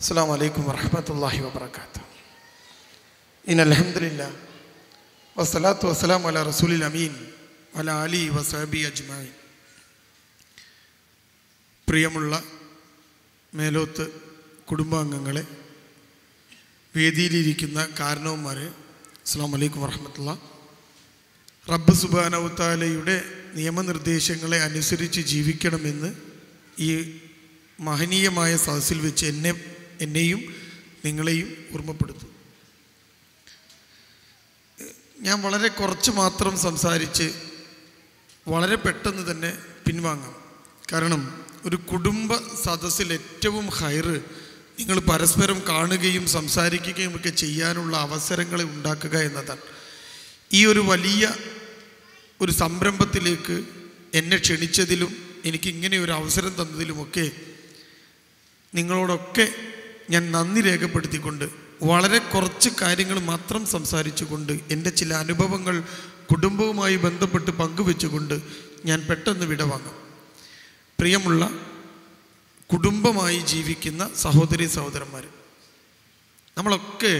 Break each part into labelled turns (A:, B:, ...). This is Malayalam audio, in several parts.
A: السلام عليكم ورحمة الله وبركاته إن الحمد لله والصلاة والسلام على رسول الأمين وعلى آله وصحبه أجمعين പ്രിയമുള്ള മേലോത്ത് കുടുംബാംഗങ്ങളെ വേദിയിലിരിക്കുന്ന കാരണവന്മാരെ അസ്സാം വലൈക്കും വർഹമത്തുള്ള റബ്ബ് സുബാനവുത്താലയുടെ നിയമനിർദ്ദേശങ്ങളെ അനുസരിച്ച് ജീവിക്കണമെന്ന് ഈ മഹനീയമായ സദസ്സിൽ വെച്ച് എന്നെ എന്നെയും നിങ്ങളെയും ഓർമ്മപ്പെടുത്തും. ഞാൻ വളരെ കുറച്ച് മാത്രം സംസാരിച്ച് വളരെ പെട്ടെന്ന് തന്നെ പിൻവാങ്ങാം. കാരണം ഒരു കുടുംബ സദസ്സിൽ ഏറ്റവും ഹൈറ് നിങ്ങൾ പരസ്പരം കാണുകയും സംസാരിക്കുകയും ഒക്കെ ചെയ്യാനുള്ള അവസരങ്ങളെ ഉണ്ടാക്കുക എന്നതാണ്. ഈ ഒരു വലിയ ഒരു സംരംഭത്തിലേക്ക് എന്നെ ക്ഷണിച്ചതിലും എനിക്ക് ഇങ്ങനെ ഒരു അവസരം തന്നതിലുമൊക്കെ നിങ്ങളോടൊക്കെ ഞാൻ നന്ദി രേഖപ്പെടുത്തിക്കൊണ്ട് വളരെ കുറച്ച് കാര്യങ്ങൾ മാത്രം സംസാരിച്ചുകൊണ്ട് എന്റെ ചില അനുഭവങ്ങൾ കുടുംബവുമായി ബന്ധപ്പെട്ട് പങ്കുവെച്ചുകൊണ്ട് ഞാൻ പെട്ടെന്ന് വിടവാങ്ങും പ്രിയമുള്ള കുടുംബമായി ജീവിക്കുന്ന സഹോദരി സഹോദരന്മാർ നമ്മളൊക്കെ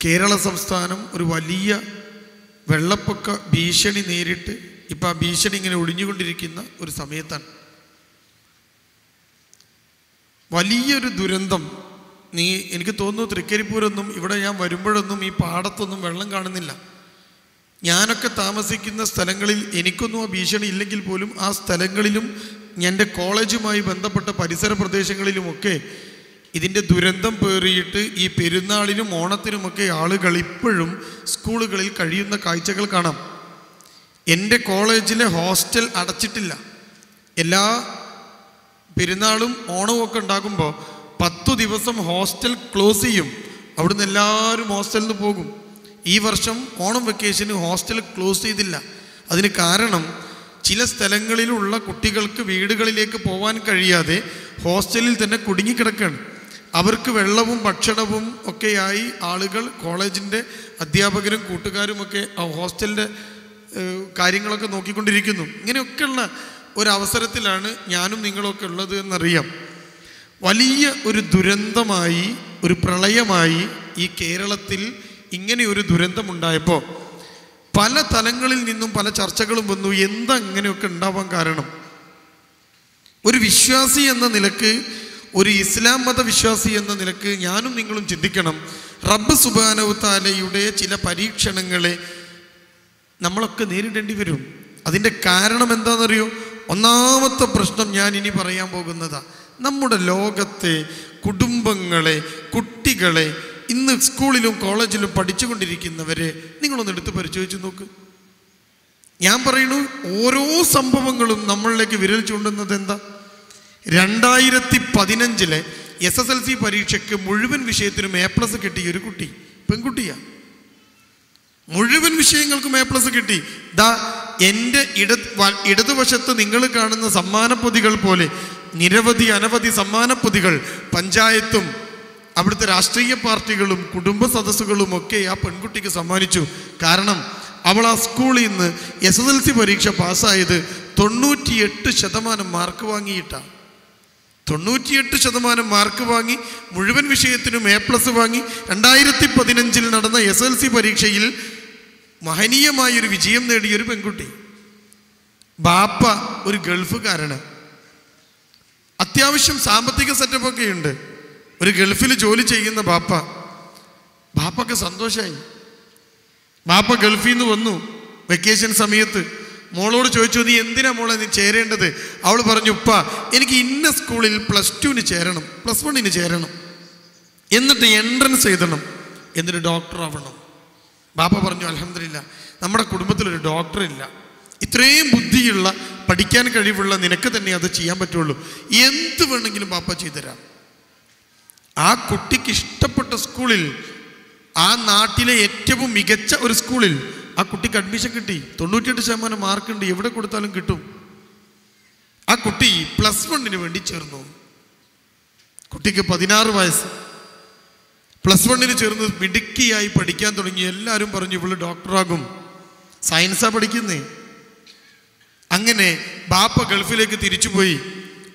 A: കേരള സംസ്ഥാനം ഒരു വലിയ വെള്ളപ്പൊക്ക ഭീഷണി നേരിട്ട് ഇപ്പം ആ ഭീഷണി ഇങ്ങനെ ഒളിഞ്ഞുകൊണ്ടിരിക്കുന്ന ഒരു സമയത്താണ്. വലിയൊരു ദുരന്തം. നീ എനിക്ക് തോന്നുന്നു തൃക്കരിപ്പൂരൊന്നും ഇവിടെ ഞാൻ വരുമ്പോഴൊന്നും ഈ പാടത്തൊന്നും വെള്ളം കാണുന്നില്ല. ഞാനൊക്കെ താമസിക്കുന്ന സ്ഥലങ്ങളിൽ എനിക്കൊന്നും ആ ഭീഷണി ഇല്ലെങ്കിൽ പോലും ആ സ്ഥലങ്ങളിലും എന്റെ കോളേജുമായി ബന്ധപ്പെട്ട പരിസര പ്രദേശങ്ങളിലുമൊക്കെ ഇതിന്റെ ദുരന്തം പേറിയിട്ട് ഈ പെരുന്നാളിനും ഓണത്തിനുമൊക്കെ ആളുകൾ ഇപ്പോഴും സ്കൂളുകളിൽ കഴിയുന്ന കാഴ്ചകൾ കാണാം. എന്റെ കോളേജിലെ ഹോസ്റ്റൽ അടച്ചിട്ടില്ല. എല്ലാ പെരുന്നാളും ഓണവും ഒക്കെ ഉണ്ടാകുമ്പോൾ പത്തു ദിവസം ഹോസ്റ്റൽ ക്ലോസ് ചെയ്യും. അവിടുന്ന് എല്ലാവരും ഹോസ്റ്റലിൽ നിന്ന് പോകും. ഈ വർഷം ഓണം വെക്കേഷന് ഹോസ്റ്റൽ ക്ലോസ് ചെയ്തില്ല. അതിന് കാരണം ചില സ്ഥലങ്ങളിലുള്ള കുട്ടികൾക്ക് വീടുകളിലേക്ക് പോകാൻ കഴിയാതെ ഹോസ്റ്റലിൽ തന്നെ കുടുങ്ങിക്കിടക്കുകയാണ് അവർക്ക് വെള്ളവും ഭക്ഷണവും ഒക്കെയായി ആളുകൾ കോളേജിന്റെ അധ്യാപകരും കൂട്ടുകാരുമൊക്കെ ആ ഹോസ്റ്റലിന്റെ കാര്യങ്ങളൊക്കെ നോക്കിക്കൊണ്ടിരിക്കുന്നു. ഇങ്ങനെയൊക്കെയുള്ള ഒരവസരത്തിലാണ് ഞാനും നിങ്ങളൊക്കെ ഉള്ളത് എന്നറിയാം. വലിയ ഒരു ദുരന്തമായി ഒരു പ്രളയമായി ഈ കേരളത്തിൽ ഇങ്ങനെ ഒരു ദുരന്തമുണ്ടായപ്പോൾ പല തലങ്ങളിൽ നിന്നും പല ചർച്ചകളും വന്നു. എന്താ ഇങ്ങനെയൊക്കെ ഉണ്ടാവാൻ കാരണം? ഒരു വിശ്വാസി എന്ന നിലയ്ക്ക് ഒരു ഇസ്ലാം മത വിശ്വാസി എന്ന നിലയ്ക്ക് ഞാനും നിങ്ങളും ചിന്തിക്കണം. റബ്ബ് സുബാനവുത്താലയുടെ ചില പരീക്ഷണങ്ങളെ നമ്മളൊക്കെ നേരിടേണ്ടി വരും. അതിന്റെ കാരണം എന്താണെന്നറിയോ? ഒന്നാമത്തെ പ്രശ്നം ഞാൻ ഇനി പറയാൻ പോകുന്നതാ. നമ്മുടെ ലോകത്തെ കുടുംബങ്ങളെ കുട്ടികളെ ഇന്ന് സ്കൂളിലും കോളേജിലും പഠിച്ചുകൊണ്ടിരിക്കുന്നവരെ നിങ്ങളൊന്ന് എടുത്ത് പരിശോധിച്ച് നോക്ക്. ഞാൻ പറയുന്നു ഓരോ സംഭവങ്ങളും നമ്മളിലേക്ക് വിരൽ ചൂണ്ടുന്നത് എന്താ? രണ്ടായിരത്തി പതിനഞ്ചിലെ എസ് എസ് എൽ സി പരീക്ഷയ്ക്ക് മുഴുവൻ വിഷയത്തിനും എ പ്ലസ് കിട്ടിയ ഒരു കുട്ടി പെൺകുട്ടിയാ. മുഴുവൻ വിഷയങ്ങൾക്കും എ പ്ലസ് കിട്ടി. ദാ എന്റെ ഇട ഇടതുവശത്ത് നിങ്ങൾ കാണുന്ന സമ്മാനപ്പൊതികൾ പോലെ നിരവധി അനവധി സമ്മാനപ്പൊതികൾ പഞ്ചായത്തും അവിടുത്തെ രാഷ്ട്രീയ പാർട്ടികളും കുടുംബ സദസ്സുകളും ഒക്കെ ആ പെൺകുട്ടിക്ക് സമ്മാനിച്ചു. കാരണം അവൾ ആ സ്കൂളിൽ നിന്ന് എസ് എസ് എൽ സി പരീക്ഷ പാസ്സായത് തൊണ്ണൂറ്റിയെട്ട് ശതമാനം മാർക്ക് വാങ്ങിയിട്ടാണ്. തൊണ്ണൂറ്റിയെട്ട് ശതമാനം മാർക്ക് വാങ്ങി മുഴുവൻ വിഷയത്തിനും എ പ്ലസ് വാങ്ങി. രണ്ടായിരത്തി പതിനഞ്ചിൽ നടന്ന എസ് എൽ സി പരീക്ഷയിൽ മഹനീയമായ ഒരു വിജയം നേടിയ ഒരു പെൺകുട്ടി. ബാപ്പ ഒരു ഗൾഫുകാരന്. അത്യാവശ്യം സാമ്പത്തിക സെറ്റപ്പൊക്കെ ഉണ്ട്. ഒരു ഗൾഫിൽ ജോലി ചെയ്യുന്ന ബാപ്പ. ബാപ്പക്ക് സന്തോഷമായി ബാപ്പ ഗൾഫിൽ നിന്ന് വന്നു. വെക്കേഷൻ സമയത്ത് മോളോട് ചോദിച്ചു നീ എന്തിനാ മോളെ നീ ചേരേണ്ടത്? അവൾ പറഞ്ഞു ഉപ്പ എനിക്ക് ഇന്ന സ്കൂളിൽ പ്ലസ് ടുവിന് ചേരണം പ്ലസ് വണ്ണിന് ചേരണം. എന്നിട്ട് എൻട്രൻസ് എഴുതണം. എന്നിട്ട് ഡോക്ടർ ആവണം. ബാപ്പ പറഞ്ഞു അലഹമില്ല നമ്മുടെ കുടുംബത്തിൽ ഒരു ഡോക്ടർ ഇല്ല. ഇത്രയും ബുദ്ധിയുള്ള പഠിക്കാൻ കഴിവുള്ള നിനക്ക് തന്നെ അത് ചെയ്യാൻ പറ്റുള്ളൂ. എന്ത് വേണമെങ്കിലും ബാപ്പ ചെയ്തുതരാം. ആ കുട്ടിക്ക് ഇഷ്ടപ്പെട്ട സ്കൂളിൽ ആ നാട്ടിലെ ഏറ്റവും മികച്ച ഒരു സ്കൂളിൽ ആ കുട്ടിക്ക് അഡ്മിഷൻ കിട്ടി. തൊണ്ണൂറ്റിയെട്ട് ശതമാനം മാർക്കുണ്ട്. എവിടെ കൊടുത്താലും കിട്ടും. ആ കുട്ടി പ്ലസ് വണ്ണിന് വേണ്ടി ചേർന്നു. കുട്ടിക്ക് പതിനാറ് വയസ്സ്. പ്ലസ് വണ്ണിന് ചേർന്ന് മിടുക്കിയായി പഠിക്കാൻ തുടങ്ങി എല്ലാവരും പറഞ്ഞു ഇവൾ ഡോക്ടറാകും. സയൻസാ പഠിക്കുന്നേ. അങ്ങനെ ബാപ്പ ഗൾഫിലേക്ക് തിരിച്ചുപോയി.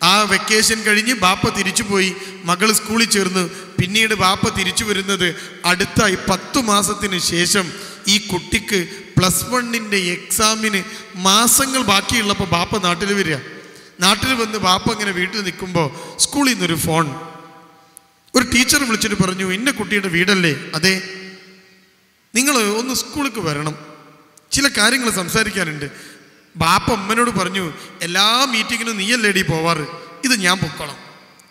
A: ആ വെക്കേഷൻ കഴിഞ്ഞ് ബാപ്പ തിരിച്ചു പോയി മകൾ സ്കൂളിൽ ചേർന്ന്. പിന്നീട് ബാപ്പ തിരിച്ചു വരുന്നത് അടുത്തായി പത്തു മാസത്തിന് ശേഷം ഈ കുട്ടിക്ക് പ്ലസ് വണ്ണിന്റെ എക്സാമിന് മാസങ്ങൾ ബാക്കിയുള്ളപ്പോൾ ബാപ്പ നാട്ടിൽ വരിക. നാട്ടിൽ വന്ന് ബാപ്പ ഇങ്ങനെ വീട്ടിൽ നിൽക്കുമ്പോൾ സ്കൂളിൽ നിന്നൊരു ഫോൺ. ഒരു ടീച്ചർ വിളിച്ചിട്ട് പറഞ്ഞു ഇന്ന കുട്ടിയുടെ വീടല്ലേ? അതെ. നിങ്ങൾ ഒന്ന് സ്കൂളിലേക്ക് വരണം. ചില കാര്യങ്ങൾ സംസാരിക്കാനുണ്ട്. ബാപ്പ അമ്മനോട് പറഞ്ഞു എല്ലാ മീറ്റിങ്ങിനും നീയല്ലേടി പോവാറ്? ഇത് ഞാൻ പൊക്കണം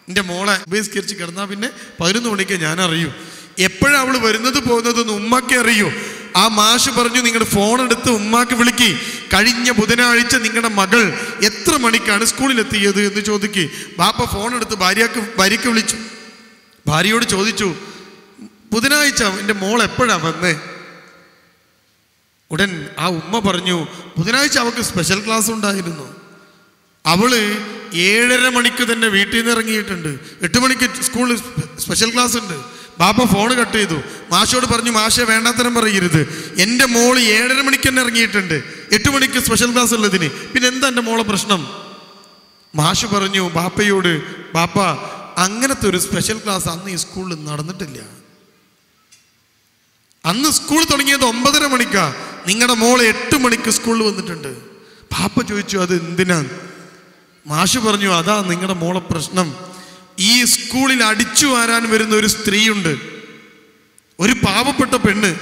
A: എന്റെ മോളെ ബഹിഷ്കരിച്ച് കിടന്നാൽ പിന്നെ പതിനൊന്ന് മണിക്ക് ഞാൻ അറിയൂ. എപ്പോഴാണ് അവൾ വരുന്നത് പോകുന്നതെന്ന് ഉമ്മക്കെ അറിയൂ. ആ മാഷ് പറഞ്ഞു നിങ്ങളുടെ ഫോൺ എടുത്ത് ഉമ്മാക്ക് വിളിക്കി. കഴിഞ്ഞ ബുധനാഴ്ച നിങ്ങളുടെ മകൾ എത്ര മണിക്കാണ് സ്കൂളിലെത്തിയത്? എന്ന് ചോദിക്കുക ബാപ്പ ഫോൺ എടുത്ത് ഭാര്യക്ക് ഭാര്യയ്ക്ക് വിളിച്ചു. ഭാര്യയോട് ചോദിച്ചു ബുധനാഴ്ച എന്റെ മോൾ എപ്പോഴാ വന്നേ? ഉടൻ ആ ഉമ്മ പറഞ്ഞു ബുധനാഴ്ച അവൾക്ക് സ്പെഷ്യൽ ക്ലാസ് ഉണ്ടായിരുന്നു. അവൾ ഏഴര മണിക്ക് തന്നെ വീട്ടിൽ നിന്ന് ഇറങ്ങിയിട്ടുണ്ട്. എട്ട് മണിക്ക് സ്കൂളിൽ സ്പെഷ്യൽ ക്ലാസ് ഉണ്ട്. ബാപ്പ ഫോൺ കട്ട് ചെയ്തു. മാഷോട് പറഞ്ഞു മാഷെ വേണ്ടാത്തരം പറയരുത്. എന്റെ മോൾ ഏഴര മണിക്ക് തന്നെ ഇറങ്ങിയിട്ടുണ്ട്. എട്ട് മണിക്ക് സ്പെഷ്യൽ ക്ലാസ് ഉള്ളതിന്. പിന്നെ എന്താ എന്റെ മോളെ പ്രശ്നം? മാഷ് പറഞ്ഞു ബാപ്പയോട് ബാപ്പ അങ്ങനത്തെ ഒരു സ്പെഷ്യൽ ക്ലാസ് അന്ന് ഈ സ്കൂളിൽ നടന്നിട്ടില്ല. അന്ന് സ്കൂൾ തുടങ്ങിയത് ഒമ്പതര മണിക്കാ. നിങ്ങളുടെ മോൾ എട്ട് മണിക്ക് സ്കൂളിൽ വന്നിട്ടുണ്ട്. പാപ്പ ചോദിച്ചു അത് എന്തിനാ? മാഷ് പറഞ്ഞു അതാ നിങ്ങളുടെ മോളെ പ്രശ്നം. ഈ സ്കൂളിൽ അടിച്ചു വാരാൻ വരുന്ന ഒരു സ്ത്രീയുണ്ട്. ഒരു പാവപ്പെട്ട പെണ്ണ്.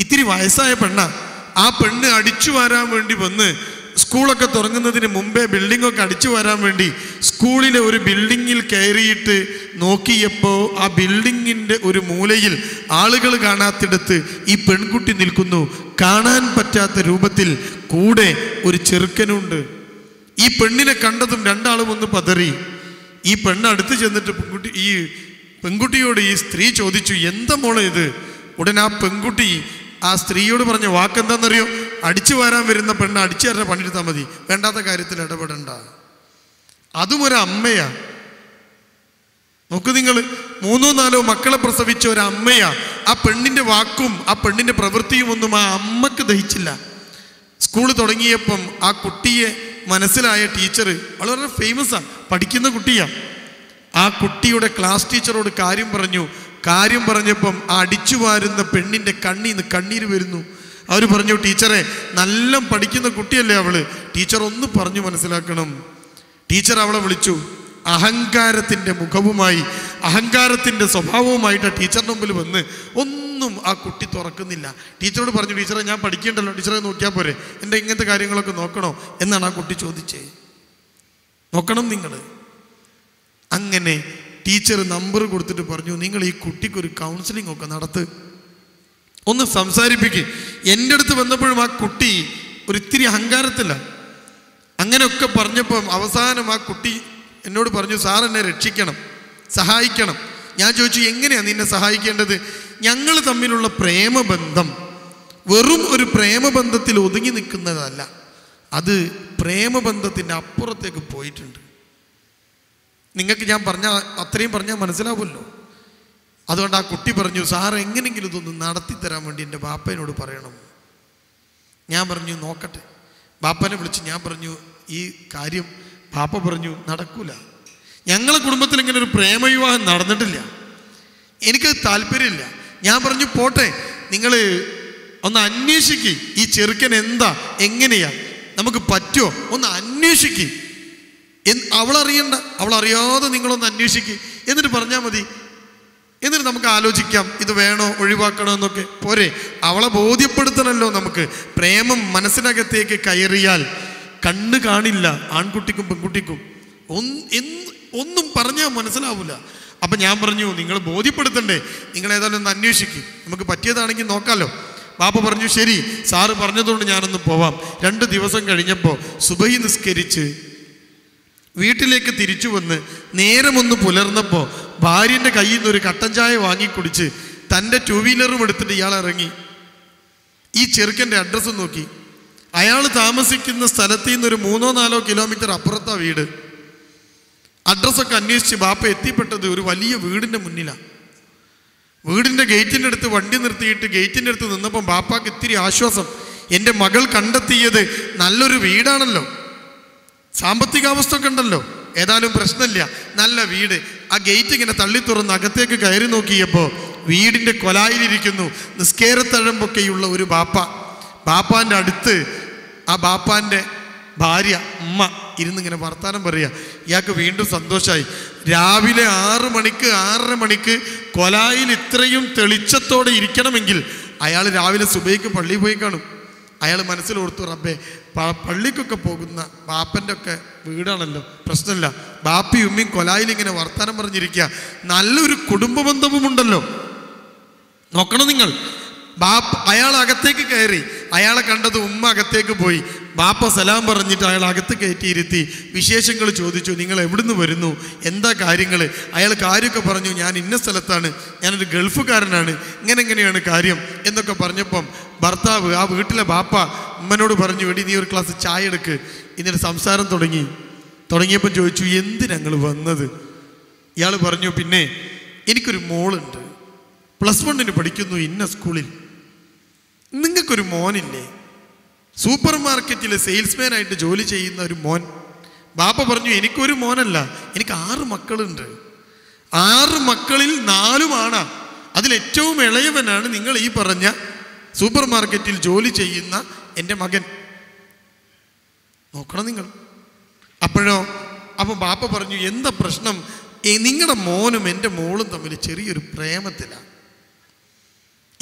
A: ഇത്തിരി വയസ്സായ പെണ്ണ. ആ പെണ്ണ് അടിച്ചു വാരാൻ വേണ്ടി വന്ന് സ്കൂളൊക്കെ തുടങ്ങുന്നതിന് മുമ്പേ ബിൽഡിംഗ് ഒക്കെ അടിച്ചു വരാൻ വേണ്ടി സ്കൂളിലെ ഒരു ബിൽഡിങ്ങിൽ കയറിയിട്ട് നോക്കിയപ്പോൾ ആ ബിൽഡിങ്ങിന്റെ ഒരു മൂലയിൽ ആളുകൾ കാണാത്തിടത്ത് ഈ പെൺകുട്ടി നിൽക്കുന്നു. കാണാൻ പറ്റാത്ത രൂപത്തിൽ കൂടെ ഒരു ചെറുക്കനുണ്ട്. ഈ പെണ്ണിനെ കണ്ടതും രണ്ടാളും ഒന്ന് പതറി. ഈ പെണ്ണ് അടുത്ത് ചെന്നിട്ട് പെൺകുട്ടി ഈ പെൺകുട്ടിയോട് ഈ സ്ത്രീ ചോദിച്ചു എന്താ മോളെ ഇത്? ഉടനെ ആ പെൺകുട്ടി ആ സ്ത്രീയോട് പറഞ്ഞ വാക്കെന്താണെന്നറിയോ അടിച്ചു വരാൻ വരുന്ന പെണ്ണ് അടിച്ചു തരണ പണിയെടുത്താൽ മതി. വേണ്ടാത്ത കാര്യത്തിൽ ഇടപെടണ്ട. അതും ഒരു അമ്മയാ. നോക്ക് നിങ്ങൾ മൂന്നോ നാലോ മക്കളെ പ്രസവിച്ച ഒരു അമ്മയാ. ആ പെണ്ണിന്റെ വാക്കും ആ പെണ്ണിന്റെ പ്രവൃത്തിയും ഒന്നും ആ അമ്മയ്ക്ക് ദഹിച്ചില്ല. സ്കൂൾ തുടങ്ങിയപ്പം ആ കുട്ടിയെ മനസ്സിലായ ടീച്ചർ വളരെ ഫേമസ് ആണ് പഠിക്കുന്ന കുട്ടിയാ. ആ കുട്ടിയുടെ ക്ലാസ് ടീച്ചറോട് കാര്യം പറഞ്ഞു. കാര്യം പറഞ്ഞപ്പം ആ അടിച്ചു വാരുന്ന പെണ്ണിന്റെ കണ്ണിന്ന് കണ്ണീര് വരുന്നു. അവർ പറഞ്ഞു ടീച്ചറെ നല്ല പഠിക്കുന്ന കുട്ടിയല്ലേ അവൾ. ടീച്ചർ ഒന്ന് പറഞ്ഞു മനസ്സിലാക്കണം. ടീച്ചർ അവളെ വിളിച്ചു. അഹങ്കാരത്തിന്റെ മുഖവുമായി അഹങ്കാരത്തിന്റെ സ്വഭാവവുമായിട്ട് ആ ടീച്ചറിന്റെ മുമ്പിൽ വന്ന് ഒന്നും ആ കുട്ടി തുറക്കുന്നില്ല. ടീച്ചറോട് പറഞ്ഞു ടീച്ചറെ ഞാൻ പഠിക്കേണ്ടല്ലോ. ടീച്ചറെ നോക്കിയാൽ പോരെ. എന്റെ ഇങ്ങനത്തെ കാര്യങ്ങളൊക്കെ നോക്കണോ? എന്നാണ് ആ കുട്ടി ചോദിച്ചേ. നോക്കണം നിങ്ങൾ അങ്ങനെ ടീച്ചർ നമ്പർ കൊടുത്തിട്ട് പറഞ്ഞു നിങ്ങൾ ഈ കുട്ടിക്കൊരു കൗൺസിലിംഗ് ഒക്കെ നടത്ത്. ഒന്ന് സംസാരിപ്പിക്കുക എന്റെ അടുത്ത് വന്നപ്പോഴും ആ കുട്ടി ഒരിത്തിരി അഹങ്കാരത്തില്ല അങ്ങനെയൊക്കെ പറഞ്ഞപ്പം അവസാനം ആ കുട്ടി എന്നോട് പറഞ്ഞു സാർ എന്നെ രക്ഷിക്കണം സഹായിക്കണം. ഞാൻ ചോദിച്ചു എങ്ങനെയാണ് നിന്നെ സഹായിക്കേണ്ടത്? ഞങ്ങൾ തമ്മിലുള്ള പ്രേമബന്ധം വെറും ഒരു പ്രേമബന്ധത്തിൽ ഒതുങ്ങി നിൽക്കുന്നതല്ല. അത് പ്രേമബന്ധത്തിന്റെ അപ്പുറത്തേക്ക് പോയിട്ടുണ്ട്. നിങ്ങൾക്ക് ഞാൻ പറഞ്ഞ അത്രയും പറഞ്ഞാൽ മനസ്സിലാവുമല്ലോ. അതുകൊണ്ട് ആ കുട്ടി പറഞ്ഞു സാർ എങ്ങനെങ്കിലും ഇതൊന്ന് നടത്തി തരാൻ വേണ്ടി എന്റെ ബാപ്പനോട് പറയണം. ഞാൻ പറഞ്ഞു നോക്കട്ടെ. ബാപ്പനെ വിളിച്ച് ഞാൻ പറഞ്ഞു ഈ കാര്യം പാപ്പ പറഞ്ഞു നടക്കൂല. ഞങ്ങളെ കുടുംബത്തിൽ ഇങ്ങനെ ഒരു പ്രേമവിവാഹം നടന്നിട്ടില്ല. എനിക്ക് താല്പര്യമില്ല. ഞാൻ പറഞ്ഞു പോട്ടെ നിങ്ങൾ ഒന്ന് അന്വേഷിക്ക് ഈ ചെറുക്കൻ എന്താ എങ്ങനെയാ നമുക്ക് പറ്റുമോ? ഒന്ന് അന്വേഷിക്ക്. അവളറിയണ്ട അവളറിയാതെ നിങ്ങളൊന്ന് അന്വേഷിക്ക്. എന്നിട്ട് പറഞ്ഞാൽ മതി എന്നിട്ട് നമുക്ക് ആലോചിക്കാം ഇത് വേണോ ഒഴിവാക്കണോ എന്നൊക്കെ. പോരെ അവളെ ബോധ്യപ്പെടുത്തണമല്ലോ നമുക്ക്. പ്രേമം മനസ്സിനകത്തേക്ക് കയറിയാൽ കണ്ണ് കാണില്ല ആൺകുട്ടിക്കും പെൺകുട്ടിക്കും. ഒന്ന് പറഞ്ഞാൽ മനസ്സിലാവില്ല അപ്പം ഞാൻ പറഞ്ഞു നിങ്ങൾ ബോധ്യപ്പെടുത്തണ്ടേ നിങ്ങൾ ഏതായാലും ഒന്ന് അന്വേഷിക്കും. നമുക്ക് പറ്റിയതാണെങ്കിൽ നോക്കാമല്ലോ ബാപ്പ പറഞ്ഞു ശരി സാറ് പറഞ്ഞതുകൊണ്ട് ഞാനൊന്ന് പോവാം. രണ്ട് ദിവസം കഴിഞ്ഞപ്പോൾ സുബൈ നിസ്കരിച്ച് വീട്ടിലേക്ക് തിരിച്ചു വന്ന് നേരമൊന്ന് പുലർന്നപ്പോൾ ഭാര്യന്റെ കയ്യിൽ നിന്ന് ഒരു കട്ടൻ ചായ വാങ്ങിക്കുടിച്ച് തന്റെ ടു വീലറും എടുത്തിട്ട് ഇയാൾ ഇറങ്ങി. ഈ ചെറുക്കന്റെ അഡ്രസ്സ് നോക്കി. അയാൾ താമസിക്കുന്ന സ്ഥലത്തു നിന്ന് ഒരു മൂന്നോ നാലോ കിലോമീറ്റർ അപ്പുറത്താ വീട്. അഡ്രസ്സൊക്കെ അന്വേഷിച്ച് ബാപ്പ എത്തിപ്പെട്ടത് ഒരു വലിയ വീടിന്റെ മുന്നിലാണ് വീടിന്റെ ഗേറ്റിന്റെ അടുത്ത് വണ്ടി നിർത്തിയിട്ട് ഗേറ്റിന്റെ അടുത്ത് നിന്നപ്പം ബാപ്പാക്ക് ഇത്തിരി ആശ്വാസം. എന്റെ മകൾ കണ്ടെത്തിയത് നല്ലൊരു വീടാണല്ലോ. സാമ്പത്തികാവസ്ഥ ഒക്കെ ഉണ്ടല്ലോ ഏതായാലും പ്രശ്നമില്ല. നല്ല വീട്. ആ ഗേറ്റ് ഇങ്ങനെ തള്ളി തുറന്ന് അകത്തേക്ക് കയറി നോക്കിയപ്പോൾ വീടിന്റെ കൊലായിലിരിക്കുന്നു. നിസ്കേരത്തഴമ്പൊക്കെയുള്ള ഒരു ബാപ്പ. ബാപ്പാന്റെ അടുത്ത് ആ ബാപ്പാന്റെ ഭാര്യ ഉമ്മ ഇരുന്നിങ്ങനെ വർത്താനം പറയുക ഇയാൾക്ക് വീണ്ടും സന്തോഷമായി രാവിലെ ആറ് മണിക്ക് ആറര മണിക്ക് കൊലായിൽ ഇത്രയും തെളിച്ചത്തോടെ ഇരിക്കണമെങ്കിൽ അയാൾ രാവിലെ സുബൈക്ക് പള്ളിയിൽ പോയി കാണും. അയാൾ മനസ്സിലോർത്തു റബ്ബേ പള്ളിക്കൊക്കെ പോകുന്ന ബാപ്പന്റെ ഒക്കെ വീടാണല്ലോ. പ്രശ്നമില്ല. ബാപ്പി ഉമ്മയും കൊലായിൽ ഇങ്ങനെ വർത്തമാനം പറഞ്ഞിരിക്കുക നല്ലൊരു കുടുംബ ബന്ധവുമുണ്ടല്ലോ നോക്കണം നിങ്ങൾ. ബാപ്പ അയാൾ അകത്തേക്ക് കയറി. അയാളെ കണ്ടത് ഉമ്മ അകത്തേക്ക് പോയി. ബാപ്പ സലാം പറഞ്ഞിട്ട് അയാൾ അകത്ത് കയറ്റിയിരുത്തി. വിശേഷങ്ങൾ ചോദിച്ചു നിങ്ങൾ എവിടുന്ന് വരുന്നു? എന്താ കാര്യങ്ങൾ? അയാൾ കാര്യമൊക്കെ പറഞ്ഞു ഞാൻ ഇന്ന സ്ഥലത്താണ്. ഞാനൊരു ഗൾഫുകാരനാണ്. ഇങ്ങനെ എങ്ങനെയാണ് കാര്യം. എന്നൊക്കെ പറഞ്ഞപ്പം ഭർത്താവ് ആ വീട്ടിലെ ബാപ്പ ഉമ്മനോട് പറഞ്ഞു എടി നീ ഒരു ക്ലാസ് ചായ എടുക്ക്. എന്നിട്ട് സംസാരം തുടങ്ങി. തുടങ്ങിയപ്പോൾ ചോദിച്ചു എന്തിനങ്ങൾ വന്നത്? ഇയാൾ പറഞ്ഞു പിന്നെ എനിക്കൊരു മോളുണ്ട്. പ്ലസ് വണ്ണിന് പഠിക്കുന്നു ഇന്ന സ്കൂളിൽ. നിങ്ങൾക്കൊരു മോനില്ലേ? സൂപ്പർ മാർക്കറ്റിലെ സെയിൽസ്മാൻ ആയിട്ട് ജോലി ചെയ്യുന്ന ഒരു മോൻ. ബാപ്പ പറഞ്ഞു എനിക്കൊരു മോനല്ല എനിക്ക് ആറ് മക്കളുണ്ട്. ആറ് മക്കളിൽ നാലുമാണ് അതിലേറ്റവും ഇളയവനാണ് നിങ്ങൾ ഈ പറഞ്ഞ സൂപ്പർ മാർക്കറ്റിൽ ജോലി ചെയ്യുന്ന എന്റെ മകൻ. നോക്കണം നിങ്ങൾ. അപ്പോഴോ അപ്പോൾ ബാപ്പ പറഞ്ഞു എന്താ പ്രശ്നം? നിങ്ങളുടെ മോനും എന്റെ മോളും തമ്മിൽ ചെറിയൊരു പ്രേമത്തിലാണ്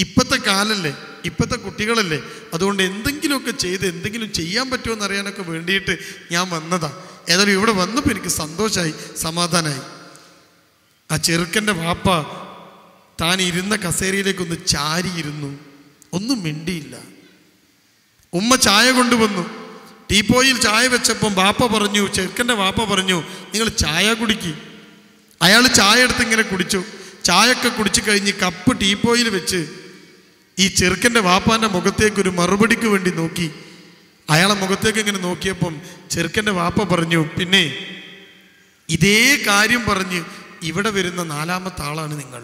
A: ഇപ്പോഴത്തെ കാലല്ലേ ഇപ്പോഴത്തെ കുട്ടികളല്ലേ അതുകൊണ്ട് എന്തെങ്കിലുമൊക്കെ ചെയ്ത് എന്തെങ്കിലും ചെയ്യാൻ പറ്റുമോ അറിയാനൊക്കെ വേണ്ടിയിട്ട് ഞാൻ വന്നതാണ് ഏതായാലും ഇവിടെ വന്നപ്പോൾ എനിക്ക് സന്തോഷമായി സമാധാനമായി ആ ചെറുക്കന്റെ വാപ്പ താൻ ഇരുന്ന കസേരയിലേക്കൊന്ന് ചാരിയിരുന്നു. ഒന്നും മിണ്ടിയില്ല. ഉമ്മ ചായ കൊണ്ടുവന്നു. ടീപ്പോയിൽ ചായ വെച്ചപ്പം വാപ്പ പറഞ്ഞു ചെറുക്കന്റെ വാപ്പ പറഞ്ഞു നിങ്ങൾ ചായ കുടിക്കി. അയാൾ ചായ എടുത്ത് ഇങ്ങനെ കുടിച്ചു. ചായയൊക്കെ കുടിച്ചു കഴിഞ്ഞ് കപ്പ് ടീപ്പോയിൽ വെച്ച് ഈ ചെറുക്കന്റെ വാപ്പാന്റെ മുഖത്തേക്ക് ഒരു മറുപടിക്ക് വേണ്ടി നോക്കി. അയാളെ മുഖത്തേക്ക് ഇങ്ങനെ നോക്കിയപ്പം ചെറുക്കന്റെ വാപ്പ പറഞ്ഞു പിന്നെ ഇതേ കാര്യം പറഞ്ഞ് ഇവിടെ വരുന്ന നാലാമത്തെ ആളാണ് നിങ്ങൾ.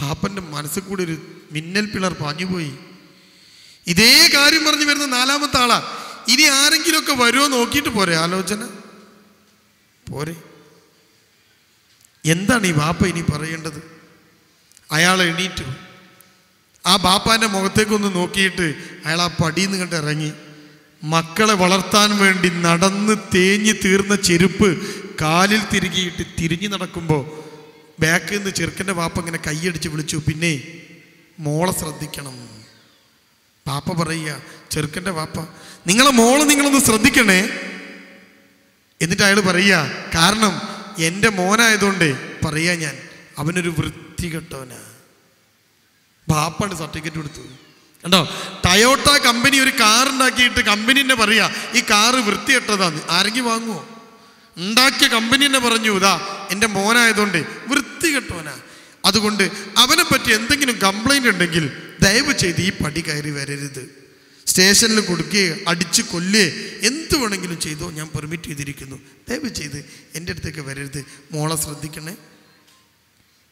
A: പാപ്പന്റെ മനസ്സിൽ കൂടി ഒരു മിന്നൽ പിളർ പാഞ്ഞുപോയി. ഇതേ കാര്യം പറഞ്ഞു വരുന്ന നാലാമത്തെ ആളാ. ഇനി ആരെങ്കിലുമൊക്കെ വരുമോ നോക്കിയിട്ട് പോരെ ആലോചന. പോരെ. എന്താണ് ഈ വാപ്പ ഇനി പറയേണ്ടത്? അയാൾ എണീറ്റു. ആ ബാപ്പാന്റെ മുഖത്തേക്കൊന്ന് നോക്കിയിട്ട് അയാൾ ആ പടിയിൽ നിന്ന് കണ്ട് ഇറങ്ങി. മക്കളെ വളർത്താൻ വേണ്ടി നടന്ന് തേഞ്ഞ് തീർന്ന ചെരുപ്പ് കാലിൽ തിരികിയിട്ട് തിരിഞ്ഞു നടക്കുമ്പോൾ ബാക്കിൽ നിന്ന് ചെറുക്കന്റെ വാപ്പ ഇങ്ങനെ കൈയടിച്ച് വിളിച്ചു പിന്നെ മോളെ ശ്രദ്ധിക്കണം. പാപ്പ പറയുക ചെറുക്കന്റെ വാപ്പ നിങ്ങളെ മോൾ നിങ്ങളൊന്ന് ശ്രദ്ധിക്കണേ. എന്നിട്ട് അയാൾ പറയുക കാരണം എന്റെ മോനായതുകൊണ്ട് പറയുക ഞാൻ അവനൊരു വൃത്തികെട്ടവനാ ബാപ്പാണ് സർട്ടിഫിക്കറ്റ് കൊടുത്തു. കണ്ടോ? ടയോട്ട കമ്പനി ഒരു കാർ ഉണ്ടാക്കിയിട്ട് കമ്പനി തന്നെ പറയാ ഈ കാറ് വൃത്തികെട്ടതാന്ന്. ആരെങ്കിലും വാങ്ങുമോ ഉണ്ടാക്കിയ കമ്പനി തന്നെ പറഞ്ഞു ഇതാ എന്റെ മോനായതുകൊണ്ട് വൃത്തികെട്ടവനാ. അതുകൊണ്ട് അവനെ പറ്റി എന്തെങ്കിലും കംപ്ലൈന്റ് ഉണ്ടെങ്കിൽ ദയവ് ചെയ്ത് ഈ പടി കയറി വരരുത്. സ്റ്റേഷനിൽ കൊടുക്കുകയോ അടിച്ച് കൊല്ലുകയോ എന്ത് വേണമെങ്കിലും ചെയ്തോ ഞാൻ പെർമിറ്റ് ചെയ്തിരിക്കുന്നു. ദയവ് ചെയ്ത് എന്റെ അടുത്തേക്ക് വരരുത്. മോളെ ശ്രദ്ധിക്കണേ.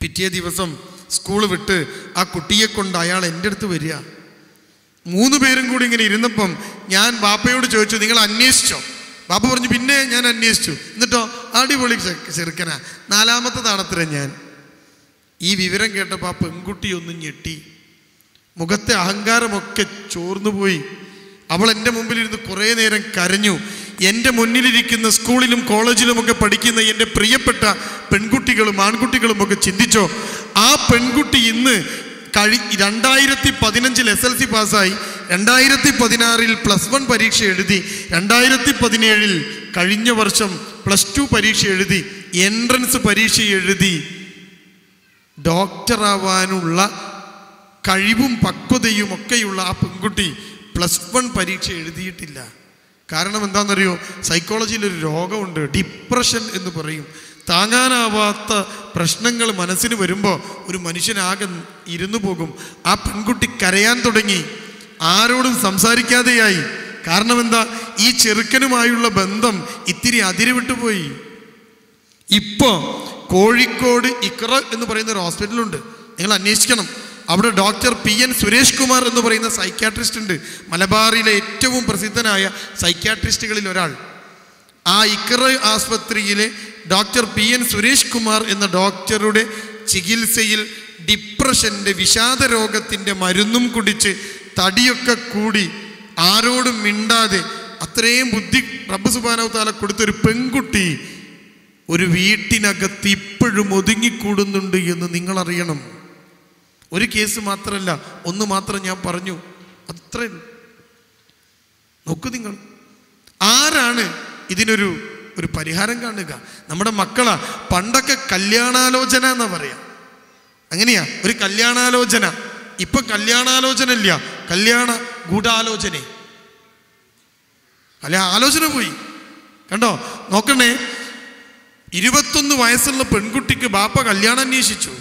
A: പിറ്റേ ദിവസം സ്കൂൾ വിട്ട് ആ കുട്ടിയെ കൊണ്ട് അയാൾ എന്റെ അടുത്ത് വരിക. മൂന്ന് പേരും കൂടി ഇങ്ങനെ ഇരുന്നപ്പം ഞാൻ ബാപ്പയോട് ചോദിച്ചു നിങ്ങൾ അന്വേഷിച്ചോ? ബാപ്പ പറഞ്ഞു പിന്നെ ഞാൻ അന്വേഷിച്ചു. എന്നിട്ടോ അടിപൊളി ചെറുക്കന ചെറുക്കനാ. നാലാമത്തെ താണത്ര ഞാൻ. ഈ വിവരം കേട്ടപ്പോൾ ആ പെൺകുട്ടി ഒന്ന് ഞെട്ടി. മുഖത്തെ അഹങ്കാരമൊക്കെ ചോർന്നു പോയി അവൾ എന്റെ മുമ്പിലിരുന്ന് കുറേ നേരം കരഞ്ഞു. എന്റെ മുന്നിലിരിക്കുന്ന സ്കൂളിലും കോളേജിലുമൊക്കെ പഠിക്കുന്ന എന്റെ പ്രിയപ്പെട്ട പെൺകുട്ടികളും ആൺകുട്ടികളും ഒക്കെ ചിന്തിച്ചോ? ആ പെൺകുട്ടി ഇന്ന് കഴി രണ്ടായിരത്തി പതിനഞ്ചിൽ എസ് എൽ സി പാസ്സായി രണ്ടായിരത്തി പതിനാറിൽ പ്ലസ് വൺ പരീക്ഷ എഴുതി രണ്ടായിരത്തി പതിനേഴിൽ കഴിഞ്ഞ വർഷം പ്ലസ് ടു പരീക്ഷ എഴുതി എൻട്രൻസ് പരീക്ഷ എഴുതി. ഡോക്ടറാവാനുള്ള കഴിവും പക്വതയും ഒക്കെയുള്ള ആ പെൺകുട്ടി പ്ലസ് വൺ പരീക്ഷ എഴുതിയിട്ടില്ല. കാരണം എന്താണെന്നറിയോ? സൈക്കോളജിയിൽ ഒരു രോഗമുണ്ട്. ഡിപ്രഷൻ എന്ന് പറയും. താങ്ങാനാവാത്ത പ്രശ്നങ്ങൾ മനസ്സിന് വരുമ്പോൾ ഒരു മനുഷ്യനാകെ ഇരുന്നു പോകും. ആ പെൺകുട്ടി കരയാൻ തുടങ്ങി. ആരോടും സംസാരിക്കാതെയായി. കാരണം എന്താ? ഈ ചെറുക്കനുമായുള്ള ബന്ധം ഇത്തിരി അതിരുവിട്ടുപോയി ഇപ്പോൾ കോഴിക്കോട് ഇക്ര എന്ന് പറയുന്ന ഒരു ഹോസ്പിറ്റലുണ്ട് നിങ്ങൾ അന്വേഷിക്കണം. അവിടെ doctor P N Suresh Kumar എന്ന് പറയുന്ന സൈക്യാട്രിസ്റ്റ് ഉണ്ട്. മലബാറിലെ ഏറ്റവും പ്രസിദ്ധനായ സൈക്യാട്രിസ്റ്റുകളിൽ ഒരാൾ. ആ ഇക്കറ ആസ്പത്രിയിലെ doctor P N Suresh Kumar എന്ന ഡോക്ടറുടെ ചികിത്സയിൽ ഡിപ്രഷന്റെ വിഷാദ രോഗത്തിന്റെ മരുന്നും കുടിച്ച് തടിയൊക്കെ കൂടി ആരോടും മിണ്ടാതെ അത്രയും ബുദ്ധി റബ്ബ് സുബാനവ് താല കൊടുത്തൊരു പെൺകുട്ടി ഒരു വീട്ടിനകത്ത് ഇപ്പോഴും ഒതുങ്ങിക്കൂടുന്നുണ്ട് എന്ന് നിങ്ങൾ അറിയണം ഒരു കേസ് മാത്രമല്ല ഒന്ന് മാത്രം ഞാൻ പറഞ്ഞു. അത്രേ. നോക്കൂ നിങ്ങൾ. ആരാണ് ഇതിനൊരു ഒരു പരിഹാരം കാണുക? നമ്മുടെ മക്കളാ പണ്ടൊക്കെ കല്യാണാലോചന എന്നാ പറയാ. അങ്ങനെയാ ഒരു കല്യാണാലോചന. ഇപ്പൊ കല്യാണാലോചന ഇല്ല. കല്യാണ ഗൂഢാലോചന. അല്ല ആലോചന പോയി. കണ്ടോ? നോക്കണേ. ഇരുപത്തൊന്ന് വയസ്സുള്ള പെൺകുട്ടിക്ക് ബാപ്പ കല്യാണം അന്വേഷിച്ചു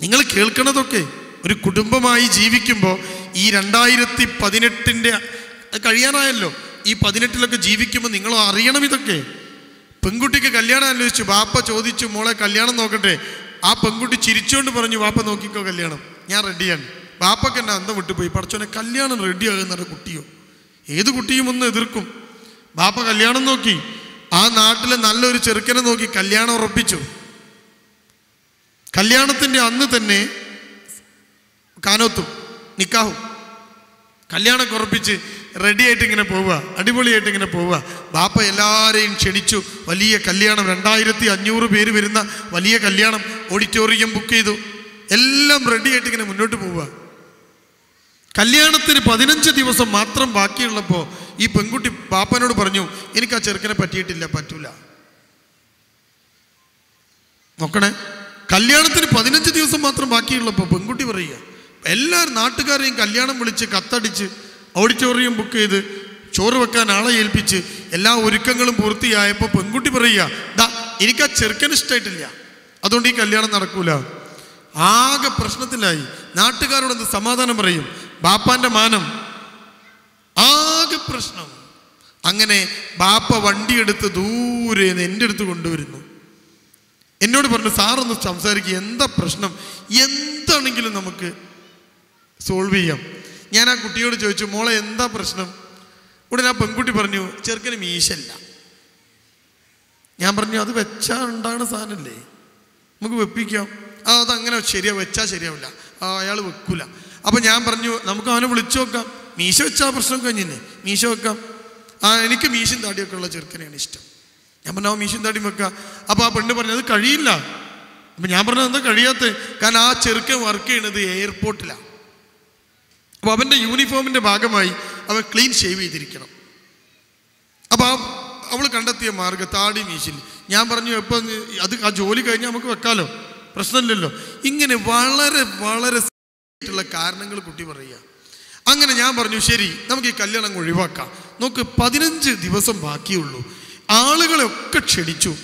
A: നിങ്ങൾ കേൾക്കണതൊക്കെ ഒരു കുടുംബമായി ജീവിക്കുമ്പോൾ ഈ രണ്ടായിരത്തി പതിനെട്ടിന്റെ കഴിയാനായല്ലോ. ഈ പതിനെട്ടിലൊക്കെ ജീവിക്കുമ്പോൾ നിങ്ങൾ അറിയണം ഇതൊക്കെ. പെൺകുട്ടിക്ക് കല്യാണം ആലോചിച്ചു ബാപ്പ ചോദിച്ചു മോളെ കല്യാണം നോക്കട്ടെ. ആ പെൺകുട്ടി ചിരിച്ചുകൊണ്ട് പറഞ്ഞു ബാപ്പ നോക്കിക്കോ കല്യാണം. ഞാൻ റെഡിയാണ്. ബാപ്പക്ക് എന്നെ അന്തം വിട്ടുപോയി? പഠിച്ചോനെ കല്യാണം റെഡിയാകുന്ന കുട്ടിയോ? ഏത് കുട്ടിയും ഒന്ന് എതിർക്കും. ബാപ്പ കല്യാണം നോക്കി. ആ നാട്ടിലെ നല്ലൊരു ചെറുക്കനെ നോക്കി കല്യാണം ഉറപ്പിച്ചു. കല്യാണത്തിന്റെ അന്ന് തന്നെ കാനോത്തും നിക്കാഹും. കല്യാണമൊക്കെ റെഡി ആയിട്ട് ഇങ്ങനെ പോവുക അടിപൊളിയായിട്ട് ഇങ്ങനെ പോവുക. ബാപ്പ എല്ലാവരെയും ക്ഷണിച്ചു വലിയ കല്യാണം രണ്ടായിരത്തി അഞ്ഞൂറ് പേര് വരുന്ന വലിയ കല്യാണം ഓഡിറ്റോറിയം ബുക്ക് ചെയ്തു. എല്ലാം റെഡി ആയിട്ട് ഇങ്ങനെ മുന്നോട്ട് പോവുക. കല്യാണത്തിന് പതിനഞ്ച് ദിവസം മാത്രം ബാക്കിയുള്ളപ്പോൾ ഈ പെൺകുട്ടി പാപ്പനോട് പറഞ്ഞു എനിക്ക് ആ ചെറുക്കനെ പറ്റിയിട്ടില്ല പറ്റൂല. നോക്കണേ. കല്യാണത്തിന് പതിനഞ്ച് ദിവസം മാത്രം ബാക്കിയുള്ളപ്പോൾ പെൺകുട്ടി പറയുക എല്ലാ നാട്ടുകാരെയും കല്യാണം വിളിച്ച് കത്തടിച്ച് ഓഡിറ്റോറിയം ബുക്ക് ചെയ്ത് ചോറ് വെക്കാൻ ആളെ ഏൽപ്പിച്ച് എല്ലാ ഒരുക്കങ്ങളും പൂർത്തിയായപ്പോൾ പെൺകുട്ടി പറയുക എനിക്ക് ആ ചെറുക്കൻ ഇഷ്ടമായിട്ടില്ല അതുകൊണ്ട് ഈ കല്യാണം നടക്കൂല. ആകെ പ്രശ്നത്തിലായി. നാട്ടുകാരോട് എന്ത് സമാധാനം പറയും? ബാപ്പാന്റെ മാനം. ആകെ പ്രശ്നം. അങ്ങനെ ബാപ്പ വണ്ടിയെടുത്ത് ദൂരെ എന്റെ അടുത്ത് കൊണ്ടുവരുന്നു. എന്നോട് പറഞ്ഞു സാറൊന്ന് സംസാരിക്കുക എന്താ പ്രശ്നം? എന്താണെങ്കിലും നമുക്ക് സോൾവ് ചെയ്യാം. ഞാൻ ആ കുട്ടിയോട് ചോദിച്ചു മോളെ എന്താ പ്രശ്നം? ഉടനെ ആ പെൺകുട്ടി പറഞ്ഞു ചെറുക്കന് മീശല്ല ഞാൻ പറഞ്ഞു അത് വെച്ചാൽ ഉണ്ടാകുന്ന സാധനമല്ലേ നമുക്ക് വെപ്പിക്കാം. ആ അതങ്ങനെ ശരിയാ വെച്ചാൽ ശരിയാവില്ല ആ അയാൾ വെക്കൂല. അപ്പം ഞാൻ പറഞ്ഞു നമുക്ക് അവനെ വിളിച്ചു നോക്കാം മീശ വെച്ചാൽ പ്രശ്നം കഴിഞ്ഞില്ലേ മീശ വെക്കാം. ആ എനിക്ക് മീശയും താടിയൊക്കെ ഉള്ള ചെറുക്കനെയാണ് ഇഷ്ടം. ഞാൻ പറഞ്ഞു മീശൻ തടി വെക്കുക. വെക്കാം അപ്പോൾ ആ പെണ്ണ് പറഞ്ഞു അത് കഴിയില്ല. അപ്പം ഞാൻ പറഞ്ഞത് എന്താ കഴിയാത്ത? കാരണം ആ ചെറുക്കൻ വർക്ക് ചെയ്യണത് എയർപോർട്ടിലാണ് അപ്പോൾ അവന്റെ യൂണിഫോമിന്റെ ഭാഗമായി അവൻ ക്ലീൻ ഷേവ് ചെയ്തിരിക്കണം. അപ്പോൾ ആ അവൾ കണ്ടെത്തിയ മാർഗം താടി മീശിൽ. ഞാൻ പറഞ്ഞു എപ്പോൾ അത് ആ ജോലി കഴിഞ്ഞാൽ നമുക്ക് വെക്കാലോ? പ്രശ്നമില്ലല്ലോ. ഇങ്ങനെ വളരെ വളരെ ആയിട്ടുള്ള കാരണങ്ങൾ കുട്ടി പറയുക. അങ്ങനെ ഞാൻ പറഞ്ഞു ശരി നമുക്ക് ഈ കല്യാണം ഒഴിവാക്കാം. നമുക്ക് പതിനഞ്ച് ദിവസം ബാക്കിയുള്ളൂ. ആളുകളെയൊക്കെ ക്ഷണിച്ചു.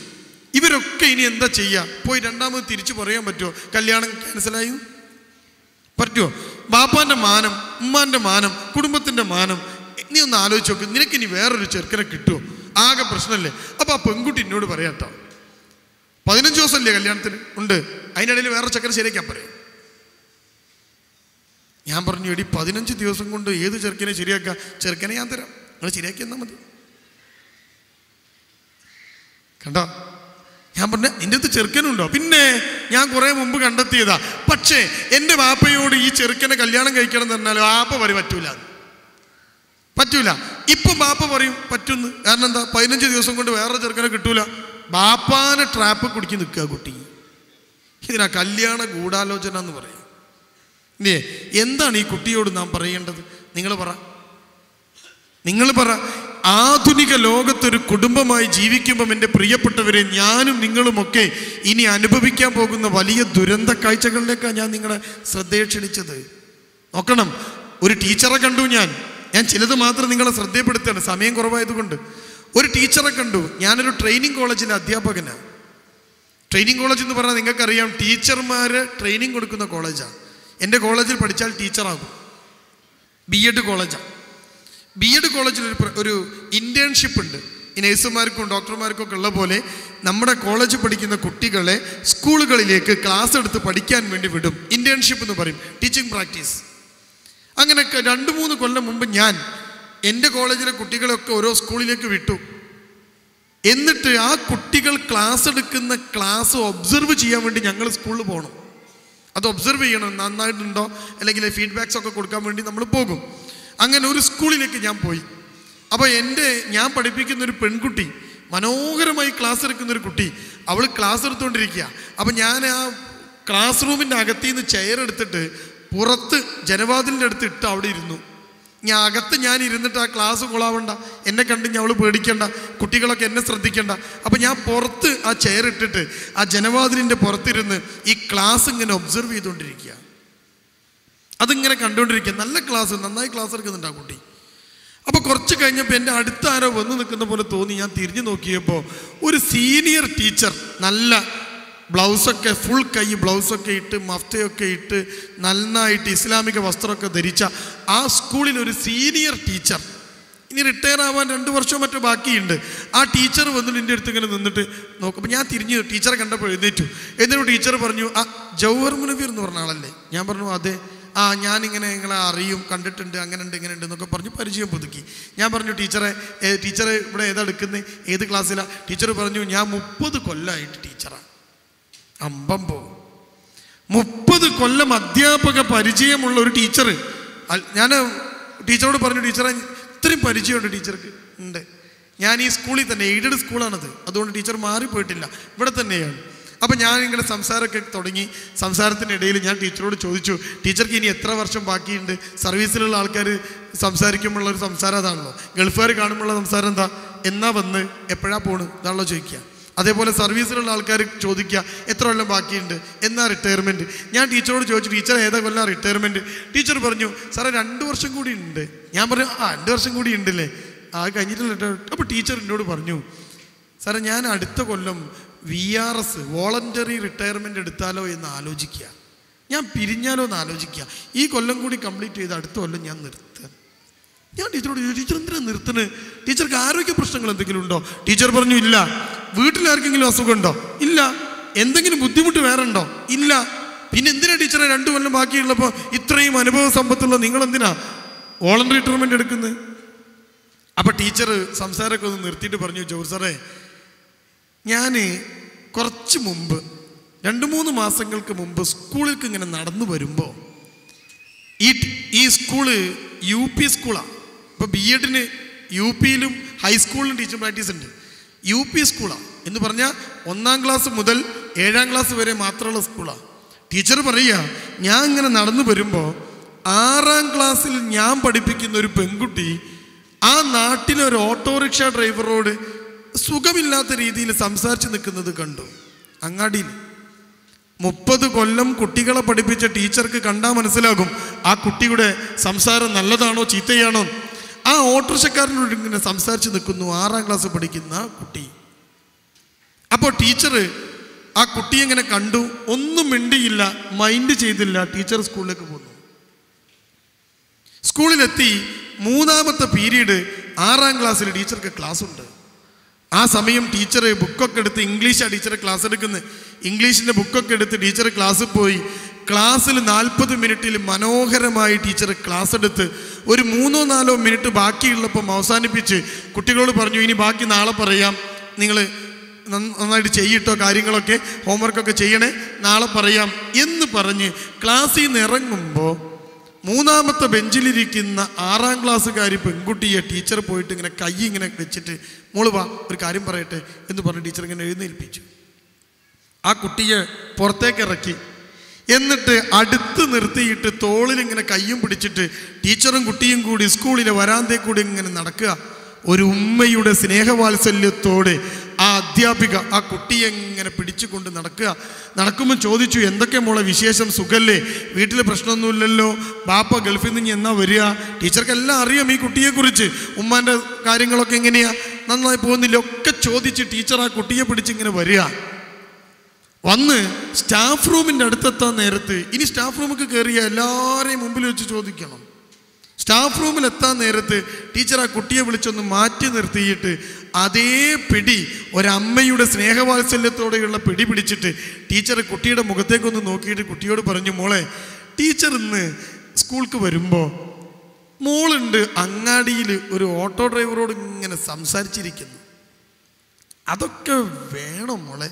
A: ഇവരൊക്കെ ഇനി എന്താ ചെയ്യുക പോയി രണ്ടാമത് തിരിച്ചു പറയാൻ പറ്റുമോ കല്യാണം ക്യാൻസലായി പറ്റുമോ ബാപ്പാന്റെ മാനം ഉമ്മാന്റെ മാനം കുടുംബത്തിന്റെ മാനം. നീ ഒന്ന് ആലോചിച്ച് നോക്ക്. നിനക്ക് ഇനി വേറൊരു ചെറുക്കനെ കിട്ടുമോ ആകെ പ്രശ്നമല്ലേ? അപ്പോൾ ആ പെൺകുട്ടി എന്നോട് പറയാട്ടോ പതിനഞ്ച് ദിവസമല്ലേ കല്യാണത്തിന്? ഉണ്ട്. അതിനിടയിൽ വേറെ ചെക്കനെ ശരിയാക്കാൻ പറയാം. ഞാൻ പറഞ്ഞു എടി പതിനഞ്ച് ദിവസം കൊണ്ട് ഏത് ചെറുക്കനെ ശരിയാക്കുക ചെറുക്കനെ ഞാൻ തരാം. നിങ്ങൾ ശരിയാക്കി എന്നാൽ മതി. കണ്ടോ? ഞാൻ പറഞ്ഞ എന്റെ അടുത്ത് ചെറുക്കനുണ്ടോ? പിന്നെ ഞാൻ കുറേ മുമ്പ് കണ്ടെത്തിയതാ. പക്ഷേ എന്റെ വാപ്പയോട് ഈ ചെറുക്കനെ കല്യാണം കഴിക്കണം എന്ന് പറഞ്ഞാൽ വാപ്പ പറയും പറ്റൂല പറ്റൂല. ഇപ്പം ബാപ്പ പറയും പറ്റുന്നു. കാരണം എന്താ? പതിനഞ്ച് ദിവസം കൊണ്ട് വേറെ ചെറുക്കനെ കിട്ടൂല. ബാപ്പാനെ ട്രാപ്പ് കുടിക്ക് നിൽക്കുക കുട്ടി. ഇതിനാ കല്യാണ ഗൂഢാലോചന എന്ന് പറയും. ഇല്ലേ? എന്താണ് ഈ കുട്ടിയോട് നാം പറയേണ്ടത്? നിങ്ങൾ പറ. നിങ്ങൾ പറ. ആധുനിക ലോകത്തൊരു കുടുംബമായി ജീവിക്കുമ്പം എന്റെ പ്രിയപ്പെട്ടവരെ ഞാനും നിങ്ങളുമൊക്കെ ഇനി അനുഭവിക്കാൻ പോകുന്ന വലിയ ദുരന്ത കാഴ്ചകളിലേക്കാണ് ഞാൻ നിങ്ങളെ ശ്രദ്ധയെ ക്ഷണിച്ചത്. നോക്കണം ഒരു ടീച്ചറെ കണ്ടു ഞാൻ. ഞാൻ ചിലത് മാത്രം നിങ്ങളെ ശ്രദ്ധയപ്പെടുത്തുകയാണ് സമയം കുറവായതുകൊണ്ട്. ഒരു ടീച്ചറെ കണ്ടു ഞാനൊരു ട്രെയിനിങ് കോളേജിലെ അധ്യാപകനാണ് ട്രെയിനിങ് കോളേജ് എന്ന് പറഞ്ഞാൽ നിങ്ങൾക്കറിയാം ടീച്ചർമാർ ട്രെയിനിങ് കൊടുക്കുന്ന കോളേജാണ് എന്റെ കോളേജിൽ പഠിച്ചാൽ ടീച്ചറാകും. ബി എഡ് കോളേജാണ് ബി എഡ് കോളേജിൽ ഒരു ഒരു ഇന്റേൺഷിപ്പ് ഉണ്ട്. ഈ നഴ്സുമാർക്കും ഡോക്ടർമാർക്കും ഒക്കെ ഉള്ള പോലെ നമ്മുടെ കോളേജ് പഠിക്കുന്ന കുട്ടികളെ സ്കൂളുകളിലേക്ക് ക്ലാസ് എടുത്ത് പഠിക്കാൻ വേണ്ടി വിടും. ഇന്റേൺഷിപ്പ് എന്ന് പറയും. ടീച്ചിങ് പ്രാക്ടീസ് അങ്ങനെ രണ്ട് മൂന്ന് കൊല്ലം മുമ്പ് ഞാൻ എന്റെ കോളേജിലെ കുട്ടികളെയൊക്കെ ഓരോ സ്കൂളിലേക്ക് വിട്ടു. എന്നിട്ട് ആ കുട്ടികൾ ക്ലാസ് എടുക്കുന്ന ക്ലാസ് ഒബ്സർവ് ചെയ്യാൻ വേണ്ടി ഞങ്ങൾ സ്കൂളിൽ പോകണം അത് ഒബ്സർവ് ചെയ്യണം. നന്നായിട്ടുണ്ടോ? അല്ലെങ്കിൽ ഫീഡ്ബാക്സ് ഒക്കെ കൊടുക്കാൻ വേണ്ടി നമ്മൾ പോകും. അങ്ങനെ ഒരു സ്കൂളിലേക്ക് ഞാൻ പോയി. അപ്പോൾ എന്റെ ഞാൻ പഠിപ്പിക്കുന്ന ഒരു പെൺകുട്ടി മനോഹരമായി ക്ലാസ് എടുക്കുന്ന ഒരു കുട്ടി അവൾ ക്ലാസ് എടുത്തുകൊണ്ടിരിക്കുക അപ്പം ഞാൻ ആ ക്ലാസ് റൂമിന്റെ അകത്തിൽ നിന്ന് ചെയർ എടുത്തിട്ട് പുറത്ത് ജനവാതിലിന്റെ അടുത്ത് ഇട്ട് അവിടെ ഇരുന്നു. ഞാൻ അകത്ത് ഞാൻ ഇരുന്നിട്ട് ആ ക്ലാസ് കൊളാവണ്ട എന്നെ കണ്ട് ഞാൻ അവൾ പേടിക്കണ്ട. കുട്ടികളൊക്കെ എന്നെ ശ്രദ്ധിക്കണ്ട. അപ്പം ഞാൻ പുറത്ത് ആ ചെയർ ഇട്ടിട്ട് ആ ജനവാതിലിന്റെ പുറത്തിരുന്ന് ഈ ക്ലാസ് ഇങ്ങനെ ഒബ്സർവ് ചെയ്തുകൊണ്ടിരിക്കുക അതിങ്ങനെ കണ്ടുകൊണ്ടിരിക്കുക. നല്ല ക്ലാസ് നന്നായി ക്ലാസ് എടുക്കുന്നുണ്ട് ആ കുട്ടി. അപ്പോൾ കുറച്ച് കഴിഞ്ഞപ്പോൾ എന്റെ അടുത്ത ആരോ വന്ന് നിൽക്കുന്ന പോലെ തോന്നി. ഞാൻ തിരിഞ്ഞു നോക്കിയപ്പോൾ ഒരു സീനിയർ ടീച്ചർ നല്ല ബ്ലൗസൊക്കെ ഫുൾ കൈ ബ്ലൗസൊക്കെ ഇട്ട് മഫ്തയൊക്കെ ഇട്ട് നന്നായിട്ട് ഇസ്ലാമിക വസ്ത്രമൊക്കെ ധരിച്ച ആ സ്കൂളിൽ ഒരു സീനിയർ ടീച്ചർ ഇനി റിട്ടയർ ആവാൻ രണ്ട് വർഷം മറ്റോ ബാക്കിയുണ്ട്. ആ ടീച്ചർ വന്നിട്ട് എന്റെ അടുത്ത് ഇങ്ങനെ നിന്നിട്ട് നോക്കുമ്പോൾ ഞാൻ തിരിഞ്ഞു ടീച്ചറെ കണ്ടപ്പോൾ എഴുന്നേറ്റു. എന്നിട്ട് ടീച്ചർ പറഞ്ഞു ആ ജൗഹർ മുനവീർ എന്ന് പറഞ്ഞ ആളല്ലേ? ഞാൻ പറഞ്ഞു അതെ. ആ ഞാനിങ്ങനെ നിങ്ങളെ അറിയും കണ്ടിട്ടുണ്ട് അങ്ങനെ ഉണ്ട് ഇങ്ങനെ ഉണ്ട് എന്നൊക്കെ പറഞ്ഞ് പരിചയം പുതുക്കി. ഞാൻ പറഞ്ഞു ടീച്ചറെ ടീച്ചറെ ഇവിടെ ഏതാ എടുക്കുന്നത് ഏത് ക്ലാസ്സിലാണ് ടീച്ചർ പറഞ്ഞു ഞാൻ മുപ്പത് കൊല്ലമായിട്ട് ടീച്ചറാണ് അമ്പം പോകും മുപ്പത് കൊല്ലം അധ്യാപക പരിചയമുള്ള ഒരു ടീച്ചർ ഞാൻ ടീച്ചറോട് പറഞ്ഞു ടീച്ചറെ ഇത്രയും പരിചയമുണ്ട് ടീച്ചർക്ക്. ഉണ്ട്. ഞാൻ ഈ സ്കൂളിൽ തന്നെ എയ്ഡഡ് സ്കൂളാണത്. അതുകൊണ്ട് ടീച്ചർ മാറിപ്പോയിട്ടില്ല. ഇവിടെ തന്നെയാണ്. അപ്പം ഞാൻ ഇങ്ങനെ സംസാരമൊക്കെ തുടങ്ങി. സംസാരത്തിനിടയിൽ ഞാൻ ടീച്ചറോട് ചോദിച്ചു ടീച്ചർക്ക് ഇനി എത്ര വർഷം ബാക്കിയുണ്ട്? സർവീസിലുള്ള ആൾക്കാർ സംസാരിക്കുമ്പോഴുള്ള ഒരു സംസാരം അതാണല്ലോ. ഗൾഫുകാർ കാണുമ്പോഴുള്ള സംസാരം എന്താ? എന്നാ വന്ന് എപ്പോഴാ പോണ്? ഇതാണല്ലോ ചോദിക്കുക. അതേപോലെ സർവീസിലുള്ള ആൾക്കാർ ചോദിക്കുക എത്ര കൊല്ലം ബാക്കിയുണ്ട്? എന്നാ റിട്ടയർമെന്റ് ഞാൻ ടീച്ചറോട് ചോദിച്ചു ടീച്ചർ ഏതാ കൊല്ലം റിട്ടയർമെന്റ് ടീച്ചർ പറഞ്ഞു സാറേ രണ്ട് വർഷം കൂടി ഉണ്ട്. ഞാൻ പറഞ്ഞു ആ രണ്ട് വർഷം കൂടി ഉണ്ടല്ലേ? ആ കഴിഞ്ഞിട്ടില്ല. അപ്പോൾ ടീച്ചർ എന്നോട് പറഞ്ഞു സാറേ ഞാൻ അടുത്ത കൊല്ലം V R S voluntary retirement എടുത്താലോ എന്ന് ആലോചിക്കുക. ഞാൻ പിരിഞ്ഞാലോ എന്ന് ആലോചിക്കുക. ഈ കൊല്ലം കൂടി കംപ്ലീറ്റ് ചെയ്ത് അടുത്ത കൊല്ലം ഞാൻ നിർത്തുക ഞാൻ ടീച്ചറോട് ടീച്ചർ എന്തിനാ നിർത്തുന്നത് ടീച്ചർക്ക് ആരോഗ്യ പ്രശ്നങ്ങൾ എന്തെങ്കിലും ഉണ്ടോ? ടീച്ചർ പറഞ്ഞു ഇല്ല. വീട്ടിലാർക്കെങ്കിലും അസുഖമുണ്ടോ ഇല്ല. എന്തെങ്കിലും ബുദ്ധിമുട്ട് വേറെ ഉണ്ടോ? ഇല്ല. പിന്നെ എന്തിനാ ടീച്ചറെ രണ്ടു കൊല്ലം ബാക്കിയുള്ളപ്പോൾ ഇത്രയും അനുഭവ സമ്പത്തുള്ള നിങ്ങൾ എന്തിനാ വോളണ്ടറി റിട്ടയർമെന്റ് എടുക്കുന്നത് അപ്പം ടീച്ചർ സംസാരമൊക്കെ ഒന്ന് നിർത്തിയിട്ട് പറഞ്ഞു ജോർ സാറേ ഞാൻ കുറച്ച് മുമ്പ് രണ്ട് മൂന്ന് മാസങ്ങൾക്ക് മുമ്പ് സ്കൂളിലേക്ക് ഇങ്ങനെ നടന്നു വരുമ്പോൾ ഈ ഈ സ്കൂൾ യു പി സ്കൂളാണ് ഇപ്പോൾ ബി എഡിന് യു പിയിലും ഹൈസ്കൂളിലും ടീച്ചർ പ്രാക്ടീസ് ഉണ്ട്. യു പി സ്കൂളാണ് എന്ന് പറഞ്ഞാൽ ഒന്നാം ക്ലാസ് മുതൽ ഏഴാം ക്ലാസ് വരെ മാത്രമുള്ള സ്കൂളാണ് ടീച്ചർ പറയുക ഞാൻ ഇങ്ങനെ നടന്നു വരുമ്പോൾ ആറാം ക്ലാസ്സിൽ ഞാൻ പഠിപ്പിക്കുന്ന ഒരു പെൺകുട്ടി ആ നാട്ടിലെ ഒരു ഓട്ടോറിക്ഷ ഡ്രൈവറോട് സുഖമില്ലാത്ത രീതിയിൽ സംസാരിച്ച് നിൽക്കുന്നത് കണ്ടു. അങ്ങാടിയിൽ മുപ്പത് കൊല്ലം കുട്ടികളെ പഠിപ്പിച്ച ടീച്ചർക്ക് കണ്ടാൽ മനസ്സിലാകും ആ കുട്ടിയുടെ സംസാരം നല്ലതാണോ ചീത്തയാണോ. ആ ഓട്ടോറിക്ഷക്കാരനോട് ഇങ്ങനെ സംസാരിച്ച് നിൽക്കുന്നു ആറാം ക്ലാസ് പഠിക്കുന്ന കുട്ടി. അപ്പോൾ ടീച്ചർ ആ കുട്ടിയെ ഇങ്ങനെ കണ്ടു ഒന്നും മിണ്ടിയില്ല മൈൻഡ് ചെയ്തില്ല ടീച്ചർ സ്കൂളിലേക്ക് പോന്നു. സ്കൂളിലെത്തി മൂന്നാമത്തെ പീരീഡ് ആറാം ക്ലാസ്സിൽ ടീച്ചർക്ക് ക്ലാസ് ഉണ്ട് ആ സമയം ടീച്ചർ ബുക്കൊക്കെ എടുത്ത് ഇംഗ്ലീഷാണ് ടീച്ചർ ക്ലാസ് എടുക്കുന്നത് ഇംഗ്ലീഷിന്റെ ബുക്കൊക്കെ എടുത്ത് ടീച്ചർ ക്ലാസ്സിൽ പോയി. ക്ലാസ്സിൽ നാൽപ്പത് മിനിറ്റിൽ മനോഹരമായി ടീച്ചർ ക്ലാസ് എടുത്ത് ഒരു മൂന്നോ നാലോ മിനിറ്റ് ബാക്കിയുള്ളപ്പം അവസാനിപ്പിച്ച് കുട്ടികളോട് പറഞ്ഞു ഇനി ബാക്കി നാളെ പറയാം. നിങ്ങൾ നന്നായിട്ട് ചെയ്യിട്ടോ കാര്യങ്ങളൊക്കെ ഹോംവർക്കൊക്കെ ചെയ്യണേ നാളെ പറയാം. എന്ന് പറഞ്ഞ് ക്ലാസ്സിൽ നിന്ന് ഇറങ്ങുമ്പോൾ മൂന്നാമത്തെ ബെഞ്ചിലിരിക്കുന്ന ആറാം ക്ലാസ്സുകാരി പെൺകുട്ടിയെ ടീച്ചർ പോയിട്ട് ഇങ്ങനെ കൈ ഇങ്ങനെ വെച്ചിട്ട് മോൾ വാ ഒരു കാര്യം പറയട്ടെ എന്ന് പറഞ്ഞ് ടീച്ചർ ഇങ്ങനെ എഴുന്നേൽപ്പിച്ചു. ആ കുട്ടിയെ പുറത്തേക്ക് ഇറക്കി. എന്നിട്ട് അടുത്ത് നിർത്തിയിട്ട് തോളിൽ ഇങ്ങനെ കയ്യും പിടിച്ചിട്ട് ടീച്ചറും കുട്ടിയും കൂടി സ്കൂളിലെ വരാന്തേ കൂടി ഇങ്ങനെ നടക്കുക. ഒരു ഉമ്മയുടെ സ്നേഹവാത്സല്യത്തോടെ ആ അധ്യാപിക ആ കുട്ടിയെ ഇങ്ങനെ പിടിച്ചുകൊണ്ട് നടക്കുക. നടക്കുമ്പോൾ ചോദിച്ചു എന്തൊക്കെ മോളെ വിശേഷം? സുഖല്ലേ? വീട്ടിൽ പ്രശ്നമൊന്നുമില്ലല്ലോ? ബാപ്പ ഗൾഫിൽ നിന്ന് എന്നാ വരിക? ടീച്ചർക്ക് എല്ലാം അറിയാം ഈ കുട്ടിയെക്കുറിച്ച്. ഉമ്മാന്റെ കാര്യങ്ങളൊക്കെ എങ്ങനെയാ? നന്നായി പോകുന്നില്ല? ഒക്കെ ചോദിച്ച് ടീച്ചർ ആ കുട്ടിയെ പിടിച്ചിങ്ങനെ വരിക. വന്ന് സ്റ്റാഫ് റൂമിന്റെ അടുത്തെത്താൻ നേരത്ത് ഇനി സ്റ്റാഫ് റൂമിൽ കയറിയ എല്ലാവരെയും മുമ്പിൽ വെച്ച് ചോദിക്കണം. സ്റ്റാഫ് റൂമിൽ എത്താൻ നേരത്ത് ടീച്ചർ ആ കുട്ടിയെ വിളിച്ചൊന്ന് മാറ്റി നിർത്തിയിട്ട് അതേ പിടി ഒരമ്മയുടെ സ്നേഹവാത്സല്യത്തോടെയുള്ള പിടി പിടിച്ചിട്ട് ടീച്ചർ കുട്ടിയുടെ മുഖത്തേക്കൊന്ന് നോക്കിയിട്ട് കുട്ടിയോട് പറഞ്ഞു മോളെ ടീച്ചർ ഇന്ന് സ്കൂൾക്ക് വരുമ്പോൾ മോളുണ്ട് അങ്ങാടിയിൽ ഒരു ഓട്ടോ ഡ്രൈവറോട് ഇങ്ങനെ സംസാരിച്ചിരിക്കുന്നു. അതൊക്കെ വേണം മോളെ?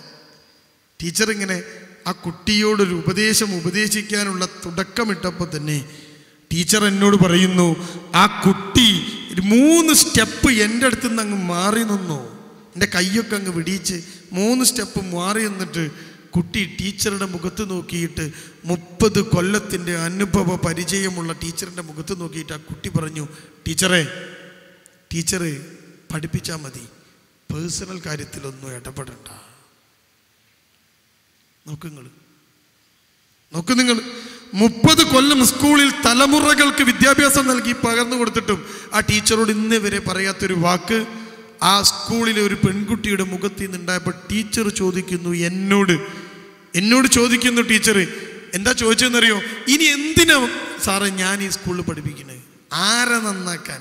A: ടീച്ചർ ഇങ്ങനെ ആ കുട്ടിയോടൊരു ഉപദേശം ഉപദേശിക്കാനുള്ള തുടക്കമിട്ടപ്പോൾ തന്നെ ടീച്ചർ എന്നോട് പറയുന്നു ആ കുട്ടി മൂന്ന് സ്റ്റെപ്പ് എന്റെ അടുത്ത് നിന്ന് അങ്ങ് മാറി നിന്നു. എന്റെ കൈയൊക്കെ അങ്ങ് വിടിയിച്ച് മൂന്ന് സ്റ്റെപ്പ് മാറി നിന്നിട്ട് കുട്ടി ടീച്ചറുടെ മുഖത്ത് നോക്കിയിട്ട് മുപ്പത് കൊല്ലത്തിന്റെ അനുഭവ പരിചയമുള്ള ടീച്ചറിന്റെ മുഖത്ത് നോക്കിയിട്ട് ആ കുട്ടി പറഞ്ഞു ടീച്ചറെ ടീച്ചറ് പഠിപ്പിച്ചാൽ മതി. പേഴ്സണൽ കാര്യത്തിലൊന്നും ഇടപെടണ്ട. നോക്ക് നിങ്ങൾ നോക്ക് നിങ്ങൾ. മുപ്പത് കൊല്ലം സ്കൂളിൽ തലമുറകൾക്ക് വിദ്യാഭ്യാസം നൽകി പകർന്നു കൊടുത്തിട്ടും ആ ടീച്ചറോട് ഇന്ന് വരെ പറയാത്തൊരു വാക്ക് ആ സ്കൂളിലെ ഒരു പെൺകുട്ടിയുടെ മുഖത്ത് നിന്നുണ്ടായപ്പോൾ ടീച്ചർ ചോദിക്കുന്നു എന്നോട്? എന്നോട് ചോദിക്കുന്നു ടീച്ചർ എന്താ ചോദിച്ചതെന്നറിയോ? ഇനി എന്തിനാ സാറേ ഞാൻ ഈ സ്കൂളിൽ പഠിപ്പിക്കുന്നത് ആരെ നന്നാക്കാൻ?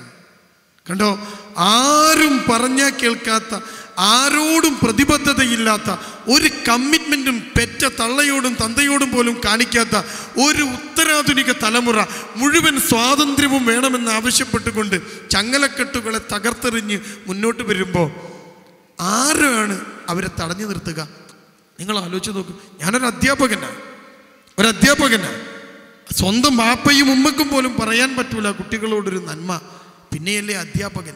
A: കണ്ടോ? ആരും പറഞ്ഞാൽ കേൾക്കാത്ത ആരോടും പ്രതിബദ്ധതയില്ലാത്ത ഒരു കമ്മിറ്റ്മെന്റും പെറ്റ തള്ളയോടും തന്തയോടും പോലും കാണിക്കാത്ത ഒരു ഉത്തരാധുനിക തലമുറ മുഴുവൻ സ്വാതന്ത്ര്യവും വേണമെന്ന് ആവശ്യപ്പെട്ടുകൊണ്ട് ചങ്ങലക്കെട്ടുകളെ തകർത്തെറിഞ്ഞ് മുന്നോട്ട് വരുമ്പോൾ ആരാണ് അവരെ തടഞ്ഞു നിർത്തുക? നിങ്ങൾ ആലോചിച്ച് നോക്കൂ. ഞാനൊരു അധ്യാപകനാണ്. ഒരു അധ്യാപകനാണ്. സ്വന്തം വാപ്പയും ഉമ്മക്കും പോലും പറയാൻ പറ്റൂല കുട്ടികളോടൊരു നന്മ. പിന്നെയല്ലേ അധ്യാപകൻ.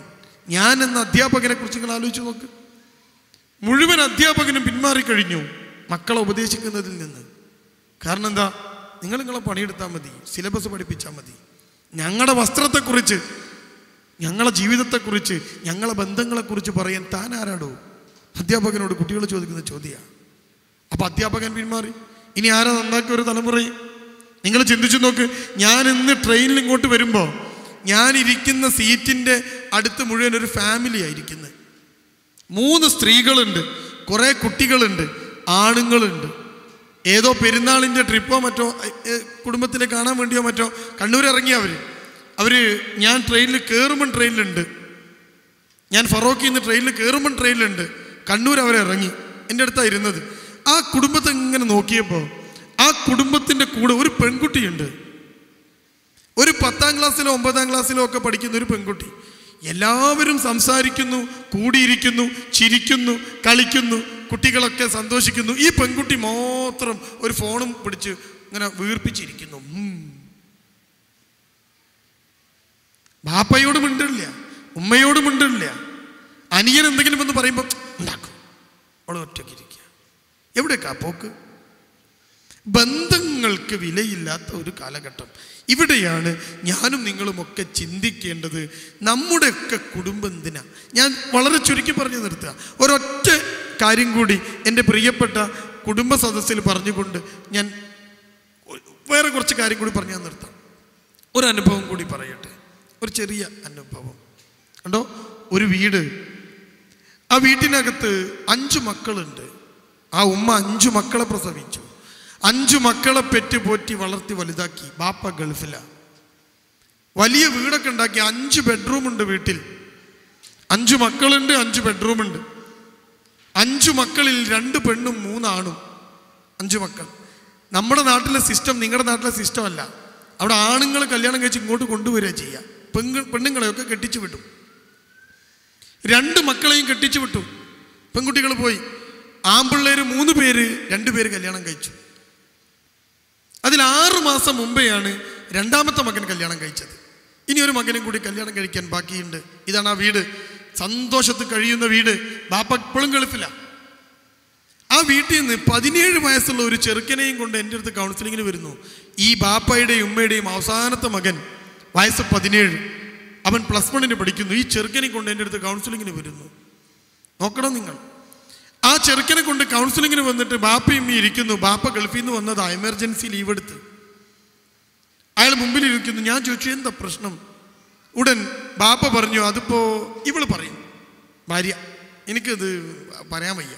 A: ഞാൻ എന്ന അധ്യാപകനെ കുറിച്ച് നിങ്ങൾ ആലോചിച്ച് നോക്ക്. മുഴുവൻ അധ്യാപകനും പിന്മാറിക്കഴിഞ്ഞു മക്കളെ ഉപദേശിക്കുന്നതിൽ നിന്ന്. കാരണം എന്താ? നിങ്ങൾ നിങ്ങളെ പണിയെടുത്താൽ മതി സിലബസ് പഠിപ്പിച്ചാൽ മതി. ഞങ്ങളുടെ വസ്ത്രത്തെക്കുറിച്ച് ഞങ്ങളെ ജീവിതത്തെക്കുറിച്ച് ഞങ്ങളെ ബന്ധങ്ങളെക്കുറിച്ച് പറയാൻ താൻ ആരാടോ? അധ്യാപകനോട് കുട്ടികൾ ചോദിക്കുന്ന ചോദ്യമാണ് അപ്പോൾ അധ്യാപകൻ പിന്മാറി. ഇനി ആരാ നന്നാക്കിയ ഒരു തലമുറയും നിങ്ങൾ ചിന്തിച്ചു നോക്ക്. ഞാൻ ഇന്ന് ട്രെയിനിൽ ഇങ്ങോട്ട് വരുമ്പോൾ ഞാൻ ഇരിക്കുന്ന സീറ്റിന്റെ അടുത്ത് മുഴുവൻ ഒരു ഫാമിലി ആയിരിക്കുന്നത് മൂന്ന് സ്ത്രീകളുണ്ട് കുറേ കുട്ടികളുണ്ട് ആണുങ്ങളുണ്ട്. ഏതോ പെരുന്നാളിന്റെ ട്രിപ്പോ മറ്റോ എ, കാണാൻ വേണ്ടിയോ മറ്റോ കണ്ണൂർ ഇറങ്ങി അവർ അവർ ഞാൻ ട്രെയിനിൽ കയറുമ്പം ട്രെയിനിലുണ്ട്. ഞാൻ ഫറോക്കിൽ നിന്ന് ട്രെയിനിൽ കയറുമ്പം ട്രെയിനിലുണ്ട്. കണ്ണൂർ അവരെ ഇറങ്ങി. എന്റെ അടുത്താണ് ഇരുന്നത്. ആ കുടുംബത്തെ ഇങ്ങനെ നോക്കിയപ്പോൾ ആ കുടുംബത്തിന്റെ കൂടെ ഒരു പെൺകുട്ടിയുണ്ട്. ഒരു പത്താം ക്ലാസ്സിലോ ഒമ്പതാം ക്ലാസ്സിലോ ഒക്കെ പഠിക്കുന്ന ഒരു പെൺകുട്ടി. എല്ലാവരും സംസാരിക്കുന്നു കൂടിയിരിക്കുന്നു ചിരിക്കുന്നു കളിക്കുന്നു കുട്ടികളൊക്കെ സന്തോഷിക്കുന്നു. ഈ പെൺകുട്ടി മാത്രം ഒരു ഫോണും പിടിച്ച് ഇങ്ങനെ വീർപ്പിച്ചിരിക്കുന്നു. ബാപ്പയോട് മിണ്ടില്ല ഉമ്മയോട് മിണ്ടില്ല. അനിയൻ എന്തെങ്കിലും എന്ന് പറയുമ്പോൾ ഉണ്ടാക്കും. അവൾ ഒറ്റയ്ക്ക് ഇരിക്കുക. എവിടെയൊക്കെ പോക്ക്? ബന്ധങ്ങൾക്ക് വിലയില്ലാത്ത ഒരു കാലഘട്ടം. ഇവിടെയാണ് ഞാനും നിങ്ങളുമൊക്കെ ചിന്തിക്കേണ്ടത്. നമ്മുടെയൊക്കെ കുടുംബം എന്തിനാ? ഞാൻ വളരെ ചുരുക്കി പറഞ്ഞു നിർത്തുക. ഒരൊറ്റ കാര്യം കൂടി എന്റെ പ്രിയപ്പെട്ട കുടുംബ സദസ്സിൽ പറഞ്ഞുകൊണ്ട് ഞാൻ വേറെ കുറച്ച് കാര്യം കൂടി പറഞ്ഞു ഞാൻ നിർത്താം. ഒരു അനുഭവം കൂടി പറയട്ടെ. ഒരു ചെറിയ അനുഭവം. കണ്ടോ? ഒരു വീട്. ആ വീട്ടിനകത്ത് അഞ്ചു മക്കളുണ്ട്. ആ ഉമ്മ അഞ്ചു മക്കളെ പ്രസവിച്ചു. അഞ്ചു മക്കളെ പെറ്റ് പോറ്റി വളർത്തി വലുതാക്കി. ബാപ്പ ഗൾഫില. വലിയ വീടൊക്കെ ഉണ്ടാക്കി. അഞ്ച് ബെഡ്റൂം ഉണ്ട് വീട്ടിൽ. അഞ്ചു മക്കളുണ്ട് അഞ്ച് ബെഡ്റൂം ഉണ്ട്. അഞ്ചു മക്കളിൽ രണ്ട് പെണ്ണും മൂന്നാണും. അഞ്ചു മക്കൾ. നമ്മുടെ നാട്ടിലെ സിസ്റ്റം നിങ്ങളുടെ നാട്ടിലെ സിസ്റ്റം അല്ല. അവിടെ ആണുങ്ങൾ കല്യാണം കഴിച്ച് ഇങ്ങോട്ട് കൊണ്ടുവരിക ചെയ്യുക പെണ്ണ് പെണ്ണുങ്ങളെയൊക്കെ കെട്ടിച്ചു വിട്ടു. രണ്ട് മക്കളെയും കെട്ടിച്ചു വിട്ടു. പെൺകുട്ടികൾ പോയി. ആമ്പിള്ളേര് മൂന്ന് പേര് രണ്ട് പേര് കല്യാണം കഴിച്ചു. അതിൽ ആറ് മാസം മുമ്പെയാണ് രണ്ടാമത്തെ മകൻ കല്യാണം കഴിച്ചത്. ഇനി ഒരു മകനും കൂടി കല്യാണം കഴിക്കാൻ ബാക്കിയുണ്ട്. ഇതാണ് ആ വീട്. സന്തോഷത്തിൽ കഴിയുന്ന വീട്. ബാപ്പ ഇപ്പോഴും കളിപ്പില്ല ആ വീട്ടിൽ നിന്ന് പതിനേഴ് വയസ്സുള്ള ഒരു ചെറുക്കനെയും കൊണ്ട് എന്റെ അടുത്ത് കൗൺസിലിങ്ങിന് വരുന്നു. ഈ ബാപ്പയുടെയും ഉമ്മയുടെയും അവസാനത്തെ മകൻ വയസ്സ് പതിനേഴ്. അവൻ പ്ലസ് വണ്ണിന് പഠിക്കുന്നു. ഈ ചെറുക്കനെ കൊണ്ട് എന്റെ അടുത്ത് കൗൺസിലിങ്ങിന് വരുന്നു. നോക്കണം നിങ്ങൾ. ആ ചെറുക്കനെ കൊണ്ട് കൗൺസിലിങ്ങിന് വന്നിട്ട് ബാപ്പ ഇമ്മി ഇരിക്കുന്നു. ബാപ്പ ഗൾഫിൽ നിന്ന് വന്നതാ. എമർജൻസി ലീവ് എടുത്ത്. അയാൾ മുമ്പിൽ ഇരിക്കുന്നു. ഞാൻ ചോദിച്ചു എന്താ പ്രശ്നം? ഉടൻ ബാപ്പ പറഞ്ഞു അതിപ്പോ ഇവൾ പറയും. ഭാര്യ എനിക്കത് പറയാൻ വയ്യ.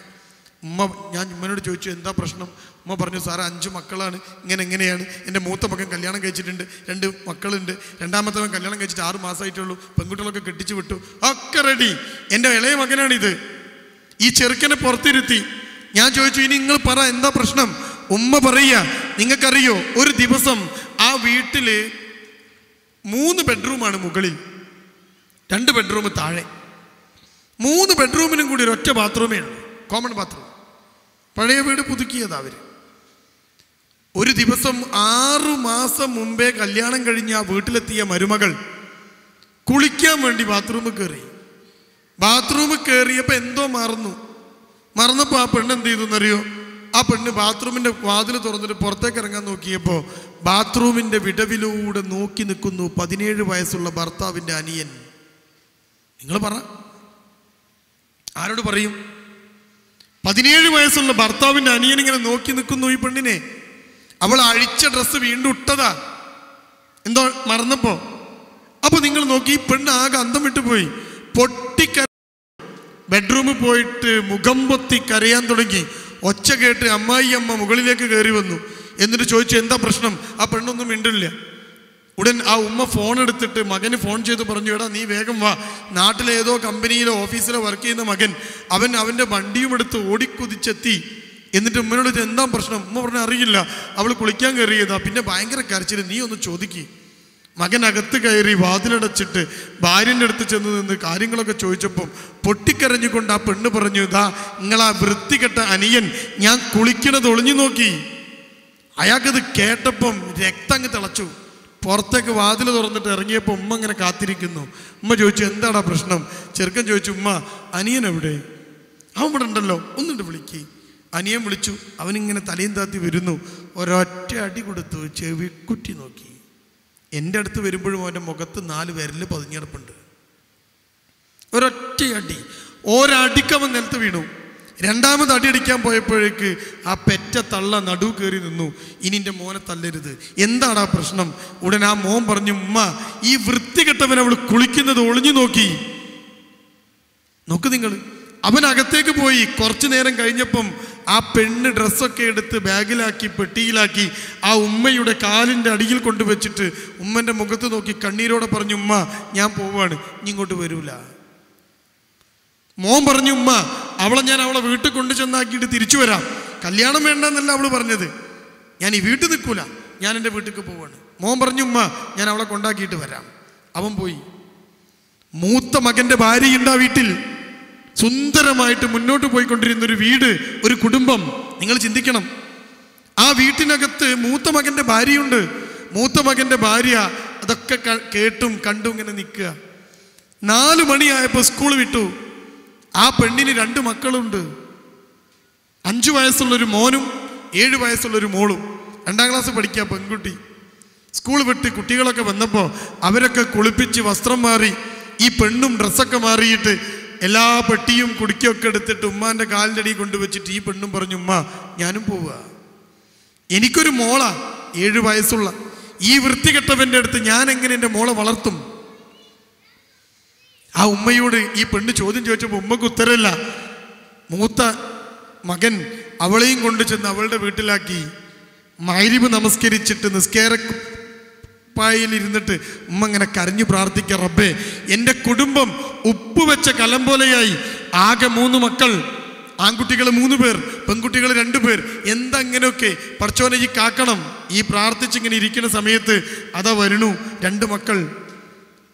A: ഉമ്മ ഞാൻ ഉമ്മനോട് ചോദിച്ചു എന്താ പ്രശ്നം? ഉമ്മ പറഞ്ഞു സാറേ അഞ്ച് മക്കളാണ്. ഇങ്ങനെ എങ്ങനെയാണ്? എന്റെ മൂത്ത മകൻ കല്യാണം കഴിച്ചിട്ടുണ്ട്. രണ്ട് മക്കളുണ്ട്. രണ്ടാമത്തെ മകൻ കല്യാണം കഴിച്ചിട്ട് ആറ് മാസമായിട്ടുള്ളൂ പെൺകുട്ടികളൊക്കെ കെട്ടിച്ചു വിട്ടു. ഒക്കെ റെഡി എന്റെ ഇളയ മകനാണിത്. ഈ ചെറുക്കനെ പുറത്തിരുത്തി. ഞാൻ ചോദിച്ചു ഇനി നിങ്ങൾ പറ എന്താ പ്രശ്നം? ഉമ്മ പറയുക നിങ്ങൾക്കറിയോ ഒരു ദിവസം ആ വീട്ടിൽ മൂന്ന് ബെഡ്റൂമാണ് മുകളിൽ. രണ്ട് ബെഡ്റൂം താഴെ. മൂന്ന് ബെഡ്റൂമിനും കൂടി ഒരൊറ്റ ബാത്റൂമേ ഉള്ളൂ കോമൺ ബാത്റൂം. പഴയ വീട് പുതുക്കിയതാ അവർ ഒരു ദിവസം ആറു മാസം മുമ്പേ കല്യാണം കഴിഞ്ഞ് ആ വീട്ടിലെത്തിയ മരുമകൾ കുളിക്കാൻ വേണ്ടി ബാത്റൂമിൽ കയറി. ബാത്റൂമിൽ കയറിയപ്പോൾ എന്തോ മറന്നു. മറന്നപ്പോൾ ആ പെണ്ണ് എന്ത് ചെയ്തു എന്നറിയോ? ആ പെണ്ണ് ബാത്റൂമിന്റെ വാതിൽ തുറന്നിട്ട് പുറത്തേക്ക് ഇറങ്ങാൻ നോക്കിയപ്പോൾ ബാത്റൂമിന്റെ വിടവിലൂടെ നോക്കി നിൽക്കുന്നു പതിനേഴ് വയസ്സുള്ള ഭർത്താവിന്റെ അനിയൻ. നിങ്ങൾ പറ. ആരോട് പറയും? പതിനേഴ് വയസ്സുള്ള ഭർത്താവിന്റെ അനിയൻ ഇങ്ങനെ നോക്കി നിൽക്കുന്നു ഈ പെണ്ണിനെ. അവൾ അഴിച്ച ഡ്രസ്സ് വീണ്ടും ഇട്ടതാ. എന്തോ മറന്നപ്പോ. അപ്പൊ നിങ്ങൾ നോക്കി ഈ പെണ്ണ് ആകെ അന്തം വിട്ടുപോയി. പൊട്ടിക്ക ബെഡ്റൂമിൽ പോയിട്ട് മുഖം പൊത്തി കരയാൻ തുടങ്ങി. ഒച്ച കേട്ട് അമ്മായി അമ്മ മുകളിലേക്ക് കയറി വന്നു. എന്നിട്ട് ചോദിച്ചു എന്താ പ്രശ്നം? ആ പെണ്ണൊന്നും മിണ്ടില്ല. ഉടൻ ആ ഉമ്മ ഫോൺ എടുത്തിട്ട് മകന് ഫോൺ ചെയ്ത് പറഞ്ഞു എടാ നീ വേഗം വാ. നാട്ടിലേതോ കമ്പനിയിലോ ഓഫീസിലോ വർക്ക് ചെയ്യുന്ന മകൻ അവൻ അവന്റെ വണ്ടിയും എടുത്ത് ഓടിക്കുതിച്ചെത്തി. എന്നിട്ട് ഉമ്മനോട് എന്താ പ്രശ്നം? ഉമ്മ പറഞ്ഞ അറിയില്ല. അവൾ കുളിക്കാൻ കയറിയതാ. പിന്നെ ഭയങ്കര കരച്ചിൽ നീ ഒന്ന് ചോദിക്ക്. മകൻ അകത്ത് കയറി വാതിലടച്ചിട്ട് ഭാര്യന്റെ അടുത്ത് ചെന്ന് നിന്ന് കാര്യങ്ങളൊക്കെ ചോദിച്ചപ്പം പൊട്ടിക്കരഞ്ഞുകൊണ്ട് ആ പെണ്ണ് പറഞ്ഞു ഇതാ നിങ്ങളാ വൃത്തികെട്ട അനിയൻ. ഞാൻ കുളിക്കണത് ഒളിഞ്ഞു നോക്കി. അയാൾക്കത് കേട്ടപ്പം രക്തം അങ്ങ് തിളച്ചു. പുറത്തേക്ക് വാതിൽ തുറന്നിട്ട് ഇറങ്ങിയപ്പോൾ ഉമ്മ ഇങ്ങനെ കാത്തിരിക്കുന്നു. ഉമ്മ ചോദിച്ചു എന്താടാ പ്രശ്നം? ചെറുക്കൻ ചോദിച്ചു ഉമ്മ അനിയൻ എവിടെ? അവൻ ഇവിടെ ഉണ്ടല്ലോ ഒന്നുണ്ട് വിളിക്ക്. അനിയൻ വിളിച്ചു അവനിങ്ങനെ തലയും താത്തി വരുന്നു. ഒരൊറ്റ അടി കൊടുത്തു ചെവി ചെവിക്കുറ്റി നോക്കി. എന്റെ അടുത്ത് വരുമ്പോഴും അവന്റെ മുഖത്ത് നാല് വിരൽ പതിഞ്ഞെടുപ്പുണ്ട്. ഒരൊറ്റ അടി ഒരടിക്കവൻ നിലത്ത് വീണു. രണ്ടാമത് അടി അടിക്കാൻ പോയപ്പോഴേക്ക് ആ പെറ്റ തള്ള നടു കയറി നിന്നു. ഇനി എന്റെ മോനെ തല്ലരുത്. എന്താണ് ആ പ്രശ്നം? ഉടൻ ആ മോൻ പറഞ്ഞു ഉമ്മ ഈ വൃത്തികെട്ടവൻ അവൾ കുളിക്കുന്നത് ഒളിഞ്ഞു നോക്കി. നോക്ക് നിങ്ങൾ അവൻ അകത്തേക്ക് പോയി കുറച്ചു നേരം കഴിഞ്ഞപ്പം ആ പെണ്ണ് ഡ്രസ്സൊക്കെ എടുത്ത് ബാഗിലാക്കി പെട്ടിയിലാക്കി ആ ഉമ്മയുടെ കാലിന്റെ അടിയിൽ കൊണ്ടുവച്ചിട്ട് ഉമ്മന്റെ മുഖത്ത് നോക്കി കണ്ണീരോടെ പറഞ്ഞു ഉമ്മ ഞാൻ പോവാണ് ഇങ്ങോട്ട് വരൂല. മോൻ പറഞ്ഞു ഉമ്മ അവളെ ഞാൻ അവളെ വീട്ടിൽ കൊണ്ടു ചെന്നാക്കിയിട്ട് തിരിച്ചു വരാം. കല്യാണം വേണ്ടെന്നല്ല അവൾ പറഞ്ഞത്. ഞാൻ ഈ വീട്ടിൽ നിൽക്കൂല ഞാൻ എന്റെ വീട്ടിലേക്ക് പോവാണ്. മോൻ പറഞ്ഞു ഉമ്മ ഞാൻ അവളെ കൊണ്ടാക്കിയിട്ട് വരാം. അവൻ പോയി. മൂത്ത മകന്റെ ഭാര്യയുണ്ട് ആ വീട്ടിൽ. സുന്ദരമായിട്ട് മുന്നോട്ട് പോയിക്കൊണ്ടിരുന്ന ഒരു വീട് ഒരു കുടുംബം. നിങ്ങൾ ചിന്തിക്കണം. ആ വീട്ടിനകത്ത് മൂത്ത മകന്റെ ഭാര്യയുണ്ട്. മൂത്ത മകന്റെ ഭാര്യ അതൊക്കെ കേട്ടും കണ്ടും ഇങ്ങനെ നിൽക്കുക. നാല് മണിയായപ്പോൾ സ്കൂൾ വിട്ടു. ആ പെണ്ണിന് രണ്ട് മക്കളുണ്ട്. അഞ്ചു വയസ്സുള്ളൊരു മോനും ഏഴ് വയസ്സുള്ളൊരു മോളും. രണ്ടാം ക്ലാസ് പഠിക്കുക പെൺകുട്ടി. സ്കൂൾ വിട്ട് കുട്ടികളൊക്കെ വന്നപ്പോൾ അവരൊക്കെ കുളിപ്പിച്ച് വസ്ത്രം മാറി ഈ പെണ്ണും ഡ്രസ്സൊക്കെ മാറിയിട്ട് എല്ലാ പെട്ടിയും കുടിക്കൊക്കെ എടുത്തിട്ട് ഉമ്മാന്റെ കാലിന്റെ അടി കൊണ്ടുവച്ചിട്ട് ഈ പെണ്ണും പറഞ്ഞു ഉമ്മ ഞാനും പോവുക എനിക്കൊരു മോളാ ഏഴ് വയസ്സുള്ള. ഈ വൃത്തികെട്ടവന്റെ അടുത്ത് ഞാൻ എങ്ങനെ എന്റെ മോളെ വളർത്തും? ആ ഉമ്മയോട് ഈ പെണ്ണ് ചോദ്യം ചോദിച്ചപ്പോൾ ഉമ്മക്ക് ഉത്തരമില്ല. മൂത്ത മകൻ അവളെയും കൊണ്ടു ചെന്ന് അവളുടെ വീട്ടിലാക്കി മൈരിവ് നമസ്കരിച്ചിട്ട് നിസ്കാര പായിൽ ഇരുന്നിട്ട് ഉമ്മ ഇങ്ങനെ കരഞ്ഞു പ്രാർത്ഥിക്ക റബ്ബേ എന്റെ കുടുംബം ഉപ്പ് വെച്ച കലം പോലെയായി. ആകെ മൂന്ന് മക്കൾ. ആൺകുട്ടികൾ മൂന്ന് പേർ പെൺകുട്ടികൾ രണ്ടു പേർ. എന്തങ്ങനെയൊക്കെ പഠിച്ചോനെ ഈ കാക്കണം. ഈ പ്രാർത്ഥിച്ചിങ്ങനെ ഇരിക്കുന്ന സമയത്ത് അതാ വരണു രണ്ട് മക്കൾ.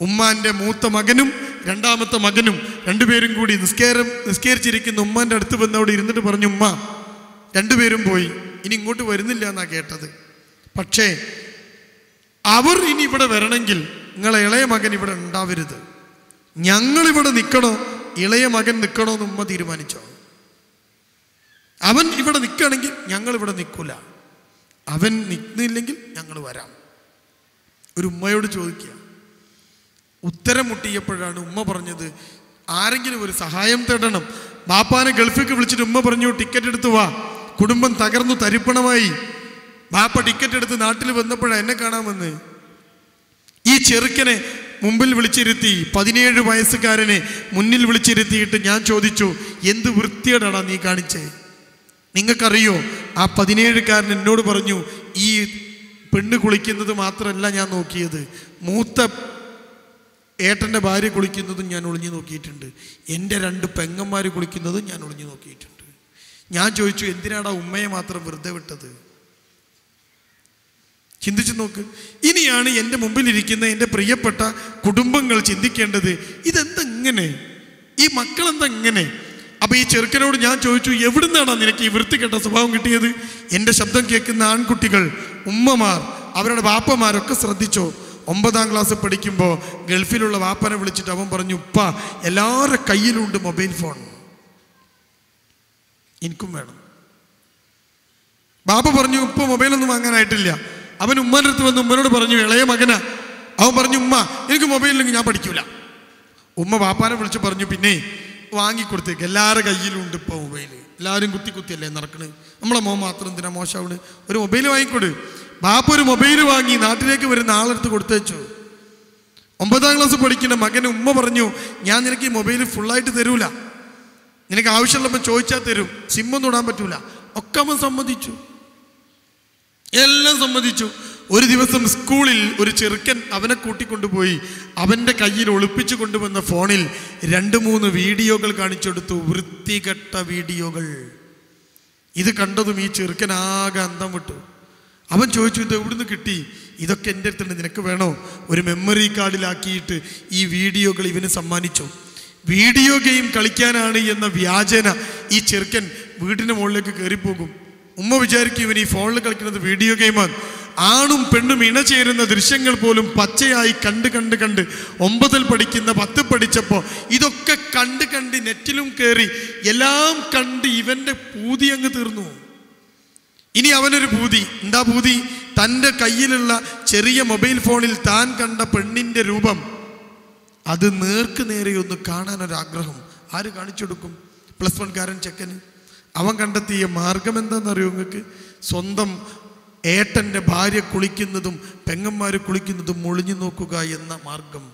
A: ഉമ്മാന്റെ മൂത്ത മകനും രണ്ടാമത്തെ മകനും രണ്ടുപേരും കൂടി നിസ്കാരം നിസ്കരിച്ചിരിക്കുന്ന. ഉമ്മാന്റെ അടുത്ത് വന്ന് അവിടെ ഇരുന്നിട്ട് പറഞ്ഞു ഉമ്മ രണ്ടുപേരും പോയി. ഇനി ഇങ്ങോട്ട് വരുന്നില്ല എന്നാണ് കേട്ടത്. പക്ഷേ അവർ ഇനി ഇവിടെ വരണമെങ്കിൽ നിങ്ങളെ ഇളയ മകൻ ഇവിടെ ഉണ്ടാവരുത്. ഞങ്ങളിവിടെ നിൽക്കണോ? ഇളയ മകൻ നിൽക്കണോ എന്ന് ഉമ്മ തീരുമാനിച്ചോ? അവൻ ഇവിടെ നിൽക്കുകയാണെങ്കിൽ ഞങ്ങളിവിടെ നിൽക്കൂല. അവൻ നിൽക്കുന്നില്ലെങ്കിൽ ഞങ്ങൾ വരാം. ഒരു ഉമ്മയോട് ചോദിക്കുക. ഉത്തരം മുട്ടിയപ്പോഴാണ് ഉമ്മ പറഞ്ഞത് ആരെങ്കിലും ഒരു സഹായം തേടണം. ബാപ്പാനെ ഗൾഫിലേക്ക് വിളിച്ചിട്ട് ഉമ്മ പറഞ്ഞു ടിക്കറ്റ് എടുത്തു വാ. കുടുംബം തകർന്നു തരിപ്പണമായി. ബാപ്പ ടിക്കറ്റ് എടുത്ത് നാട്ടിൽ വന്നപ്പോഴാണ് എന്നെ കാണാൻ വന്ന്. ഈ ചെറുക്കനെ മുമ്പിൽ വിളിച്ചിരുത്തി പതിനേഴ് വയസ്സുകാരനെ മുന്നിൽ വിളിച്ചിരുത്തിയിട്ട് ഞാൻ ചോദിച്ചു എന്ത് വൃത്തിയോടാണ് നീ കാണിച്ചേ? നിങ്ങൾക്കറിയോ? ആ പതിനേഴുകാരൻ എന്നോട് പറഞ്ഞു ഈ പെണ്ണ് കുളിക്കുന്നത് മാത്രമല്ല ഞാൻ നോക്കിയത്. മൂത്ത ഏട്ടന്റെ ഭാര്യ കുളിക്കുന്നതും ഞാൻ ഒളിഞ്ഞു നോക്കിയിട്ടുണ്ട്. എന്റെ രണ്ട് പെങ്ങന്മാർ കുളിക്കുന്നതും ഞാൻ ഒളിഞ്ഞു നോക്കിയിട്ടുണ്ട്. ഞാൻ ചോദിച്ചു എന്തിനാടാ ഉമ്മയെ മാത്രം വെറുതെ വിട്ടത്? ചിന്തിച്ചു നോക്ക്. ഇനിയാണ് എന്റെ മുമ്പിലിരിക്കുന്ന എന്റെ പ്രിയപ്പെട്ട കുടുംബങ്ങൾ ചിന്തിക്കേണ്ടത്. ഇതെന്തെങ്ങനെ? ഈ മക്കളെന്തെങ്ങനെ? അപ്പൊ ഈ ചെറുക്കനോട് ഞാൻ ചോദിച്ചു എവിടുന്നാണ് നിനക്ക് ഈ വൃത്തികെട്ട സ്വഭാവം കിട്ടിയത്? എന്റെ ശബ്ദം കേൾക്കുന്ന ആൺകുട്ടികൾ ഉമ്മമാർ അവരുടെ വാപ്പമാരൊക്കെ ശ്രദ്ധിച്ചോ? ഒമ്പതാം ക്ലാസ് പഠിക്കുമ്പോൾ ഗൾഫിലുള്ള വാപ്പനെ വിളിച്ചിട്ട് അവൻ പറഞ്ഞു ഉപ്പ എല്ലാവരുടെ കയ്യിലുണ്ട് മൊബൈൽ ഫോൺ. എനിക്കും വേണം. ബാപ്പ പറഞ്ഞു ഉപ്പ മൊബൈലൊന്നും വാങ്ങാനായിട്ടില്ല. അവൻ ഉമ്മാന്റെ അടുത്ത് വന്ന് ഉമ്മനോട് പറഞ്ഞു ഇളയ മകനാ. അവൻ പറഞ്ഞു ഉമ്മ എനിക്ക് മൊബൈലില്ലെങ്കിൽ ഞാൻ പഠിക്കൂല. ഉമ്മ വാപ്പാനെ വിളിച്ച് പറഞ്ഞു പിന്നെ വാങ്ങിക്കൊടുത്തേക്ക്. എല്ലാവരുടെ കയ്യിലും ഉണ്ട് ഇപ്പോൾ മൊബൈൽ എല്ലാവരും കുത്തി കുത്തിയല്ലേ നടക്കണത് നമ്മളെ മോൻ മാത്രം എന്തിനാ മോശമാണ് ഒരു മൊബൈൽ വാങ്ങിക്കൊടു. ബാപ്പ ഒരു മൊബൈൽ വാങ്ങി നാട്ടിലേക്ക് വരുന്ന ആളെടുത്ത് കൊടുത്തേച്ചു ഒമ്പതാം ക്ലാസ് പഠിക്കുന്ന മകന് ഉമ്മ പറഞ്ഞു ഞാൻ നിനക്ക് ഈ മൊബൈൽ ഫുള്ളായിട്ട് തരൂല. നിനക്ക് ആവശ്യമുള്ളപ്പോൾ ചോദിച്ചാൽ തരും. സിമ്മൊന്നും ഇടാൻ പറ്റൂല. ഒക്കെ അവൻ സമ്മതിച്ചു. എല്ലാം സമ്മതിച്ചു. ഒരു ദിവസം സ്കൂളിൽ ഒരു ചെറുക്കൻ അവനെ കൂട്ടിക്കൊണ്ടുപോയി. അവന്റെ കയ്യിൽ ഒളിപ്പിച്ചു കൊണ്ടുവന്ന ഫോണിൽ രണ്ട് മൂന്ന് വീഡിയോകൾ കാണിച്ചെടുത്തു. വൃത്തികെട്ട വീഡിയോകൾ. ഇത് കണ്ടതും ഈ ചെറുക്കൻ ആകെ അന്തം വിട്ടു. അവൻ ചോദിച്ചു ഇത് എവിടുന്ന് കിട്ടി? ഇതൊക്കെ എന്റെ അടുത്തുണ്ട്. നിനക്ക് വേണോ? ഒരു മെമ്മറി കാർഡിലാക്കിയിട്ട് ഈ വീഡിയോകൾ ഇവന് സമ്മാനിച്ചു. വീഡിയോ ഗെയിം കളിക്കാനാണ് എന്ന വ്യാജന ഈ ചെറുക്കൻ വീടിന് മുകളിലേക്ക് കയറിപ്പോകും. ഉമ്മ വിചാരിക്കും ഇവൻ ഈ ഫോണിൽ കളിക്കുന്നത് വീഡിയോ ഗെയിമാണ് ആണും. പെണ്ണും ഇണചേരുന്ന ദൃശ്യങ്ങൾ പോലും പച്ചയായി കണ്ട് കണ്ട് കണ്ട് ഒമ്പതിൽ പഠിക്കുന്ന പത്ത് പഠിച്ചപ്പോൾ ഇതൊക്കെ കണ്ട് കണ്ട് നെറ്റിലും കയറി എല്ലാം കണ്ട് ഇവന്റെ പൂതി അങ്ങ് തീർന്നു. ഇനി അവനൊരു ഭൂതി എന്താ ഭൂതി തന്റെ കയ്യിലുള്ള ചെറിയ മൊബൈൽ ഫോണിൽ താൻ കണ്ട പെണ്ണിന്റെ രൂപം. അത് നേർക്ക് നേരെ ഒന്ന് കാണാൻ ആര് കാണിച്ചു കൊടുക്കും? പ്ലസ് വൺകാരൻ ചെക്കന്. അവൻ കണ്ടെത്തിയ മാർഗം എന്താണെന്നറിയോ നിങ്ങൾക്ക്? സ്വന്തം ഏട്ടന്റെ ഭാര്യ കുളിക്കുന്നതും പെങ്ങന്മാർ കുളിക്കുന്നതും ഒളിഞ്ഞു നോക്കുക എന്ന മാർഗം.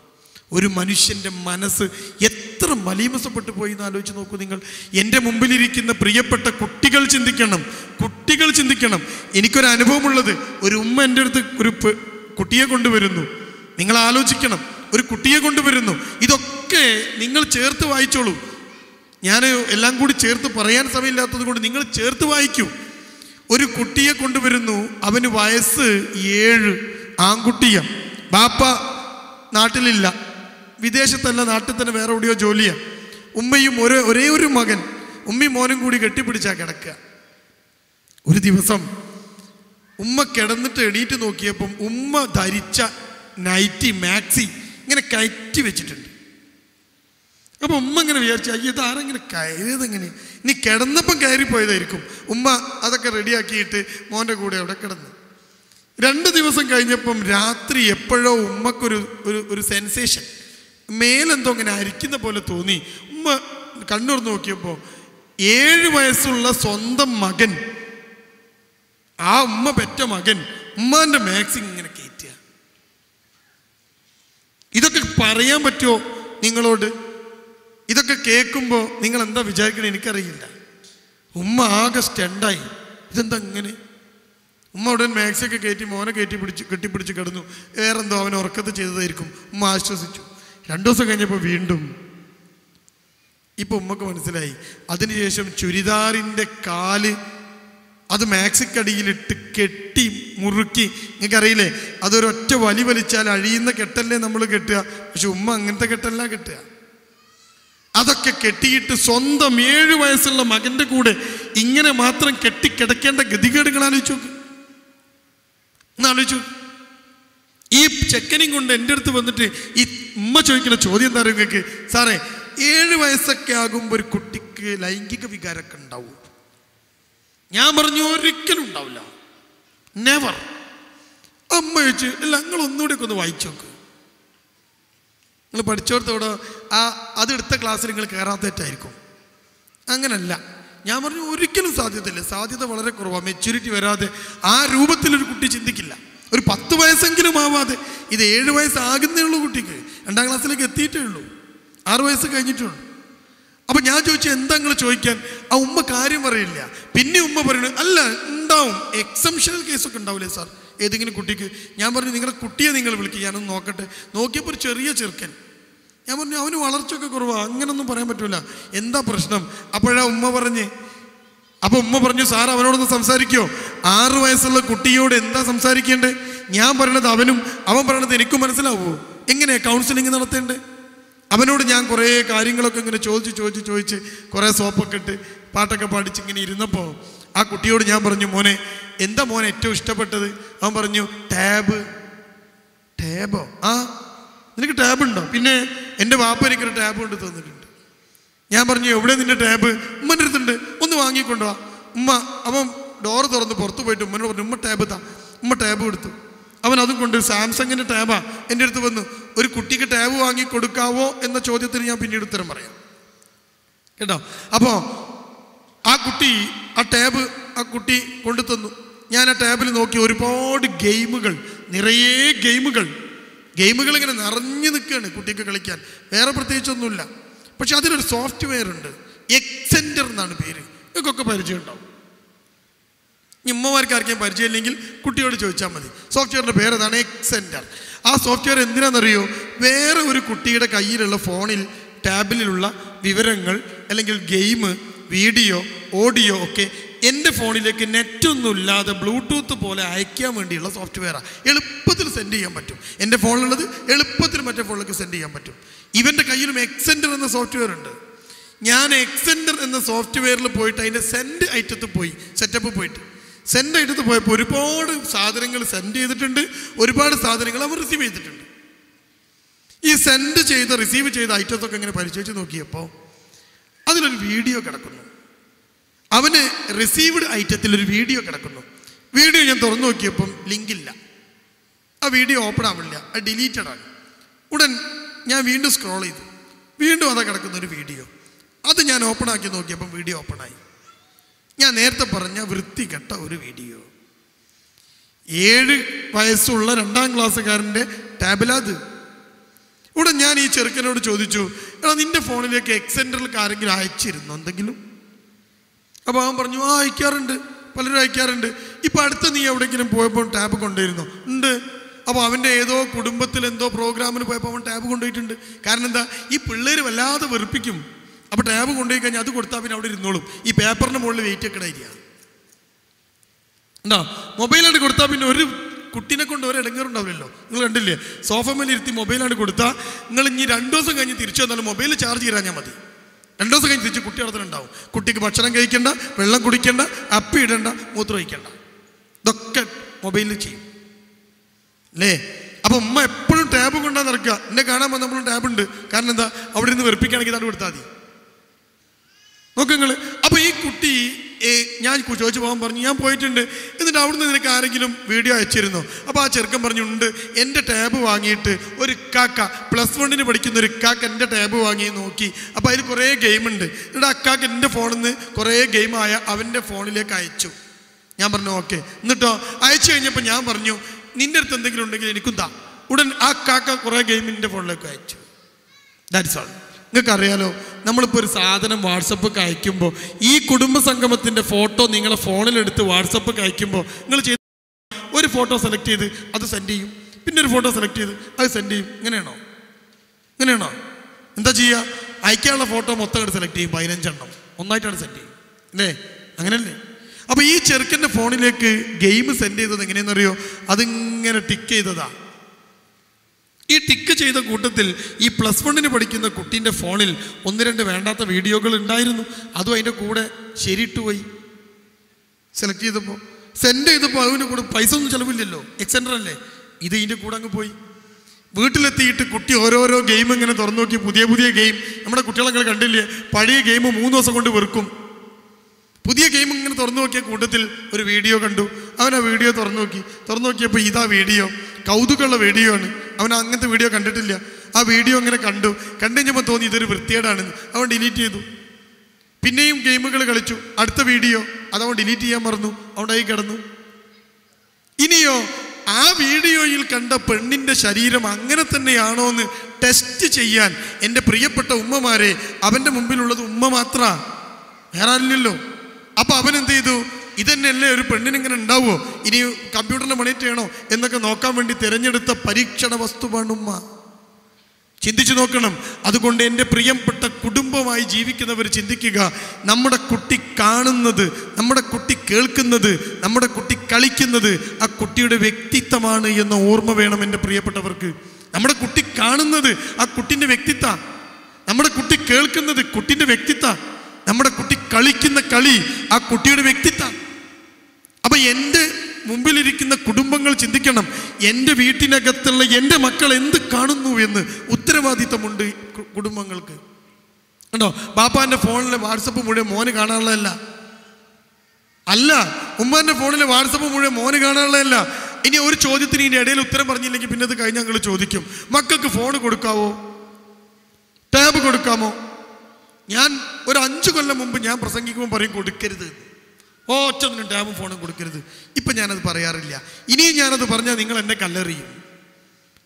A: ഒരു മനുഷ്യന്റെ മനസ്സ് എത്ര മലീമസപ്പെട്ടു പോയി എന്ന് ആലോചിച്ച് നോക്കൂ നിങ്ങൾ. എന്റെ മുമ്പിലിരിക്കുന്ന പ്രിയപ്പെട്ട കുട്ടികൾ ചിന്തിക്കണം. കുട്ടികൾ ചിന്തിക്കണം. എനിക്കൊരു അനുഭവമുള്ളത് ഒരു ഉമ്മ എന്റെ അടുത്ത് ഒരു കുട്ടിയെ കൊണ്ടുവരുന്നു. നിങ്ങൾ ആലോചിക്കണം. ഒരു കുട്ടിയെ കൊണ്ടുവരുന്നു. ഇതൊക്കെ നിങ്ങൾ ചേർത്ത് വായിച്ചോളൂ. ഞാൻ എല്ലാം കൂടി ചേർത്ത് പറയാൻ സമയമില്ലാത്തത് കൊണ്ട് നിങ്ങൾ ചേർത്ത് വായിക്കൂ. ഒരു കുട്ടിയെ കൊണ്ടുവരുന്നു. അവന് വയസ്സ് ഏഴ്. ആൺകുട്ടിയ. ബാപ്പ നാട്ടിലില്ല. വിദേശത്തല്ല നാട്ടിൽ തന്നെ വേറെ എവിടെയോ ജോലിയാ. ഉമ്മയും ഒരേ ഒരേ ഒരു മകൻ. ഉമ്മയും മോനും കൂടി കെട്ടിപ്പിടിച്ചാ കിടക്കുക. ഒരു ദിവസം ഉമ്മ കിടന്നിട്ട് എണീറ്റ് നോക്കിയപ്പം ഉമ്മ ധരിച്ച നൈറ്റി മാക്സി ഇങ്ങനെ കയറ്റി വെച്ചിട്ടുണ്ട്. അപ്പൊ ഉമ്മ ഇങ്ങനെ വിചാരിച്ചു അയ്യോ ഇതാരെങ്ങനെ കയറിയതെങ്ങനെ ഇനി കിടന്നപ്പം കയറിപ്പോയതായിരിക്കും. ഉമ്മ അതൊക്കെ റെഡിയാക്കിയിട്ട് മോന്റെ കൂടെ അവിടെ കിടന്നു. രണ്ട് ദിവസം കഴിഞ്ഞപ്പം രാത്രി എപ്പോഴോ ഉമ്മക്കൊരു ഒരു ഒരു സെൻസേഷൻ മേലെന്തോ ഇങ്ങനെ അരിക്കുന്ന പോലെ തോന്നി. ഉമ്മ കണ്ണൂർ നോക്കിയപ്പോൾ ഏഴ് വയസ്സുള്ള സ്വന്തം മകൻ. ആ ഉമ്മ പെറ്റ മകൻ. ഉമ്മാന്റെ മാക്സിങ് ഇങ്ങനെ കയറ്റുക ഇതൊക്കെ പറയാൻ പറ്റുമോ നിങ്ങളോട്? ഇതൊക്കെ കേൾക്കുമ്പോൾ നിങ്ങൾ എന്താ വിചാരിക്കണേ എനിക്കറിയില്ല. ഉമ്മ ആകെ സ്റ്റണ്ടായി. ഇതെന്താ ഇങ്ങനെ? ഉമ്മ ഉടൻ മാക്സിയൊക്കെ കയറ്റി മോനെ കയറ്റി പിടിച്ച് കെട്ടിപ്പിടിച്ച് കിടന്നു. വേറെന്തോ അവൻ ഉറക്കത്ത് ചെയ്തതായിരിക്കും. ഉമ്മ ആശ്വസിച്ചു. രണ്ടു ദിവസം കഴിഞ്ഞപ്പോൾ വീണ്ടും ഇപ്പൊ ഉമ്മക്ക് മനസ്സിലായി. അതിനുശേഷം ചുരിദാറിന്റെ കാൽ അത് മാക്സിക്കടിയിലിട്ട് കെട്ടി മുറുക്കി. നിങ്ങൾക്കറിയില്ലേ? അതൊരൊറ്റ വലി വലിച്ചാൽ അഴിയുന്ന കെട്ടല്ലേ നമ്മൾ കെട്ടുക. പക്ഷെ ഉമ്മ അങ്ങനത്തെ കെട്ടല്ല കെട്ടുക. അതൊക്കെ കെട്ടിയിട്ട് സ്വന്തം ഏഴ് വയസ്സുള്ള മകന്റെ കൂടെ ഇങ്ങനെ മാത്രം കെട്ടിക്കിടക്കേണ്ട ഗതികേടുകൾ ആലോചിച്ചു നോക്ക്. എന്നാലോചിച്ചു ഈ ചെക്കനെയും കൊണ്ട് എന്റെ അടുത്ത് വന്നിട്ട് ഈ ഉമ്മ ചോദിക്കുന്ന ചോദ്യം എന്താ പറയുക സാറേ ഏഴ് വയസ്സൊക്കെ ആകുമ്പോൾ ഒരു കുട്ടിക്ക് ലൈംഗിക വികാരമൊക്കെ ഉണ്ടാവും. ഞാൻ പറഞ്ഞു ഒരിക്കലും ഉണ്ടാവില്ല. നെവർ അമ്മ ചോദിച്ചു അല്ല നിങ്ങൾ ഒന്നുകൂടെ ഒക്കെ ഒന്ന് വായിച്ചു നോക്ക്. നിങ്ങൾ പഠിച്ചോടത്തോട് ആ അതെടുത്ത ക്ലാസ്സിൽ നിങ്ങൾ കയറാത്തേറ്റായിരിക്കും അങ്ങനല്ല. ഞാൻ പറഞ്ഞു ഒരിക്കലും സാധ്യതയില്ല. സാധ്യത വളരെ കുറവാണ് മെച്യൂരിറ്റി വരാതെ ആ രൂപത്തിൽ ഒരു കുട്ടി ചിന്തിക്കില്ല. ഒരു പത്ത് വയസ്സെങ്കിലും ആവാതെ ഇത് ഏഴ് വയസ്സാകുന്നേ ഉള്ളൂ കുട്ടിക്ക്. രണ്ടാം ക്ലാസ്സിലേക്ക് എത്തിയിട്ടേ ഉള്ളൂ. ആറ് വയസ്സ് കഴിഞ്ഞിട്ടേ ഉള്ളൂ. അപ്പൊ ഞാൻ ചോദിച്ചു എന്താ നിങ്ങൾ ചോദിക്കാൻ? ആ ഉമ്മ കാര്യം പറയില്ല. പിന്നെ ഉമ്മ പറയണു അല്ല ഉണ്ടാവും. എക്സംഷണൽ കേസൊക്കെ ഉണ്ടാവില്ലേ സാർ ഏതെങ്കിലും കുട്ടിക്ക്? ഞാൻ പറഞ്ഞു നിങ്ങളുടെ കുട്ടിയെ നിങ്ങൾ വിളിക്കുക ഞാനൊന്ന് നോക്കട്ടെ. നോക്കിയപ്പോൾ ഒരു ചെറിയ ചെറുക്കൻ. ഞാൻ പറഞ്ഞു അവന് വളർച്ചയൊക്കെ കുറവാ അങ്ങനൊന്നും പറയാൻ പറ്റൂല. എന്താ പ്രശ്നം? അപ്പോഴാ ഉമ്മ പറഞ്ഞ് അപ്പൊ ഉമ്മ പറഞ്ഞു സാർ അവനോടൊന്ന് സംസാരിക്കോ. ആറു വയസ്സുള്ള കുട്ടിയോട് എന്താ സംസാരിക്കേണ്ടേ? ഞാൻ പറയണത് അവനും അവൻ പറയണത് എനിക്കും മനസ്സിലാവുമോ എങ്ങനെയാ കൗൺസിലിംഗ് നടത്തേണ്ടത് അവനോട് ഞാൻ കുറേ കാര്യങ്ങളൊക്കെ ഇങ്ങനെ ചോദിച്ച് ചോദിച്ച് ചോദിച്ച് കുറേ സോപ്പൊക്കെ ഇട്ട് പാട്ടൊക്കെ പാടിച്ച് ഇങ്ങനെ ഇരുന്നപ്പോൾ ആ കുട്ടിയോട് ഞാൻ പറഞ്ഞു മോനെ എന്താ മോനെ ഏറ്റവും ഇഷ്ടപ്പെട്ടത്? അവൻ പറഞ്ഞു ടാബ്. ടാബോ? ആ. നിനക്ക് ടാബ് ഉണ്ടോ? പിന്നെ എന്റെ വാപ്പ എനിക്കൊരു ടാബ് കൊണ്ട് തന്നിട്ടുണ്ട്. ഞാൻ പറഞ്ഞു എവിടെ നിന്റെ ടാബ്? ഉമ്മന്റെ അടുത്തുണ്ട്. ഒന്ന് വാങ്ങിക്കൊണ്ടു വാ ഉമ്മ അവൻ ഡോർ തുറന്ന് പുറത്ത് പോയിട്ട് ഉമ്മനോട് പറഞ്ഞു ഉമ്മ ടാബ് താ. ഉമ്മ ടാബ് കൊടുത്തു. അവൻ അതും കൊണ്ട് സാംസങ്ങിന്റെ ടാബാ എന്റെ അടുത്ത് വന്നു ഒരു കുട്ടിക്ക് ടാബ് വാങ്ങി കൊടുക്കാവോ? എന്ന ചോദ്യത്തിന് ഞാൻ പിന്നീട് ഉത്തരം പറയാം. കേട്ടോ? അപ്പോൾ ആ കുട്ടി ആ ടാബ് ആ കുട്ടി കൊണ്ടു തന്നു ഞാൻ ആ ടാബിൽ നോക്കി ഒരുപാട് ഗെയിമുകൾ നിറയെ ഗെയിമുകൾ ഗെയിമുകൾ ഇങ്ങനെ നിറഞ്ഞു നിൽക്കുകയാണ് കുട്ടിക്ക് കളിക്കാൻ. വേറെ പ്രത്യേകിച്ചൊന്നുമില്ല. പക്ഷെ അതിനൊരു സോഫ്റ്റ്വെയർ ഉണ്ട്. എക്സെന്റർ എന്നാണ് പേര്. ഇതൊക്കെ പരിചയം ഉണ്ടാവും. ഇമ്മമാർക്ക് ആർക്കും പരിചയമില്ലെങ്കിൽ കുട്ടിയോട് ചോദിച്ചാൽ മതി. സോഫ്റ്റ്വെയറിന്റെ പേര് അതാണ് എക്സെന്റർ ആ സോഫ്റ്റ്വെയർ എന്തിനാണെന്നറിയോ? വേറെ ഒരു കുട്ടിയുടെ കയ്യിലുള്ള ഫോണിൽ ടാബിലുള്ള വിവരങ്ങൾ അല്ലെങ്കിൽ ഗെയിം വീഡിയോ ഓഡിയോ ഒക്കെ എന്റെ ഫോണിലേക്ക് നെറ്റൊന്നും ഇല്ലാതെ ബ്ലൂടൂത്ത് പോലെ അയക്കാൻ വേണ്ടിയുള്ള സോഫ്റ്റ്വെയറാണ് എളുപ്പത്തിൽ സെൻഡ് ചെയ്യാൻ പറ്റും. എന്റെ ഫോണിലുള്ളത് എളുപ്പത്തിൽ മറ്റേ ഫോണിലേക്ക് സെൻഡ് ചെയ്യാൻ പറ്റും. ഇവന്റെ കയ്യിലും എക്സെൻഡർ എന്ന സോഫ്റ്റ്വെയർ ഉണ്ട്. ഞാൻ എക്സെൻഡർ എന്ന സോഫ്റ്റ്വെയറിൽ പോയിട്ട് അതിന്റെ സെൻഡ് ഐറ്റത്ത് പോയി സെറ്റപ്പ് പോയിട്ട്. സെൻഡ് ഐറ്റത്ത് പോയപ്പോൾ ഒരുപാട് സാധനങ്ങൾ സെൻഡ് ചെയ്തിട്ടുണ്ട്. ഒരുപാട് സാധനങ്ങൾ അവർ റിസീവ് ചെയ്തിട്ടുണ്ട്. ഈ സെൻഡ് ചെയ്ത് റിസീവ് ചെയ്ത ഐറ്റത്തൊക്കെ ഇങ്ങനെ പരിശോധിച്ച് നോക്കിയപ്പോൾ അതിലൊരു വീഡിയോ കിടക്കുന്നു. അവന് റിസീവ്ഡ് ഐറ്റത്തിൽ ഒരു വീഡിയോ കിടക്കുന്നു. വീഡിയോ ഞാൻ തുറന്നു നോക്കിയപ്പം ലിങ്കില്ല ആ വീഡിയോ ഓപ്പൺ ആവില്ല അത് ഡിലീറ്റഡ് ആണ്. ഉടൻ ഞാൻ വീണ്ടും സ്ക്രോൾ ചെയ്തു. വീണ്ടും അതാ കിടക്കുന്ന ഒരു വീഡിയോ അത് ഞാൻ ഓപ്പൺ ആക്കി നോക്കിയപ്പം വീഡിയോ ഓപ്പൺ ആയി. ഞാൻ നേരത്തെ പറഞ്ഞ വൃത്തികെട്ട ഒരു വീഡിയോ ഏഴ് വയസ്സുള്ള രണ്ടാം ക്ലാസ്സുകാരന്റെ ടാബിലാത് ഉടൻ ഞാൻ ഈ ചെറുക്കനോട് ചോദിച്ചു എടാ നിന്റെ ഫോണിലേക്ക് എക്സെന്ററിലേക്ക് ആരെങ്കിലും അയച്ചിരുന്നു എന്തെങ്കിലും? അപ്പോൾ അവൻ പറഞ്ഞു ആ അയക്കാറുണ്ട്. പലരും അയക്കാറുണ്ട്. ഇപ്പം അടുത്ത് നീ എവിടെങ്കിലും പോയപ്പോൾ ടാബ് കൊണ്ടുവരുന്നോ. ഉണ്ട്. അപ്പോൾ അവന്റെ ഏതോ കുടുംബത്തിൽ എന്തോ പ്രോഗ്രാമിന് പോയപ്പോൾ അവൻ ടാബ് കൊണ്ടുപോയിട്ടുണ്ട്. കാരണം എന്താ? ഈ പിള്ളേർ വല്ലാതെ വെറുപ്പിക്കും. അപ്പോൾ ടാബ് കൊണ്ടുപോയി കഴിഞ്ഞാൽ അത് കൊടുത്താൽ പിന്നെ അവിടെ ഇരുന്നോളും. ഈ പേപ്പറിന് മുകളിൽ വെയിറ്റ് ഒക്കെ എന്താ? മൊബൈലാണ് കൊടുത്താൽ പിന്നെ ഒരു കുട്ടീനെ കൊണ്ട് ഒരു ഇടങ്ങേറുണ്ടാവില്ലല്ലോ നിങ്ങൾ കണ്ടില്ലേ? സോഫ മേലിരുത്തി മൊബൈലാണ് കൊടുത്താൽ നിങ്ങൾ ഇനി രണ്ടു ദിവസം കഴിഞ്ഞ് തിരിച്ചു വന്നാലും മൊബൈൽ ചാർജ് ചെയ്താൽ മതി. രണ്ടു ദിവസം കഴിഞ്ഞ് തിരിച്ച് കുട്ടി അടുത്തുണ്ടാവും കുട്ടിക്ക് ഭക്ഷണം കഴിക്കേണ്ട വെള്ളം കുടിക്കേണ്ട അപ്പി ഇടേണ്ട മൂത്രം ഒഴിക്കണ്ട. ഇതൊക്കെ മൊബൈലിൽ ചെയ്യും. അല്ലേ? അപ്പൊ ഉമ്മ എപ്പോഴും ടാബ് കൊണ്ടാ നടക്കുക. എന്നെ കാണാൻ വന്നപ്പോഴും ടാബ് ഉണ്ട്. കാരണം എന്താ? അവിടെ നിന്ന് വെറുപ്പിക്കുകയാണെങ്കിൽ ഇതാണ് കൊടുത്താൽ മതി. നോക്ക് നിങ്ങൾ അപ്പൊ ഈ കുട്ടി ഏ, ഞാൻ ചോദിച്ചു പോകാൻ പറഞ്ഞു ഞാൻ പോയിട്ടുണ്ട്. എന്നിട്ട് അവിടുന്ന് നിനക്ക് ആരെങ്കിലും വീഡിയോ അയച്ചിരുന്നു? അപ്പോൾ ആ ചെറുക്കൻ പറഞ്ഞുണ്ട് എന്റെ ടാബ് വാങ്ങിയിട്ട് ഒരു കാക്ക പ്ലസ് വണ്ണിന് പഠിക്കുന്ന ഒരു കാക്ക എന്റെ ടാബ് വാങ്ങി നോക്കി. അപ്പോൾ അതിൽ കുറേ ഗെയിമുണ്ട് എന്നിട്ട് അക്കാക്ക് എന്റെ ഫോണിൽ നിന്ന് കുറേ ഗെയിമായ അവന്റെ ഫോണിലേക്ക് അയച്ചു. ഞാൻ പറഞ്ഞു ഓക്കെ. എന്നിട്ടോ അയച്ചു കഴിഞ്ഞപ്പോൾ ഞാൻ പറഞ്ഞു നിന്റെ അടുത്ത് എന്തെങ്കിലും ഉണ്ടെങ്കിൽ എനിക്കും താ. ഉടൻ ആ കാക്ക കുറേ ഗെയിം എന്റെ ഫോണിലേക്ക് അയച്ചു. ദാറ്റ്സ് ഓൾ നിങ്ങൾക്ക് അറിയാലോ നമ്മളിപ്പോൾ ഒരു സാധനം വാട്സപ്പൊക്കെ അയക്കുമ്പോൾ ഈ കുടുംബ സംഗമത്തിന്റെ ഫോട്ടോ നിങ്ങളെ ഫോണിലെടുത്ത് വാട്സപ്പൊക്കെ അയക്കുമ്പോൾ നിങ്ങൾ ചെയ്ത് ഒരു ഫോട്ടോ സെലക്ട് ചെയ്ത് അത് സെൻഡ് ചെയ്യും. പിന്നെ ഒരു ഫോട്ടോ സെലക്ട് ചെയ്ത് അത് സെൻഡ് ചെയ്യും. ഇങ്ങനെയാണോ? ഇങ്ങനെയാണോ? എന്താ ചെയ്യുക അയക്കാനുള്ള ഫോട്ടോ മൊത്തം അങ്ങോട്ട് സെലക്ട് ചെയ്യും പതിനഞ്ചെണ്ണം. ഒന്നായിട്ടാണ് സെൻഡ് ചെയ്യും. അല്ലേ? അങ്ങനെയല്ലേ അപ്പോൾ ഈ ചെറുക്കന്റെ ഫോണിലേക്ക് ഗെയിം സെൻഡ് ചെയ്തത് എങ്ങനെയെന്നറിയോ അതിങ്ങനെ ടിക്ക് ചെയ്തതാ. ഈ ടിക്ക് ചെയ്ത കൂട്ടത്തിൽ ഈ പ്ലസ് വണ്ണിന് പഠിക്കുന്ന കുട്ടീന്റെ ഫോണിൽ ഒന്ന് രണ്ട് വേണ്ടാത്ത വീഡിയോകൾ ഉണ്ടായിരുന്നു. അതും അതിന്റെ കൂടെ ശരിയിട്ട് പോയി. സെലക്ട് ചെയ്തപ്പോൾ സെൻഡ് ചെയ്തപ്പോൾ അതിന്റെ കൂടെ പൈസ ഒന്നും ചിലവില്ലല്ലോ. എക്സെൻഡർ അല്ലേ? ഇത് ഇതിന്റെ കൂടെ അങ്ങ് പോയി. വീട്ടിലെത്തിയിട്ട് കുട്ടി ഓരോരോ ഗെയിം ഇങ്ങനെ തുറന്നു നോക്കി. പുതിയ പുതിയ ഗെയിം നമ്മുടെ കുട്ടികളെ കണ്ടില്ലേ? പഴയ ഗെയിം മൂന്ന് ദിവസം കൊണ്ട് വെറുക്കും. പുതിയ ഗെയിം ഇങ്ങനെ തുറന്നു നോക്കിയ കൂട്ടത്തിൽ ഒരു വീഡിയോ കണ്ടു. അവൻ ആ വീഡിയോ തുറന്നു നോക്കി. തുറന്നു നോക്കിയപ്പോൾ ഇതാ വീഡിയോ. കൗതുകമുള്ള വീഡിയോ ആണ്. അവൻ അങ്ങനത്തെ വീഡിയോ കണ്ടിട്ടില്ല. ആ വീഡിയോ അങ്ങനെ കണ്ടു. കണ്ടു കഴിഞ്ഞപ്പോൾ തോന്നി ഇതൊരു വൃത്തികേടാണെന്ന്. അവൻ ഡിലീറ്റ് ചെയ്തു. പിന്നെയും ഗെയിമുകൾ കളിച്ചു. അടുത്ത വീഡിയോ അതവൻ ഡിലീറ്റ് ചെയ്യാൻ മറന്നു. അവണ്ടായി കിടന്നു. ഇനിയോ ആ വീഡിയോയിൽ കണ്ട പെണ്ണിന്റെ ശരീരം അങ്ങനെ തന്നെയാണോ എന്ന് ടെസ്റ്റ് ചെയ്യാൻ എന്റെ പ്രിയപ്പെട്ട ഉമ്മമാരെ അവന്റെ മുമ്പിലുള്ളത് ഉമ്മ മാത്രമാണ് വേറെ ആരില്ലല്ലോ അപ്പോൾ അവൻ എന്ത് ചെയ്തു? ഇതന്നെയല്ലേ ഒരു പെണ്ണിന് ഇങ്ങനെ ഉണ്ടാവുമോ ഇനി കമ്പ്യൂട്ടറിന് മണിറ്റ് ചെയ്യണോ? എന്നൊക്കെ നോക്കാൻ വേണ്ടി തിരഞ്ഞെടുത്ത പരീക്ഷണ വസ്തുവാണ് ഉമ്മ. ചിന്തിച്ചു നോക്കണം. അതുകൊണ്ട് എന്റെ പ്രിയപ്പെട്ട കുടുംബമായി ജീവിക്കുന്നവർ ചിന്തിക്കുക. നമ്മുടെ കുട്ടി കാണുന്നത് നമ്മുടെ കുട്ടി കേൾക്കുന്നത് നമ്മുടെ കുട്ടി കളിക്കുന്നത് ആ കുട്ടിയുടെ വ്യക്തിത്വമാണ് എന്ന ഓർമ്മ വേണം എന്റെ പ്രിയപ്പെട്ടവർക്ക്. നമ്മുടെ കുട്ടി കാണുന്നത് ആ കുട്ടിന്റെ വ്യക്തിത്വ. നമ്മുടെ കുട്ടി കേൾക്കുന്നത് കുട്ടിന്റെ വ്യക്തിത്വ. നമ്മുടെ കുട്ടി കളിക്കുന്ന കളി ആ കുട്ടിയുടെ വ്യക്തിത്വ. അപ്പൊ എന്റെ മുമ്പിലിരിക്കുന്ന കുടുംബങ്ങൾ ചിന്തിക്കണം എന്റെ വീട്ടിനകത്തുള്ള എന്റെ മക്കൾ എന്ത് കാണുന്നു എന്ന് ഉത്തരവാദിത്തമുണ്ട് കുടുംബങ്ങൾക്ക്. കണ്ടോ? ബാപ്പാന്റെ ഫോണിലെ വാട്സപ്പ് മുഴുവൻ മോന് കാണാനുള്ളതല്ല. അല്ല ഉമ്മാന്റെ ഫോണിലെ വാട്സപ്പ് മുഴുവൻ മോന് കാണാനുള്ളതല്ല. ഇനി ഒരു ചോദ്യത്തിന് ഇനി ഇടയിൽ ഉത്തരം പറഞ്ഞില്ലെങ്കിൽ പിന്നെ അത് കഴിഞ്ഞ് ഞങ്ങൾ ചോദിക്കും. മക്കൾക്ക് ഫോൺ കൊടുക്കാവോ? ടാബ് കൊടുക്കാമോ? ഞാൻ ഒരു അഞ്ചു കൊല്ലം മുമ്പ് ഞാൻ പ്രസംഗിക്കുമ്പോൾ പറയും കൊടുക്കരുത് ഒറ്റൊന്നിനും ടാബും ഫോണും കൊടുക്കരുത്. ഇപ്പൊ ഞാനത് പറയാറില്ല. ഇനിയും ഞാനത് പറഞ്ഞാൽ നിങ്ങൾ എന്നെ കല്ലെറിയും.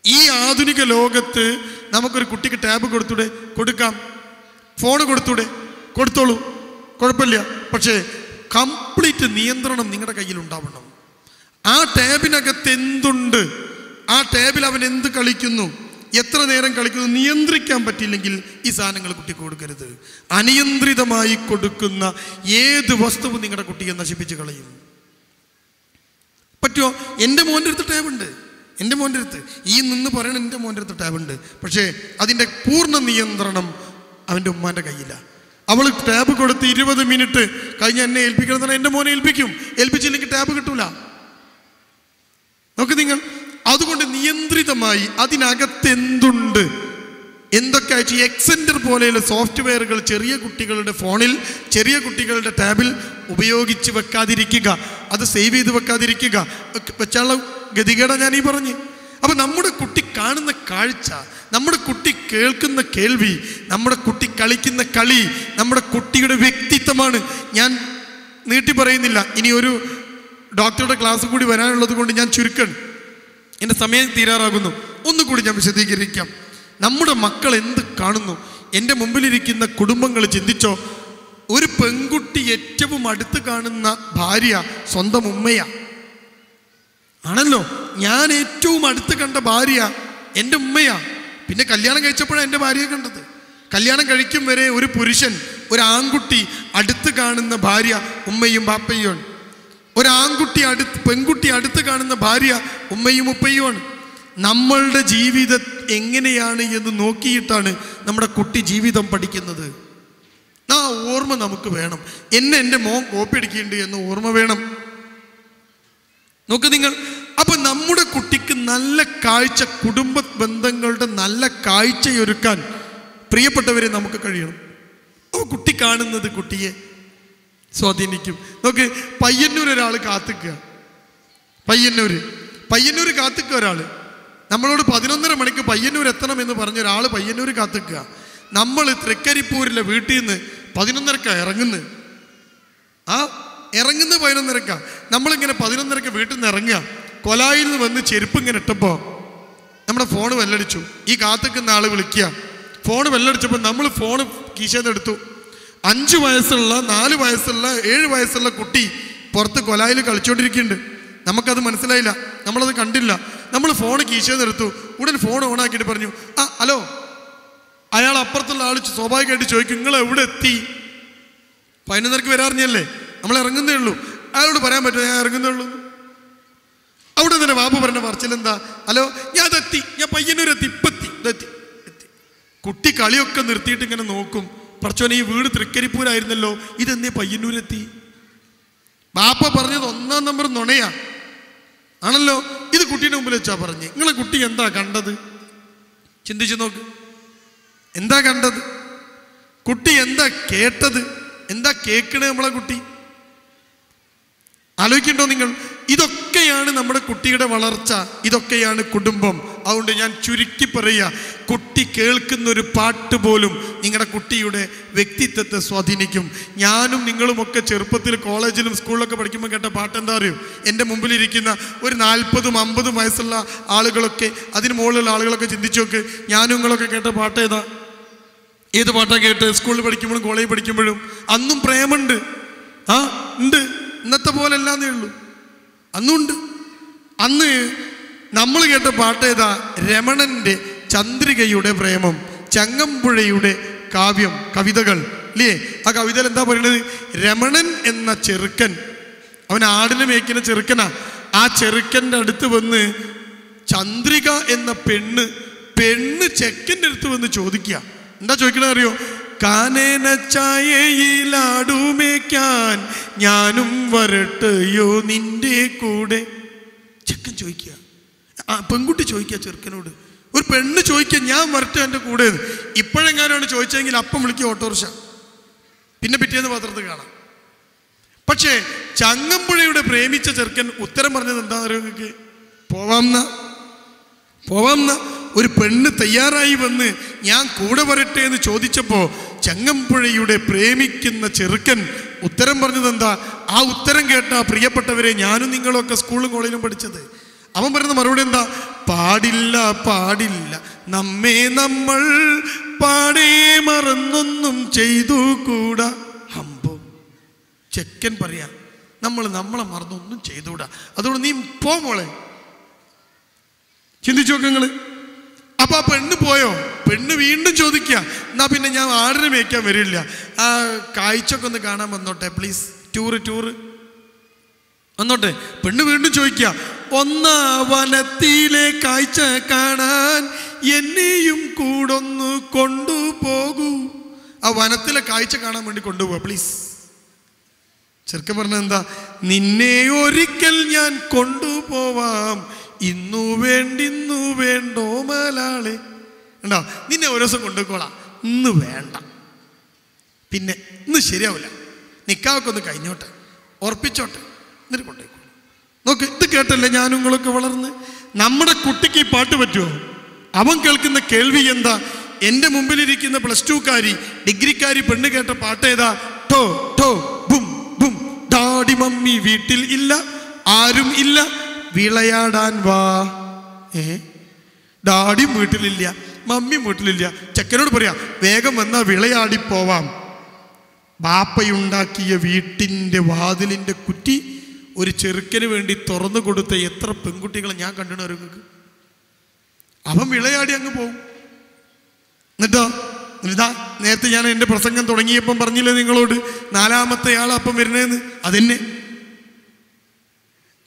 A: ഈ ആധുനിക ലോകത്ത് നമുക്കൊരു കുട്ടിക്ക് ടാബ് കൊടുത്തൂടെ? കൊടുക്കാം. ഫോൺ കൊടുത്തൂടെ? കൊടുത്തോളൂ. കുഴപ്പമില്ല. പക്ഷേ കംപ്ലീറ്റ് നിയന്ത്രണം നിങ്ങളുടെ കയ്യിൽ ഉണ്ടാവണം. ആ ടാബിനകത്ത് എന്തുണ്ട്? ആ ടാബിൽ അവൻ എന്ത് കളിക്കുന്നു? എത്ര നേരം കളിക്കുന്നു നിയന്ത്രിക്കാൻ പറ്റില്ലെങ്കിൽ ഈ സാധനങ്ങൾ കുട്ടിക്ക് കൊടുക്കരുത്. അനിയന്ത്രിതമായി കൊടുക്കുന്ന ഏത് വസ്തുവും നിങ്ങളുടെ കുട്ടിയെ നശിപ്പിച്ച് കളയും. പറ്റുമോ എന്റെ മോന്റെ അടുത്ത് ടാബുണ്ട്. എന്റെ മോന്റെ അടുത്ത്. ഈ നിന്ന് പറയണ എന്റെ മോന്റെ അടുത്ത് ടാബുണ്ട്. പക്ഷേ അതിന്റെ പൂർണ നിയന്ത്രണം അവന്റെ ഉമ്മാന്റെ കയ്യിലാണ് അവൾ ടാബ് കൊടുത്ത് ഇരുപത് മിനിറ്റ് കഴിഞ്ഞ എന്നെ ഏൽപ്പിക്കണം എന്ന് എന്റെ മോനെ ഏൽപ്പിക്കും. ഏൽപ്പിച്ചില്ലെങ്കിൽ ടാബ് കിട്ടൂല. നോക്ക് നിങ്ങൾ. അതുകൊണ്ട് നിയന്ത്രിതമായി അതിനകത്ത് എന്തുണ്ട് എന്തൊക്കെ അയച്ചു എക്സെൻഡർ പോലെയുള്ള സോഫ്റ്റ്വെയറുകൾ ചെറിയ കുട്ടികളുടെ ഫോണിൽ ചെറിയ കുട്ടികളുടെ ടാബിൽ ഉപയോഗിച്ച് വെക്കാതിരിക്കുക അത് സേവ് ചെയ്ത് വെക്കാതിരിക്കുക വെച്ചാൽ ഗതികേട ഞാൻ ഈ പറഞ്ഞു. അപ്പോൾ നമ്മുടെ കുട്ടി കാണുന്ന കാഴ്ച നമ്മുടെ കുട്ടി കേൾക്കുന്ന കേൾവി നമ്മുടെ കുട്ടി കളിക്കുന്ന കളി നമ്മുടെ കുട്ടിയുടെ വ്യക്തിത്വമാണ്. ഞാൻ നീട്ടി പറയുന്നില്ല. ഇനി ഒരു ഡോക്ടറുടെ ക്ലാസ് കൂടി വരാനുള്ളത് കൊണ്ട് ഞാൻ ചുരുക്കണം എന്റെ സമയം തീരാറാകുന്നു. ഒന്നുകൂടി ഞാൻ വിശദീകരിക്കാം. നമ്മുടെ മക്കൾ എന്ത് കാണുന്നു? എന്റെ മുമ്പിലിരിക്കുന്ന കുടുംബങ്ങൾ ചിന്തിച്ചോ? ഒരു പെൺകുട്ടി ഏറ്റവും അടുത്ത് കാണുന്ന ഭാര്യ സ്വന്തം ഉമ്മയാ. ആണല്ലോ? ഞാൻ ഏറ്റവും അടുത്ത് കണ്ട ഭാര്യ എന്റെ ഉമ്മയാ. പിന്നെ കല്യാണം കഴിച്ചപ്പോഴാണ് എന്റെ ഭാര്യയെ കണ്ടത്. കല്യാണം കഴിക്കും വരെ ഒരു പുരുഷൻ ഒരു ആൺകുട്ടി അടുത്ത് കാണുന്ന ഭാര്യ ഉമ്മയും ബാപ്പയുമാണ് ഒരു ആൺകുട്ടി അടുത്ത് പെൺകുട്ടി അടുത്ത് കാണുന്ന ഭാര്യ ഉമ്മയും ഉപ്പയുമാണ്. നമ്മളുടെ ജീവിതം എങ്ങനെയാണ് എന്ന് നോക്കിയിട്ടാണ് നമ്മുടെ കുട്ടി ജീവിതം പഠിക്കുന്നത്. ആ ഓർമ്മ നമുക്ക് വേണം. എന്നെ എന്റെ മോൻ കോപ്പി അടിക്കുന്നുണ്ട് എന്ന് ഓർമ്മ വേണം. നോക്ക് നിങ്ങൾ അപ്പൊ നമ്മുടെ കുട്ടിക്ക് നല്ല കാഴ്ച കുടുംബ ബന്ധങ്ങളുടെ നല്ല കാഴ്ചയൊരുക്കാൻ പ്രിയപ്പെട്ടവരെ നമുക്ക് കഴിയണം. ആ കുട്ടി കാണുന്നത് കുട്ടിയെ സ്വാധീനിക്കും. നോക്ക് പയ്യന്നൂർ ഒരാൾ കാത്തിക്കുക. പയ്യന്നൂര്. പയ്യന്നൂർ കാത്തിക്കുക ഒരാൾ നമ്മളോട് പതിനൊന്നര മണിക്ക് പയ്യന്നൂർ എത്തണം എന്ന് പറഞ്ഞ ഒരാൾ പയ്യന്നൂർ കാത്തിക്കുക. നമ്മൾ തൃക്കരിപ്പൂരിലെ വീട്ടിൽ നിന്ന് പതിനൊന്നരക്ക ഇറങ്ങുന്ന. ആ ഇറങ്ങുന്ന പതിനൊന്നരക്ക. നമ്മളിങ്ങനെ പതിനൊന്നരക്ക് വീട്ടിൽ നിന്ന് ഇറങ്ങുക. കൊലായിൽ നിന്ന് വന്ന് ചെരുപ്പ് ഇങ്ങനെ ഇട്ടപ്പോൾ നമ്മുടെ ഫോൺ വെല്ലടിച്ചു. ഈ കാത്തിക്കുന്ന ആൾ വിളിക്കുക. ഫോൺ വെല്ലടിച്ചപ്പോൾ നമ്മൾ ഫോൺ കീശേന്ന് എടുത്തു. അഞ്ച് വയസ്സുള്ള നാല് വയസ്സുള്ള ഏഴ് വയസ്സുള്ള കുട്ടി പുറത്ത് കൊലായിൽ കളിച്ചുകൊണ്ടിരിക്കുന്നുണ്ട് നമുക്കത് മനസ്സിലായില്ല. നമ്മളത് കണ്ടില്ല. നമ്മൾ ഫോൺ കീശയിൽ നിർത്തു ഉടൻ ഫോൺ ഓൺ ആക്കിയിട്ട് പറഞ്ഞു ആ ഹലോ. അയാൾ അപ്പുറത്തുള്ള ആൾ സ്വാഭാവികമായിട്ട് ചോദിക്കും നിങ്ങൾ എവിടെ എത്തി? പതിനൊന്നരക്ക് വരാറിഞ്ഞല്ലേ? നമ്മൾ ഇറങ്ങുന്നേ ഉള്ളൂ. അയാളോട് പറയാൻ പറ്റുമോ ഞാൻ ഇറങ്ങുന്നേ ഉള്ളൂ. അവിടെ തന്നെ ബാബു പറഞ്ഞ പറച്ചിലെന്താ ഹലോ ഞാൻ അതെത്തി. ഞാൻ പയ്യന്നൂരെത്തി. ഇപ്പെത്തി. ഇതെത്തി. എത്തി. കുട്ടി കളിയൊക്കെ നിർത്തിയിട്ട് ഇങ്ങനെ നോക്കും. പറച്ചോനെ ഈ വീട് തൃക്കരിപ്പൂരായിരുന്നല്ലോ. ഇതെന്നേ പയ്യന്നൂരെത്തി. ബാപ്പ പറഞ്ഞത് ഒന്നാം നമ്പർ നുണയാ. ആണല്ലോ? ഇത് കുട്ടീന്റെ മുമ്പിൽ വെച്ചാ പറഞ്ഞ്. നിങ്ങളെ കുട്ടി എന്താ കണ്ടത്? ചിന്തിച്ചു നോക്ക്. എന്താ കണ്ടത്? കുട്ടി എന്താ കേട്ടത്? എന്താ കേൾക്കണേ നമ്മളെ കുട്ടി? ആലോചിക്കണ്ടോ നിങ്ങൾ? ഇതൊക്കെയാണ് നമ്മുടെ കുട്ടിയുടെ വളർച്ച. ഇതൊക്കെയാണ് കുടുംബം. അതുകൊണ്ട് ഞാൻ ചുരുക്കി പറയുക. കുട്ടി കേൾക്കുന്ന ഒരു പാട്ട് പോലും നിങ്ങളുടെ കുട്ടിയുടെ വ്യക്തിത്വത്തെ സ്വാധീനിക്കും. ഞാനും നിങ്ങളുമൊക്കെ ചെറുപ്പത്തിൽ കോളേജിലും സ്കൂളിലൊക്കെ പഠിക്കുമ്പോൾ കേട്ട പാട്ട് എന്താ അറിയോ? എന്റെ മുമ്പിലിരിക്കുന്ന ഒരു നാൽപ്പതും അമ്പതും വയസ്സുള്ള ആളുകളൊക്കെ അതിന് മുകളിലുള്ള ആളുകളൊക്കെ ചിന്തിച്ചു നോക്ക്. ഞാനും നിങ്ങളൊക്കെ കേട്ട പാട്ട് ഏതാ ഏത് പാട്ടാ കേട്ട്? സ്കൂളിൽ പഠിക്കുമ്പോഴും കോളേജിൽ പഠിക്കുമ്പോഴും. അന്നും പ്രേമുണ്ട്. ആ ഉണ്ട്. ഇന്നത്തെ പോലെ അല്ലാന്നേ ഉള്ളൂ. അന്നുണ്ട്. അന്ന് നമ്മൾ കേട്ട പാട്ട് ഏതാ രമണന്റെ ചന്ദ്രികയുടെ പ്രേമം ചങ്ങമ്പുഴയുടെ കാവ്യം കവിതകൾ ഇല്ലേ? ആ കവിതയിൽ എന്താ പറയുന്നത്? രമണൻ എന്ന ചെറുക്കൻ അവൻ ആടിനെ മേക്കുന്ന ചെറുക്കനാ. ആ ചെറുക്കന്റെ അടുത്ത് വന്ന് ചന്ദ്രിക എന്ന പെണ്ണ് പെണ്ണ് ചെക്കന്റെ അടുത്ത് വന്ന് ചോദിക്കുക. എന്താ ചോദിക്കണത് അറിയോ? കാനേന ചായയിലാടുമേക്കാൻ ഞാനും വരട്ടെയോ നിന്റെ കൂടെ? ചെക്കൻ ചോദിക്കുക. ആ പെൺകുട്ടി ചോദിക്കുക ചെറുക്കനോട്. ഒരു പെണ്ണ് ചോദിക്കുക ഞാൻ വരട്ടെ എന്റെ കൂടെ. ഇപ്പോഴെങ്ങാനാണ് ചോദിച്ചതെങ്കിൽ അപ്പം വിളിക്കുക ഓട്ടോറിക്ഷ. പിന്നെ പിറ്റേന്ന് പത്രത്തിൽ കാണാം. പക്ഷേ ചങ്ങമ്പുഴയുടെ പ്രേമിച്ച ചെറുക്കൻ ഉത്തരം പറഞ്ഞത് എന്താണെന്ന് അറിയോ നിങ്ങൾക്ക്? പോവാംന്ന. പോവാംന്ന. ഒരു പെണ്ണ് തയ്യാറായി വന്ന് ഞാൻ കൂടെ വരട്ടെ എന്ന് ചോദിച്ചപ്പോൾ ചങ്ങമ്പുഴയുടെ പ്രേമിക്കുന്ന ചെറുക്കൻ ഉത്തരം പറഞ്ഞത് എന്താ? ആ ഉത്തരം കേട്ട പ്രിയപ്പെട്ടവരെ ഞാനും നിങ്ങളൊക്കെ സ്കൂളും കോളേജിലും പഠിച്ചത്. അവൻ പറയുന്ന മറുപടി എന്താ? പാടില്ല പാടില്ല. നമ്മെ നമ്മൾ പാടേ മറന്നൊന്നും ചെയ്തു കൂടാ ഹമ്പോ. ചെക്കൻ പറയാ നമ്മൾ നമ്മളെ മറന്നൊന്നും ചെയ്തുകൂടാ. അതുകൊണ്ട് നീ പോ മോളെ. ചിന്തിച്ചു നോക്ക് നിങ്ങൾ. അപ്പൊ ആ പെണ്ണ് പോയോ? പെണ്ണ് വീണ്ടും ചോദിക്കുക. എന്നാ പിന്നെ ഞാൻ ആടിനെ മേയ്ക്കാൻ വരില്ല. ആ കാഴ്ചയൊക്കെ ഒന്ന് കാണാൻ വന്നോട്ടെ പ്ലീസ് ടൂറ് ടൂറ്. വന്നോട്ടെ. പെണ്ണ് വീണ്ടും ചോദിക്കുക ഒന്നാ വനത്തിലെ കാഴ്ച കാണാൻ എന്നെയും കൂടൊന്ന് കൊണ്ടുപോകൂ. ആ വനത്തിലെ കാഴ്ച കാണാൻ വേണ്ടി കൊണ്ടുപോവാ പ്ലീസ് ചെറുക്കൻ പറഞ്ഞ എന്താ? നിന്നെ ഒരിക്കൽ ഞാൻ കൊണ്ടുപോവാം. ഇന്നു വേണ്ടിന്നു വേണ്ടോ മലാളെ? ഉണ്ടോ നിന്നെ ഒരു ദിവസം കൊണ്ടുപോയിക്കോളാം. ഇന്ന് വേണ്ട. പിന്നെ ഇന്ന് ശരിയാവില്ല. നിക്കാവൊക്കെ ഒന്ന് കഴിഞ്ഞോട്ടെ. ഉറപ്പിച്ചോട്ടെ. എന്നിട്ട് കൊണ്ടുപോയിക്കോളാം നോക്ക് ഇത് കേട്ടല്ലേ ഞാനും നിങ്ങളൊക്കെ വളർന്ന്? നമ്മുടെ കുട്ടിക്ക് ഈ പാട്ട് പറ്റുമോ അവൻ കേൾക്കുന്ന കേൾവി എന്താ? എന്റെ മുമ്പിലിരിക്കുന്ന പ്ലസ് ടുക്കാരി ഡിഗ്രിക്കാരി പെണ്ണ് കേട്ട പാട്ട് ഏതാ ടോ ടോ ബും ബും. ഡാഡി മമ്മി വീട്ടിൽ ഇല്ല ആരും ഇല്ല. വിളയാടാൻ വാ. ഏ? ഡാഡിയും വീട്ടിലില്ല മമ്മി വീട്ടിലില്ല. ചെക്കനോട് പറയാ വേഗം വന്നാ വിളയാടി പോവാം. ബാപ്പയുണ്ടാക്കിയ വീട്ടിന്റെ വാതിലിന്റെ കുറ്റി ഒരു ചെറുക്കന് വേണ്ടി തുറന്നു കൊടുത്ത എത്ര പെൺകുട്ടികളെ ഞാൻ കണ്ടിട്ട് നിങ്ങൾക്ക്? അവൻ വിളയാടി അങ്ങ് പോകും എന്നിട്ടോ? ഇതാ നേരത്തെ ഞാൻ എന്റെ പ്രസംഗം തുടങ്ങിയപ്പം പറഞ്ഞില്ലേ നിങ്ങളോട്? നാലാമത്തെ ആൾ അപ്പം വരുന്നതെന്ന്. അതെന്നെ.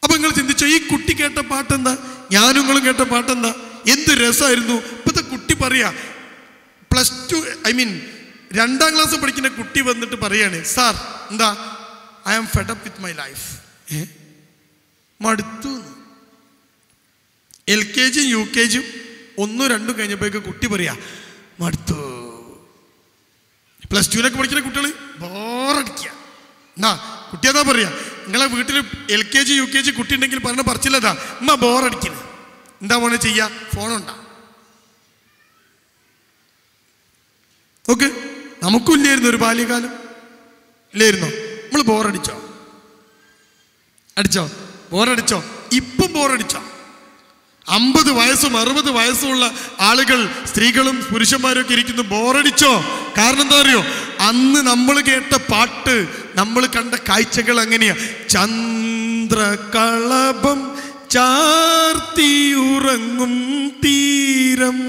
A: അപ്പൊ നിങ്ങൾ ചിന്തിച്ചോ ഈ കുട്ടി കേട്ട പാട്ടെന്താ? ഞാനും നിങ്ങളും കേട്ട പാട്ടെന്താ? എന്ത് രസമായിരുന്നു. ഇപ്പത്തെ കുട്ടി പറയാ പ്ലസ് ടു ഐ മീൻ രണ്ടാം ക്ലാസ് പഠിക്കുന്ന കുട്ടി വന്നിട്ട് പറയാണ് സാർ എന്താ? I am fed up with my life മടുത്തു. എൽ കെ ജിയും യു കെ ജിയും ഒന്നും രണ്ടും കഴിഞ്ഞപ്പോഴേക്ക് കുട്ടി പറയാ മടുത്തു. പ്ലസ് ടുവിനൊക്കെ പഠിക്കുന്ന കുട്ടികൾ ബോറടിക്കുക എന്നാ കുട്ടി അതാ പറയാ നിങ്ങളെ വീട്ടിൽ L K G U K G കുട്ടി ഉണ്ടെങ്കിൽ പറഞ്ഞ പറിച്ചില്ലതാ. അമ്മ ബോറടിക്കുന്നത് എന്താ മോനെ ചെയ്യാ? ഫോണുണ്ടാ നോക്ക് നമുക്കും ഇല്ലായിരുന്നു ഒരു ബാല്യകാലം. ഇല്ലായിരുന്നോ? നമ്മൾ ബോറടിച്ചോ? അടിച്ചോ? ബോറടിച്ചോ? ഇപ്പം ബോറടിച്ചോ? അമ്പത് വയസ്സും അറുപത് വയസ്സുമുള്ള ആളുകൾ സ്ത്രീകളും പുരുഷന്മാരും ഒക്കെ ഇരിക്കുന്നു ബോറടിച്ചോ? കാരണം എന്താ അറിയോ? അന്ന് നമ്മൾ കേട്ട പാട്ട് നമ്മൾ കണ്ട കാഴ്ചകൾ അങ്ങനെയാ. ചന്ദ്രകളഭം ചാർത്തിയുറങ്ങും തീരം.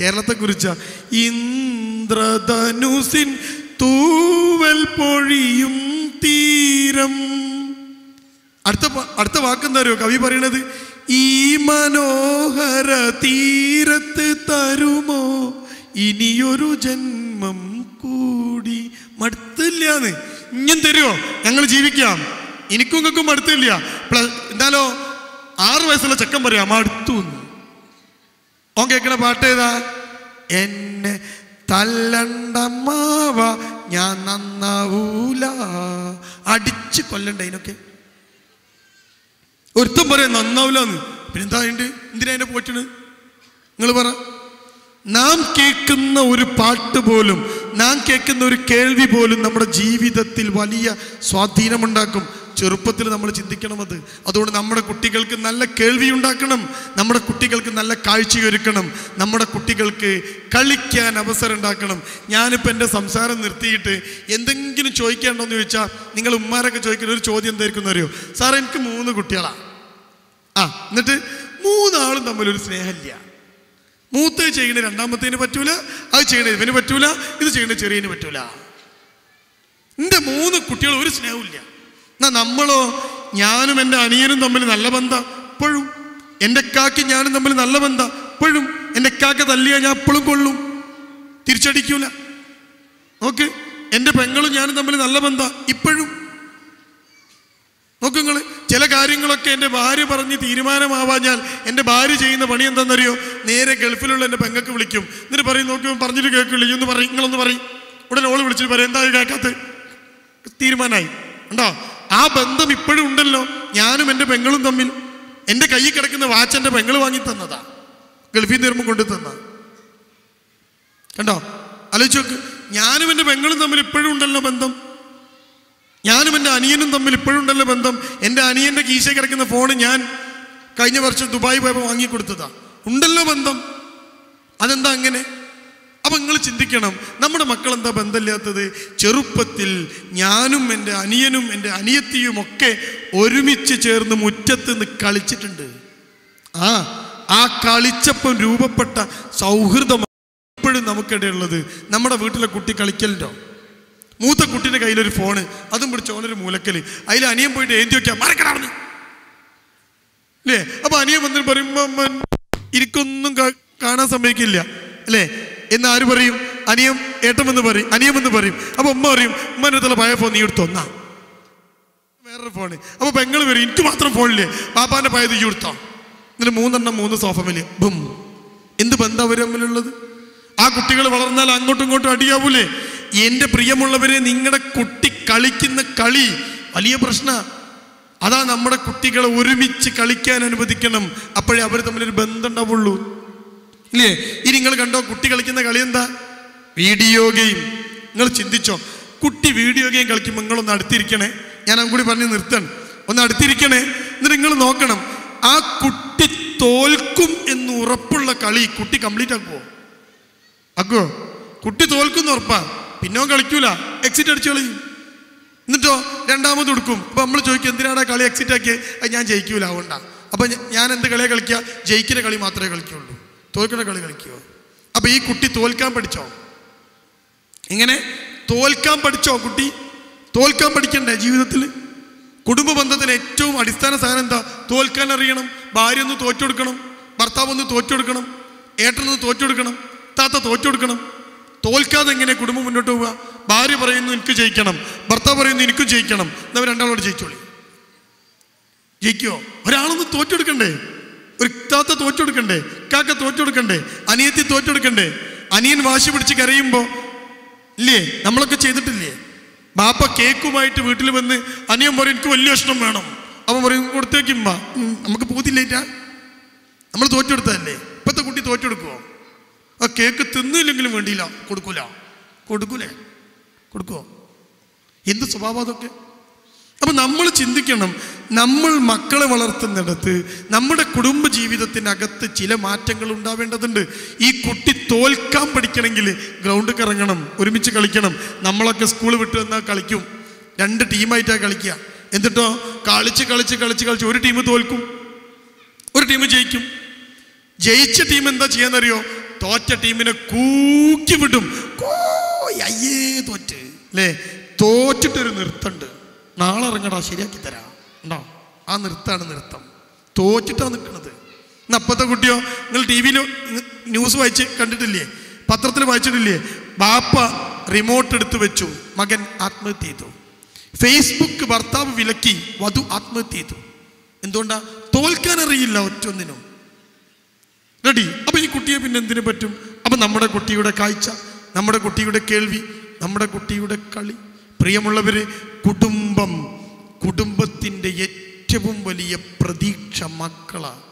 A: കേരളത്തെ കുറിച്ച. ഇന്ദ്രധനുസിൻ തൂവൽ പൊഴിയും തീരം. അടുത്ത അടുത്ത വാക്കെന്താ അറിയോ? കവി പറയണത് ഈ മനോഹര തീരത്ത് തരുമോ? ഇനിയൊരു ജന്മം കൂടി. മടുത്തില്ലാന്ന്. ഇങ്ങനെ തരുമോ ഞങ്ങൾ ജീവിക്കാം. എനിക്കും നിങ്ങൾക്കും മടുത്തില്ല. പ്ലസ് എന്താലോ ആറ് വയസ്സുള്ള ചെക്കൻ പറയാം മടുത്തു ഓൻ കേൾക്കണ പാട്ട് ഏതാ? എന്നെ തല്ലണ്ടമ്മാവ ഞാൻ നന്നാവൂല. അടിച്ച് കൊല്ലണ്ട അതിനൊക്കെ ഒരുത്തം പറയാം പിന്നെ പിന്നെന്താ ഉണ്ട് എന്തിനാ എന്നെ പോറ്റണ് നിങ്ങൾ പറ. നാം കേൾക്കുന്ന ഒരു പാട്ട് പോലും നാം കേൾക്കുന്ന ഒരു കേൾവി പോലും നമ്മുടെ ജീവിതത്തിൽ വലിയ സ്വാധീനമുണ്ടാക്കും. ചെറുപ്പത്തിൽ നമ്മൾ ചിന്തിക്കണം അത്. അതുകൊണ്ട് നമ്മുടെ കുട്ടികൾക്ക് നല്ല കേൾവി ഉണ്ടാക്കണം. നമ്മുടെ കുട്ടികൾക്ക് നല്ല കാഴ്ചയൊരുക്കണം നമ്മുടെ കുട്ടികൾക്ക് കളിക്കാൻ അവസരം ഉണ്ടാക്കണം. ഞാനിപ്പോൾ എന്റെ സംസാരം നിർത്തിയിട്ട് എന്തെങ്കിലും ചോദിക്കേണ്ടോന്ന് ചോദിച്ചാൽ നിങ്ങൾ ഉമ്മാരൊക്കെ ചോദിക്കുന്ന ഒരു ചോദ്യം എന്തായിരിക്കും എന്നറിയോ? സാർ എനിക്ക് മൂന്ന് കുട്ടികളാണ് ആ എന്നിട്ട് മൂന്നാളും തമ്മിലൊരു സ്നേഹമില്ല. മൂത്ത് ചെയ്യണ രണ്ടാമത്തേന് പറ്റൂല അത് ചെയ്യണ ഇവന് പറ്റൂല ഇത് ചെയ്യണ ചെറിയന് പറ്റൂല. എന്റെ മൂന്ന് കുട്ടികൾ ഒരു സ്നേഹമില്ല എന്നാ നമ്മളോ? ഞാനും എന്റെ അനിയനും തമ്മിൽ നല്ല ബന്ധം? ഇപ്പോഴും. എന്റെ കാക്കി ഞാനും തമ്മിൽ നല്ല ബന്ധം? ഇപ്പോഴും. എന്റെ കാക്ക തല്ലിയാൽ ഞാൻ എപ്പോഴും കൊള്ളും. തിരിച്ചടിക്കൂല. നോക്ക് എന്റെ പെങ്ങളും ഞാനും തമ്മിൽ നല്ല ബന്ധം? ഇപ്പോഴും. നോക്ക് ചില കാര്യങ്ങളൊക്കെ എന്റെ ഭാര്യ പറഞ്ഞ് തീരുമാനമാവാഞ്ഞാൽ എന്റെ ഭാര്യ ചെയ്യുന്ന പണി എന്താണെന്നറിയോ? നേരെ ഗൾഫിലുള്ള എന്റെ പെങ്ങൾക്ക് വിളിക്കും. എന്നിട്ട് പറയും നോക്കി പറഞ്ഞിട്ട് കേൾക്കില്ല. ഇന്ന് പറയും നിങ്ങളൊന്ന് പറയും. ഉടനെ ഓൾ വിളിച്ചിട്ട് പറയും എന്താ കേൾക്കാത്ത തീരുമാനമായി. ഉണ്ടോ ആ ബന്ധം ഇപ്പോഴും ഉണ്ടല്ലോ. ഞാനും എന്റെ പെങ്ങളും തമ്മിൽ. എന്റെ കയ്യിൽ കിടക്കുന്ന വാച്ച് എന്റെ പെങ്ങൾ വാങ്ങി തന്നതാ. ഗൾഫിൽ നിന്ന് വരുമ്പോൾ കൊണ്ടു തന്ന. കണ്ടോ? ആലോചിച്ച് നോക്ക്. ഞാനും എന്റെ പെങ്ങളും തമ്മിൽ ഇപ്പോഴും ഉണ്ടല്ലോ ബന്ധം. ഞാനും എന്റെ അനിയനും തമ്മിൽ ഇപ്പോഴും ഉണ്ടല്ലോ ബന്ധം. എന്റെ അനിയന്റെ കീശ കിടക്കുന്ന ഫോൺ ഞാൻ കഴിഞ്ഞ വർഷം ദുബായ് പോയപ്പോൾ വാങ്ങിക്കൊടുത്തതാ. ഉണ്ടല്ലോ ബന്ധം. അതെന്താ അങ്ങനെ? അപ്പൊ നിങ്ങൾ ചിന്തിക്കണം നമ്മുടെ മക്കൾ എന്താ ബന്ധമില്ലാത്തത്? ചെറുപ്പത്തിൽ ഞാനും എന്റെ അനിയനും എന്റെ അനിയത്തിയുമൊക്കെ ഒരുമിച്ച് ചേർന്ന് മുറ്റത്ത് നിന്ന് കളിച്ചിട്ടുണ്ട്. ആ ആ കളിച്ചപ്പം രൂപപ്പെട്ട സൗഹൃദം ഇപ്പോഴും നമുക്കിടയുള്ളത്. നമ്മുടെ വീട്ടിലെ കുട്ടി കളിക്കലുണ്ടോ? മൂത്ത കുട്ടീന്റെ കയ്യിലൊരു ഫോണ് അതും പിടിച്ച് ഓനൊരു മൂലക്കൽ. അതിൽ അനിയൻ പോയിട്ട് ഏന്തി വയ്ക്കാം മറക്കടാവുന്നു അല്ലേ അപ്പം അനിയൻ വന്നിട്ട് പറയുമ്പോൾ എനിക്കൊന്നും കാണാൻ സമ്മതിക്കില്ല. അല്ലേ എന്ന് ആര് പറയും? അനിയം ഏട്ടമെന്ന് പറയും. അനിയമെന്ന് പറയും. അപ്പൊ ഉമ്മ പറയും ഉമ്മന്റെ അടുത്തുള്ള പഴയ ഫോൺ നീ എടുത്തു? ഒന്നാ വേറൊരു ഫോണ് അപ്പൊ പെങ്ങൾ വരും എനിക്ക് മാത്രം ഫോണില്ലേ പാപ്പാന്റെ പഴയത് ഈ എടുത്തോ? എന്നിട്ട് മൂന്നെണ്ണം മൂന്ന് സോഫമിൽ ബും. എന്ത് ബന്ധം അവർ തമ്മിലുള്ളത്? ആ കുട്ടികൾ വളർന്നാൽ അങ്ങോട്ടും ഇങ്ങോട്ടും അടിയാവൂലേ? എന്റെ പ്രിയമുള്ളവരെ നിങ്ങളുടെ കുട്ടി കളിക്കുന്ന കളി വലിയ പ്രശ്ന. അതാ നമ്മുടെ കുട്ടികളെ ഒരുമിച്ച് കളിക്കാൻ അനുവദിക്കണം. അപ്പോഴേ അവർ തമ്മിലൊരു ബന്ധം ഉണ്ടാവുള്ളൂ. ഇല്ലേ? ഇനി നിങ്ങൾ കണ്ടോ കുട്ടി കളിക്കുന്ന കളി എന്താ? Video game. നിങ്ങൾ ചിന്തിച്ചോ കുട്ടി വീഡിയോ ഗെയിം കളിക്കുമ്പോൾ നിങ്ങളൊന്ന് അടുത്തിരിക്കണേ. ഞാൻ അതും കൂടി പറഞ്ഞ് നിർത്തണം. ഒന്ന് അടുത്തിരിക്കണേ. എന്നിട്ട് നിങ്ങൾ നോക്കണം ആ കുട്ടി തോൽക്കും എന്ന് ഉറപ്പുള്ള കളി കുട്ടി കംപ്ലീറ്റ് ആക്കുമോ ആക്കുവോ കുട്ടി തോൽക്കുന്ന ഉറപ്പാ. പിന്നോ കളിക്കൂല. എക്സിറ്റ് അടിച്ചു കളയും എന്നിട്ടോ രണ്ടാമത് കൊടുക്കും. അപ്പൊ നമ്മൾ ചോദിക്കും എന്തിനാണ് കളി എക്സിറ്റ് ആക്കിയത് അത് ഞാൻ ജയിക്കൂല അതുകൊണ്ടാണ് അപ്പൊ ഞാൻ എന്ത് കളിയാണ് കളിക്കുക ജയിക്കുന്ന കളി മാത്രമേ കളിക്കുള്ളൂ. തോൽക്കുന്ന കളി കളിക്കുമോ അപ്പൊ ഈ കുട്ടി തോൽക്കാൻ പഠിച്ചോ? ഇങ്ങനെ തോൽക്കാൻ പഠിച്ചോ കുട്ടി? തോൽക്കാൻ പഠിക്കണ്ടേ ജീവിതത്തിൽ കുടുംബ ബന്ധത്തിന് ഏറ്റവും അടിസ്ഥാന സാധനം എന്താ? തോൽക്കാൻ അറിയണം ഭാര്യ ഒന്ന് തോറ്റെടുക്കണം ഭർത്താവ് ഒന്ന് തോറ്റെടുക്കണം ഏട്ടനൊന്ന് തോറ്റെടുക്കണം താത്ത തോറ്റെടുക്കണം തോൽക്കാതെ എങ്ങനെ കുടുംബം മുന്നോട്ട് പോവുക? ഭാര്യ പറയുന്നു എനിക്ക് ജയിക്കണം ഭർത്താവ് പറയുന്നു എനിക്കും ജയിക്കണം. എന്നവർ രണ്ടാളോട് ജയിച്ചോളി. ജയിക്കോ ഒരാളൊന്ന് തോറ്റെടുക്കണ്ടേ ഒരു താത്ത തോറ്റെടുക്കണ്ടേ? കാക്ക തോറ്റെടുക്കണ്ടേ? അനിയത്തി തോറ്റെടുക്കണ്ടേ? അനിയൻ വാശി പിടിച്ച് കരയുമ്പോ ഇല്ലേ? നമ്മളൊക്കെ ചെയ്തിട്ടില്ലേ? ബാപ്പ കേക്കുമായിട്ട് വീട്ടിൽ വന്ന് അനിയൻ പറയും എനിക്ക് വലിയ ഇഷ്ടം വേണം. അവൻ പറയും കൊടുത്തേക്കുമ്പ നമുക്ക് പൂത്തില്ലേറ്റാ നമ്മൾ തോറ്റെടുത്തതല്ലേ? ഇപ്പത്തെ കുട്ടി തോറ്റെടുക്കുവോ? ആ കേക്ക് തിന്നില്ലെങ്കിലും വേണ്ടിയില്ല. കൊടുക്കൂല. കൊടുക്കൂലേ? കൊടുക്കുവോ? എന്ത് സ്വഭാവം അതൊക്കെ? അപ്പൊ നമ്മൾ ചിന്തിക്കണം നമ്മൾ മക്കളെ വളർത്തുന്നിടത്ത് നമ്മുടെ കുടുംബ ജീവിതത്തിനകത്ത് ചില മാറ്റങ്ങൾ ഉണ്ടാവേണ്ടതുണ്ട്. ഈ കുട്ടി തോൽക്കാൻ പഠിക്കണമെങ്കിൽ ഗ്രൗണ്ടിൽ ഇറങ്ങണം ഒരുമിച്ച് കളിക്കണം. നമ്മളൊക്കെ സ്കൂൾ വിട്ട് വന്നാൽ കളിക്കും. രണ്ട് ടീമായിട്ടാണ് കളിക്കുക. എന്നിട്ടോ? കളിച്ച് കളിച്ച് കളിച്ച് കളിച്ച് ഒരു ടീം തോൽക്കും. ഒരു ടീം ജയിക്കും. ജയിച്ച ടീം എന്താ ചെയ്യാന്നറിയോ? തോറ്റ ടീമിനെ കൂക്കി വിടും. അയ്യേ തോറ്റ്. അല്ലേ തോറ്റിട്ടൊരു നൃത്തമുണ്ട്. നാളെ ഇറങ്ങടാ ശരിയാക്കി തരാം. ഉണ്ടോ? ആ നൃത്തമാണ് നൃത്തം. തോറ്റിട്ടാ നിൽക്കുന്നത് ഇന്ന് അപ്പത്തെ കുട്ടിയോ നിങ്ങൾ ടി വിയിൽ ന്യൂസ് വായിച്ച് കണ്ടിട്ടില്ലേ? പത്രത്തിൽ വായിച്ചിട്ടില്ലേ? ബാപ്പ റിമോട്ട് എടുത്ത് വെച്ചു. മകൻ ആത്മഹത്യ ചെയ്തു. ഫേസ്ബുക്ക് ഭർത്താവ് വിലക്കി വധു ആത്മഹത്യ ചെയ്തു. എന്തുകൊണ്ടാ? തോൽക്കാൻ അറിയില്ല ഒറ്റൊന്നിനും. റെഡി. അപ്പൊ ഈ കുട്ടിയെ പിന്നെ എന്തിനു പറ്റും? അപ്പൊ നമ്മുടെ കുട്ടിയുടെ കാഴ്ച നമ്മുടെ കുട്ടിയുടെ കേൾവി നമ്മുടെ കുട്ടിയുടെ കളി. പ്രിയമുള്ളവര് കുടുംബം കുടുംബത്തിന്റെ ഏറ്റവും വലിയ പ്രതീക്ഷ മക്കളാണ്.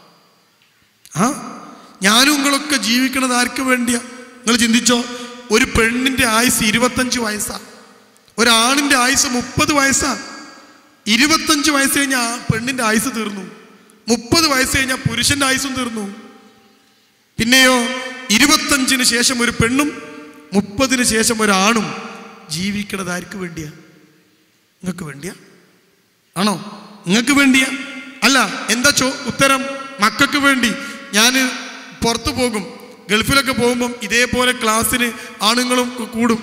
A: ആ? ഞാനും നിങ്ങളൊക്കെ ജീവിക്കണത് ആർക്ക് വേണ്ടിയാ? നിങ്ങൾ ചിന്തിച്ചോ? ഒരു പെണ്ണിന്റെ ആയുസ് ഇരുപത്തഞ്ച് വയസ്സാണ് ഒരാണിന്റെ ആയുസ് മുപ്പത് വയസ്സാണ് ഇരുപത്തഞ്ച് വയസ്സ് കഴിഞ്ഞാൽ പെണ്ണിന്റെ ആയുസ് തീർന്നു. മുപ്പത് വയസ്സ് കഴിഞ്ഞാൽ പുരുഷന്റെ ആയുസും തീർന്നു. പിന്നെയോ ഇരുപത്തഞ്ചിന് ശേഷം ഒരു പെണ്ണും മുപ്പതിന് ശേഷം ഒരാണും ജീവിക്കണത് ആർക്ക് വേണ്ടിയാ? നിങ്ങൾക്ക് വേണ്ടിയാ? ആണോ? നിങ്ങൾക്ക് വേണ്ടിയാ? അല്ല എന്താ ചോ ഉത്തരം? മക്കൾക്ക് വേണ്ടി. ഞാൻ പുറത്തു പോകും. ഗൾഫിലൊക്കെ പോകുമ്പം ഇതേപോലെ ക്ലാസ്സിന് ആണുങ്ങളും കൂടും.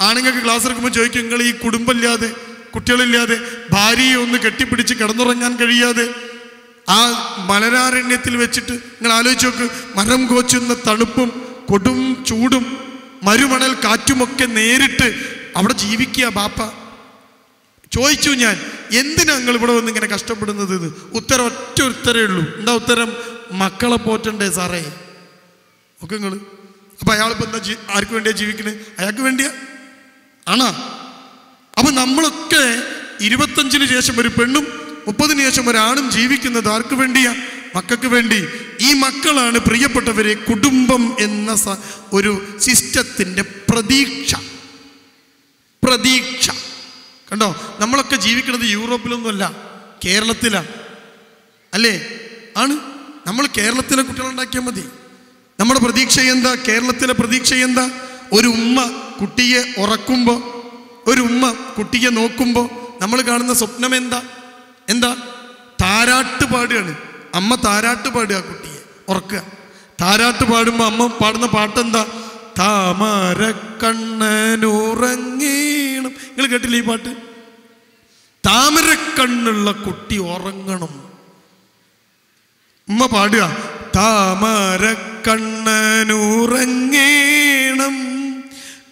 A: ആണുങ്ങൾക്ക് ക്ലാസ് എടുക്കുമ്പോൾ ചോദിക്കും നിങ്ങൾ ഈ കുടുംബമില്ലാതെ കുട്ടികളില്ലാതെ ഭാര്യയെ ഒന്ന് കെട്ടിപ്പിടിച്ച് കിടന്നുറങ്ങാൻ കഴിയാതെ ആ മലരാരണ്യത്തിൽ വെച്ചിട്ട് നിങ്ങൾ ആലോചിച്ച് നോക്ക് മരം കോച്ചുന്ന തണുപ്പും കൊടും ചൂടും മരുമണൽ കാറ്റുമൊക്കെ നേരിട്ട് അവിടെ ജീവിക്കുക ബാപ്പ. ചോദിച്ചു ഞാൻ എന്തിനാ നിങ്ങൾ ഇവിടെ വന്ന് ഇങ്ങനെ കഷ്ടപ്പെടുന്നത് എന്ന് ഉത്തരം ഒറ്റ ഉത്തരേ ഉള്ളൂ. എന്താ ഉത്തരം? മക്കളെ പോറ്റണ്ടേ സാറേ. ഒക്കെ നിങ്ങൾ അപ്പൊ അയാളിപ്പോൾ എന്താ ആർക്ക് വേണ്ടിയാ ജീവിക്കണേ? അയാൾക്ക് വേണ്ടിയാ? ആണാ? അപ്പൊ നമ്മളൊക്കെ ഇരുപത്തഞ്ചിന് ശേഷം ഒരു പെണ്ണും മുപ്പതിന് ശേഷം ഒരാണും ജീവിക്കുന്നത് ആർക്ക് വേണ്ടിയാ? മക്കൾക്ക് വേണ്ടി. ഈ മക്കളാണ് പ്രിയപ്പെട്ടവരെ കുടുംബം എന്ന ഒരു സിസ്റ്റത്തിന്റെ പ്രതീക്ഷ. പ്രതീക്ഷ. കണ്ടോ? നമ്മളൊക്കെ ജീവിക്കുന്നത് യൂറോപ്പിലൊന്നുമല്ല കേരളത്തിലാണ്. അല്ലേ? ആണ്. നമ്മൾ കേരളത്തിലെ കുട്ടികളുണ്ടാക്കിയാൽ മതി. നമ്മുടെ പ്രതീക്ഷ എന്താ? കേരളത്തിലെ പ്രതീക്ഷ എന്താ? ഒരു ഉമ്മ കുട്ടിയെ ഉറക്കുമ്പോൾ ഒരു ഉമ്മ കുട്ടിയെ നോക്കുമ്പോൾ നമ്മൾ കാണുന്ന സ്വപ്നം എന്താ? എന്താ? താരാട്ട് പാടുകയാണ്. അമ്മ താരാട്ട് പാടുക കുട്ടിയെ ഉറക്കുക. താരാട്ട് പാടുമ്പോൾ അമ്മ പാടുന്ന പാട്ടെന്താ? താമര കണ്ണനുറങ്ങീണം നിങ്ങൾ കേട്ടില്ല ഈ പാട്ട്? താമരക്കണ്ണുള്ള കുട്ടി ഉറങ്ങണം. ഉമ്മ പാടുക. താമര കണ്ണനുറങ്ങേണം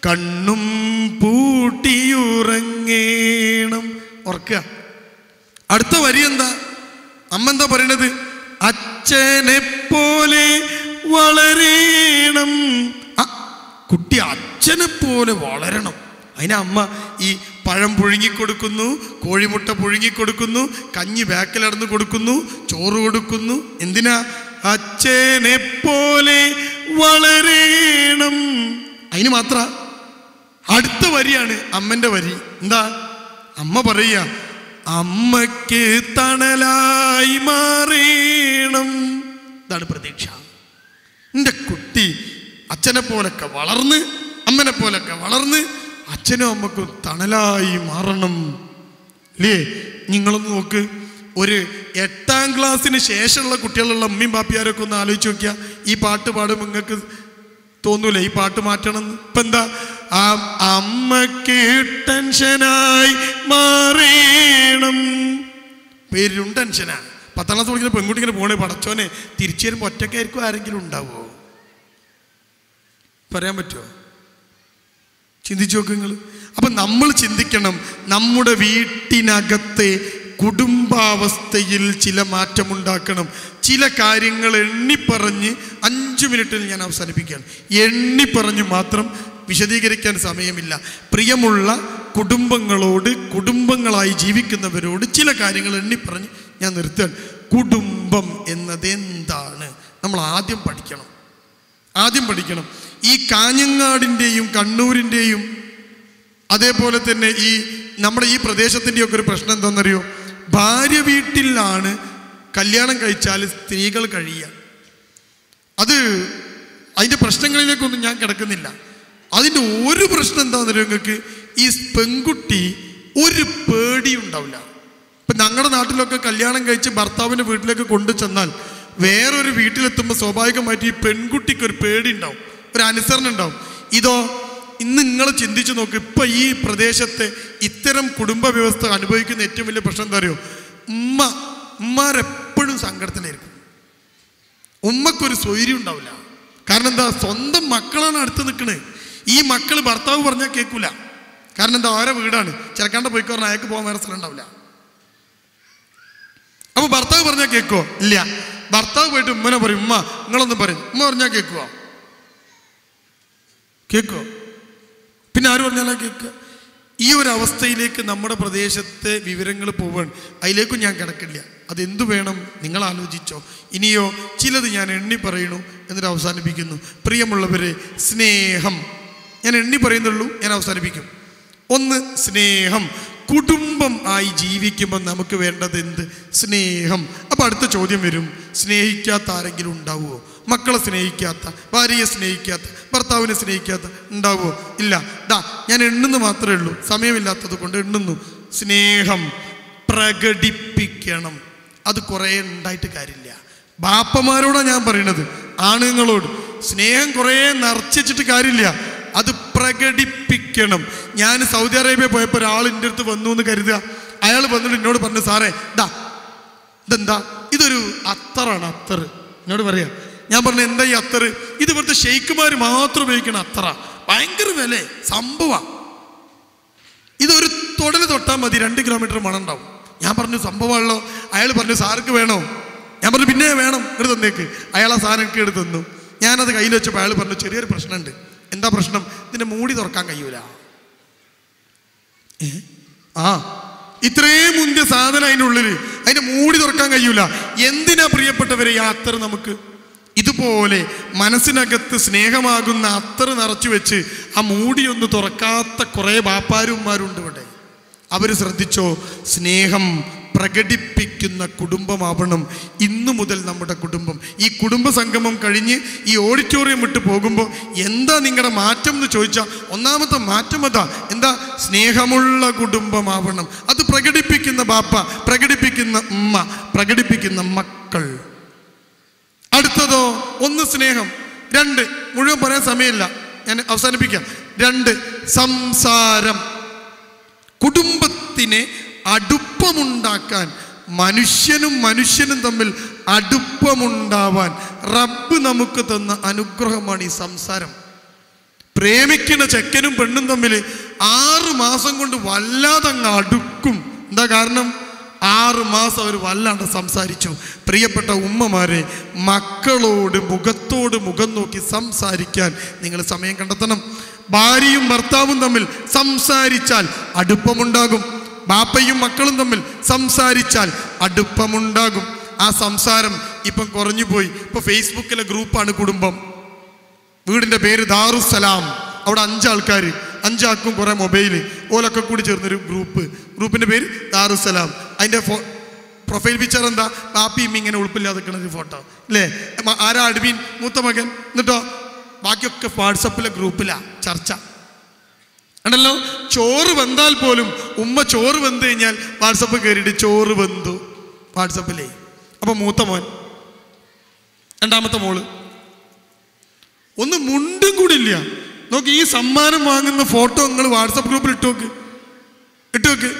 A: കണ്ണും പൂട്ടിയുറങ്ങേണം. ഉറക്കുക. അടുത്ത വരി എന്താ? അമ്മ എന്താ പറയണത്? അച്ഛനെ പോലെ വളരേണം. കുട്ടി അച്ഛനെ പോലെ വളരണം. അതിന് അമ്മ ഈ പഴം പുഴുങ്ങിക്കൊടുക്കുന്നു കോഴിമുട്ട പുഴുങ്ങിക്കൊടുക്കുന്നു കഞ്ഞി ബാക്കിലടന്ന് കൊടുക്കുന്നു ചോറ് കൊടുക്കുന്നു. എന്തിനാ? അച്ഛനെ പോലെ വളരേണം. അതിന് മാത്ര. അടുത്ത വരിയാണ് അമ്മന്റെ വരി. എന്താ? അമ്മ പറയുക അമ്മയ്ക്ക് തണലായി മാറേണം. ഇതാണ് പ്രതീക്ഷ. എന്റെ കുട്ടി അച്ഛനെ പോലൊക്കെ വളർന്ന് അമ്മനെ പോലൊക്കെ വളർന്ന് അച്ഛനും അമ്മക്കും തണലായി മാറണം. അല്ലേ നിങ്ങളൊന്ന് നോക്ക്. ഒരു എട്ടാം ക്ലാസ്സിന് ശേഷമുള്ള കുട്ടികളുള്ള അമ്മയും പാപ്പിയാരൊക്കെ ഒന്ന് ആലോചിച്ച് നോക്കിയാൽ ഈ പാട്ട് പാടും നിങ്ങൾക്ക് തോന്നൂലേ? ഈ പാട്ട് മാറ്റണം ഇപ്പൊ എന്താ? ആ അമ്മയ്ക്ക് ടെൻഷനായി മാറേണം. പേരും ടെൻഷനാ. പത്താം ക്ലാസ് പഠിക്കുന്ന പെൺകുട്ടി ഇങ്ങനെ പോണേ പടച്ചോനെ തിരിച്ചു വരുമ്പോൾ ഒറ്റക്കായിരിക്കും ആരെങ്കിലും ഉണ്ടാവോ? പറയാൻ പറ്റുമോ ചിന്തിച്ചു നോക്ക് നിങ്ങൾ അപ്പം നമ്മൾ ചിന്തിക്കണം നമ്മുടെ വീട്ടിനകത്തെ കുടുംബാവസ്ഥയിൽ ചില മാറ്റമുണ്ടാക്കണം. ചില കാര്യങ്ങൾ എണ്ണിപ്പറഞ്ഞ് അഞ്ച് മിനിറ്റിൽ ഞാൻ അവസാനിപ്പിക്കുകയാണ്. എണ്ണിപ്പറഞ്ഞ് മാത്രം വിശദീകരിക്കാൻ സമയമില്ല. പ്രിയമുള്ള കുടുംബങ്ങളോട് കുടുംബങ്ങളായി ജീവിക്കുന്നവരോട് ചില കാര്യങ്ങൾ എണ്ണിപ്പറഞ്ഞ് ഞാൻ നിർത്തുകയാണ്. കുടുംബം എന്നത് എന്താണ് നമ്മൾ ആദ്യം പഠിക്കണം. ആദ്യം പഠിക്കണം. ഈ കാഞ്ഞങ്ങാടിന്റെയും കണ്ണൂരിന്റെയും അതേപോലെ തന്നെ ഈ നമ്മുടെ ഈ പ്രദേശത്തിന്റെയൊക്കെ ഒരു പ്രശ്നം എന്താണെന്നറിയോ? ഭാര്യ വീട്ടിലാണ് കല്യാണം കഴിച്ചാൽ സ്ത്രീകൾ കഴിയുക. അത് അതിന്റെ പ്രശ്നങ്ങളിലേക്കൊന്നും ഞാൻ കിടക്കുന്നില്ല. അതിന്റെ ഒരു പ്രശ്നം എന്താണെന്നറിയോ നിങ്ങൾക്ക്? ഈ പെൺകുട്ടി ഒരു പേടി ഉണ്ടാവില്ല. ഇപ്പം ഞങ്ങളുടെ നാട്ടിലൊക്കെ കല്യാണം കഴിച്ച് ഭർത്താവിന്റെ വീട്ടിലേക്ക് കൊണ്ടു ചെന്നാൽ വേറൊരു വീട്ടിലെത്തുമ്പോൾ സ്വാഭാവികമായിട്ട് ഈ പെൺകുട്ടിക്ക് ഒരു പേടി ഉണ്ടാവും. ഒരു അനുസരണം ഉണ്ടാവും ഇതോ ഇന്ന് നിങ്ങൾ ചിന്തിച്ചു നോക്ക് ഇപ്പൊ ഈ പ്രദേശത്തെ ഇത്തരം കുടുംബ വ്യവസ്ഥ അനുഭവിക്കുന്ന ഏറ്റവും വലിയ പ്രശ്നം എന്താ അറിയോ? ഉമ്മ ഉമ്മാരെപ്പോഴും സങ്കടത്തിലായിരിക്കും. ഉമ്മക്കൊരു സ്വൈര്യം ഉണ്ടാവില്ല. കാരണം എന്താ സ്വന്തം മക്കളാണ് അടുത്ത് നിൽക്കുന്നത് ഈ മക്കൾ ഭർത്താവ് പറഞ്ഞാൽ കേൾക്കൂല കാരണം എന്താ ഓരോ വീടാണ്. ചെറുക്കാണ്ട് പോയിക്കോ പറഞ്ഞാൽ അയാൾക്ക് പോകാൻ വേറെ സ്ഥലം ഉണ്ടാവില്ല. അപ്പൊ ഭർത്താവ് പറഞ്ഞാൽ കേൾക്കുവോ ഇല്ല. ഭർത്താവ് പോയിട്ട് ഉമ്മനെ പറയും ഉമ്മ നിങ്ങളൊന്നും പറയും. ഉമ്മ പറഞ്ഞാൽ കേൾക്കുവോ കേൾക്കുവോ പിന്നെ ആര് പറഞ്ഞാലാ കേൾക്കുക ഈ ഒരു അവസ്ഥയിലേക്ക് നമ്മുടെ പ്രദേശത്തെ വിവരങ്ങൾ പോവാണ്. അതിലേക്കും ഞാൻ കിടക്കില്ല. അതെന്തു വേണം നിങ്ങൾ ആലോചിച്ചോ. ഇനിയോ ചിലത് ഞാൻ എണ്ണി പറയണു എന്നിട്ട് അവസാനിപ്പിക്കുന്നു. പ്രിയമുള്ളവരെ സ്നേഹം. ഞാൻ എണ്ണി പറയുന്നുള്ളൂ ഞാൻ അവസാനിപ്പിക്കും. ഒന്ന് സ്നേഹം. കുടുംബം ആയി ജീവിക്കുമ്പോൾ നമുക്ക് വേണ്ടത് എന്ത്? സ്നേഹം. അപ്പം അടുത്ത ചോദ്യം വരും. സ്നേഹിക്കാത്ത ആരെങ്കിലും ഉണ്ടാവുമോ മക്കളെ സ്നേഹിക്കാത്ത ഭാര്യയെ സ്നേഹിക്കാത്ത ഭർത്താവിനെ സ്നേഹിക്കാത്ത ഉണ്ടാവുമോ ഇല്ല. ദാ ഞാൻ എണ്ണുന്നു മാത്രമേ ഉള്ളൂ. സമയമില്ലാത്തത് കൊണ്ട് എണ്ണുന്നു. സ്നേഹം പ്രകടിപ്പിക്കണം. അത് കുറേ ഉണ്ടായിട്ട് കാര്യമില്ല. ബാപ്പമാരോടാണ് ഞാൻ പറയണത് ആണുങ്ങളോട്. സ്നേഹം കുറേ നിറച്ചിട്ട് കാര്യമില്ല. അത് പ്രകടിപ്പിക്കണം. ഞാൻ സൗദി അറേബ്യ പോയപ്പോൾ ഒരാൾ എന്റെ അടുത്ത് വന്നു എന്ന് കരുതുക. അയാൾ വന്നിട്ട് എന്നോട് പറഞ്ഞു സാറേ ഡാ ഇതെന്താ? ഇതൊരു അത്തറാണ് അത്തർ എന്നോട് പറയാ ഞാൻ പറഞ്ഞു എന്താ ഈ അത്തർ ഇത് ഇവിടുത്തെ ഷെയ്ക്കുമാർ മാത്രം ഉപയോഗിക്കണ അത്തറ. ഭയങ്കര വില. ഇത് ഇതൊരു തൊടൽ തൊട്ടാൽ മതി രണ്ട് കിലോമീറ്റർ മണം ഉണ്ടാവും. ഞാൻ പറഞ്ഞു സംഭവമാണല്ലോ. അയാൾ പറഞ്ഞു സാർക്ക് വേണോ? ഞാൻ പറഞ്ഞു പിന്നെ വേണം. എടുത്ത് തന്നേക്ക്. അയാൾ ആ സാധനം ഒക്കെ എടുത്ത് തന്നു. ഞാനത് കയ്യിൽ വെച്ചപ്പോൾ അയാൾ പറഞ്ഞു ചെറിയൊരു പ്രശ്നമുണ്ട് എന്താ പ്രശ്നം? ഇതിന്റെ മൂടി തുറക്കാൻ കഴിയൂല. ആ. ഇത്രയും മുന്തിയ സാധനം അതിനുള്ളിൽ അതിന്റെ മൂടി തുറക്കാൻ കഴിയൂല. എന്തിനാ പ്രിയപ്പെട്ടവരെ യാത്ര നമുക്ക്? ഇതുപോലെ മനസ്സിനകത്ത് സ്നേഹമാകുന്ന അത്ര നിറച്ചു വെച്ച് ആ മൂടിയൊന്ന് തുറക്കാത്ത കുറേ ബാപ്പാരുമാരുണ്ട് ഇവിടെ. അവർ ശ്രദ്ധിച്ചോ? സ്നേഹം പ്രകടിപ്പിക്കുന്ന കുടുംബമാവണം ഇന്നു മുതൽ നമ്മുടെ കുടുംബം. ഈ കുടുംബ സംഗമം കഴിഞ്ഞ് ഈ ഓഡിറ്റോറിയം വിട്ട് പോകുമ്പോൾ എന്താ നിങ്ങളുടെ മാറ്റം എന്ന് ചോദിച്ചാൽ ഒന്നാമത്തെ മാറ്റം അതാ. എന്താ? സ്നേഹമുള്ള കുടുംബമാവണം. അത് പ്രകടിപ്പിക്കുന്ന ബാപ്പ പ്രകടിപ്പിക്കുന്ന ഉമ്മ പ്രകടിപ്പിക്കുന്ന മക്കൾ. അടുത്തതോ ഒന്ന് സ്നേഹം. രണ്ട് മുഴുവൻ പറയാൻ സമയമില്ല. ഞാൻ അവസാനിപ്പിക്കാം. രണ്ട് സംസാരം. കുടുംബത്തിനെ അടുപ്പമുണ്ടാക്കാൻ മനുഷ്യനും മനുഷ്യനും തമ്മിൽ അടുപ്പമുണ്ടാവാൻ റബ്ബ് നമുക്ക് തന്ന അനുഗ്രഹമാണ് ഈ സംസാരം. പ്രേമിക്കുന്ന ചെക്കനും പെണ്ണും തമ്മിൽ ആറ് മാസം കൊണ്ട് വല്ലാതെ അങ്ങ് അടുക്കും. എന്താ കാരണം? ആറ് മാസം അവർ വല്ലാണ്ട് സംസാരിച്ചു. പ്രിയപ്പെട്ട ഉമ്മമാരെ മക്കളോട് മുഖത്തോട് മുഖം നോക്കി സംസാരിക്കാൻ നിങ്ങൾ സമയം കണ്ടെത്തണം. ഭാര്യയും ഭർത്താവും തമ്മിൽ സംസാരിച്ചാൽ അടുപ്പമുണ്ടാകും. ബാപ്പയും മക്കളും തമ്മിൽ സംസാരിച്ചാൽ അടുപ്പമുണ്ടാകും. ആ സംസാരം ഇപ്പം കുറഞ്ഞു പോയി ഇപ്പൊ ഫേസ്ബുക്കിലെ ഗ്രൂപ്പാണ് കുടുംബം. വീടിന്റെ പേര് ദാറുസലാം അവിടെ അഞ്ചാൾക്കാർ അഞ്ചാക്കും കുറെ മൊബൈൽ ഓലൊക്കെ കൂടി ചേർന്നൊരു ഗ്രൂപ്പ്. ഗ്രൂപ്പിന്റെ പേര് ദാറുസലാം അതിന്റെ ഫോ പ്രൊഫൈൽ പിക്ചർ എന്താ? ബാപ്പി ഇമ്മ ഇങ്ങനെ ഉൾപ്പില്ലാതെ നിൽക്കുന്ന ഫോട്ടോ അല്ലേ ആരാ അഡ്മീൻ? മൂത്ത മകൻ. എന്നിട്ടോ? ബാക്കിയൊക്കെ വാട്സപ്പിലെ ഗ്രൂപ്പിലാ. ചർച്ച. ആണല്ലോ ചോറ് വെന്താൽ പോലും ഉമ്മ ചോറ് വെന്ത് കഴിഞ്ഞാൽ വാട്സപ്പ് കയറിയിട്ട് ചോറ് വെന്തു. വാട്സപ്പിലേ. അപ്പൊ മൂത്ത മോൻ. രണ്ടാമത്തെ മോൾ. ഒന്ന് മുണ്ടും കൂടി ഇല്ല. നോക്ക് ഈ സമ്മാനം വാങ്ങുന്ന ഫോട്ടോ നിങ്ങൾ വാട്സപ്പ് ഗ്രൂപ്പിൽ ഇട്ട് നോക്ക്. ഇട്ട് നോക്ക്.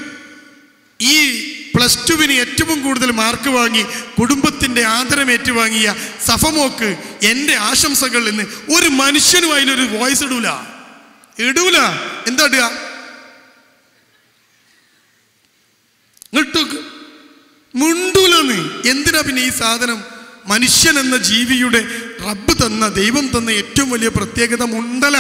A: ഈ പ്ലസ് ടുവിന് ഏറ്റവും കൂടുതൽ മാർക്ക് വാങ്ങി കുടുംബത്തിന്റെ ആദരം ഏറ്റുവാങ്ങിയ സഫമോക്ക് എന്റെ ആശംസകളിൽ നിന്ന് ഒരു മനുഷ്യനും അതിലൊരു വോയിസ് ഇടൂല. ഇടൂല. എന്താ ഇടുക? ഇങ്ങോട്ട് മുണ്ടൂലെന്ന്. എന്തിനാ പിന്നെ ഈ സാധനം? മനുഷ്യൻ എന്ന ജീവിയുടെ റബ്ബ് തന്ന ദൈവം തന്ന ഏറ്റവും വലിയ പ്രത്യേകത മുണ്ടല.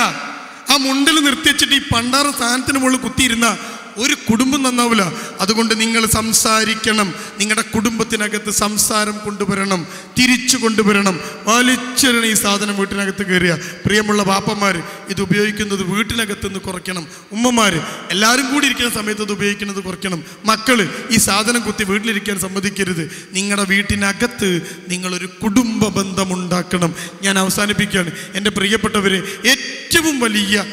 A: ആ മുണ്ടൽ നിർത്തിച്ചിട്ട് ഈ പണ്ടാറ സാധനത്തിന് മുകളിൽ കുത്തിയിരുന്ന ഒരു കുടുംബം നന്നാവില്ല അതുകൊണ്ട് നിങ്ങൾ സംസാരിക്കണം. നിങ്ങളുടെ കുടുംബത്തിനകത്ത് സംസാരം കൊണ്ടുവരണം. തിരിച്ചു കൊണ്ടുവരണം. വലിച്ചെറിയണം ഈ സാധനം വീട്ടിനകത്ത് കയറിയ. പ്രിയമുള്ള പാപ്പന്മാർ ഇത് ഉപയോഗിക്കുന്നത് വീട്ടിനകത്ത് നിന്ന് കുറയ്ക്കണം. ഉമ്മമാർ എല്ലാവരും കൂടി ഇരിക്കുന്ന സമയത്ത് ഇത് ഉപയോഗിക്കുന്നത് കുറയ്ക്കണം. മക്കൾ ഈ സാധനം കുത്തി വീട്ടിലിരിക്കാൻ സമ്മതിക്കരുത്. നിങ്ങളുടെ വീട്ടിനകത്ത് നിങ്ങളൊരു കുടുംബ ബന്ധമുണ്ടാക്കണം ഞാൻ അവസാനിപ്പിക്കുകയാണ്. എന്റെ പ്രിയപ്പെട്ടവർ ഏറ്റവും വലിയ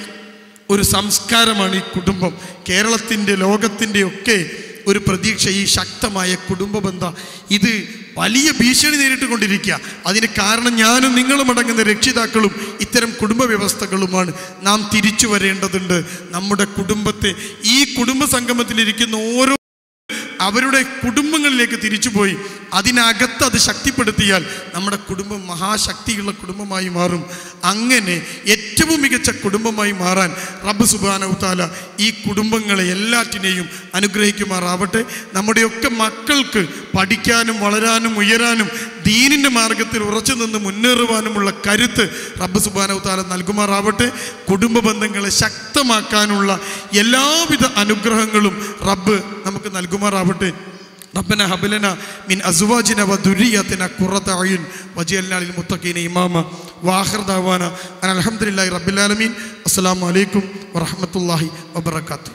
A: ഒരു സംസ്കാരമാണ് ഈ കുടുംബം. കേരളത്തിന്റെ ലോകത്തിന്റെ ഒക്കെ ഒരു പ്രതീക്ഷ ഈ ശക്തമായ കുടുംബ ബന്ധം ഇത് വലിയ ഭീഷണി നേരിട്ട് കൊണ്ടിരിക്കുക അതിന് കാരണം ഞാനും നിങ്ങളും അടങ്ങുന്ന രക്ഷിതാക്കളും ഇത്തരം കുടുംബ വ്യവസ്ഥകളുമാണ് നാം തിരിച്ചു വരേണ്ടതുണ്ട്. നമ്മുടെ കുടുംബത്തെ ഈ കുടുംബ സംഗമത്തിലിരിക്കുന്ന ഓരോ അവരുടെ കുടുംബങ്ങളിലേക്ക് തിരിച്ചുപോയി. അതിനകത്ത് അത് ശക്തിപ്പെടുത്തിയാൽ നമ്മുടെ കുടുംബം മഹാശക്തിയുള്ള കുടുംബമായി മാറും. അങ്ങനെ ഏറ്റവും മികച്ച കുടുംബമായി മാറാൻ റബ്ബ് സുബാനവുത്താല ഈ കുടുംബങ്ങളെ എല്ലാറ്റിനെയും അനുഗ്രഹിക്കുമാറാവട്ടെ. നമ്മുടെയൊക്കെ മക്കൾക്ക് പഠിക്കാനും വളരാനും ഉയരാനും ദീനിന്റെ മാർഗത്തിൽ ഉറച്ചു നിന്ന് മുന്നേറുവാനുമുള്ള കരുത്ത് റബ്ബ് സുബാനവുത്താല നൽകുമാറാവട്ടെ. കുടുംബ ബന്ധങ്ങളെ ശക്തമാക്കാനുള്ള എല്ലാവിധ അനുഗ്രഹങ്ങളും റബ്ബ് നമുക്ക് നൽകുമാറാവട്ടെ. പ്രാർത്ഥിക്കുമാറാവട്ടെ റബ്ബന ഹബലന മിൻ അസുവാജിന വ ദുരിയത്തിന കുറത്ത അയുൻ. വജിയല്ലാലിൽ മുത്തക്കീന ഇമാമ. വാഹർ ദാവാന അലഹമുല്ലാ റബ്ബിലാലമീൻ അസ്സാം വലൈക്കും വറഹമത്തല്ലാഹി വബർക്കാത്തു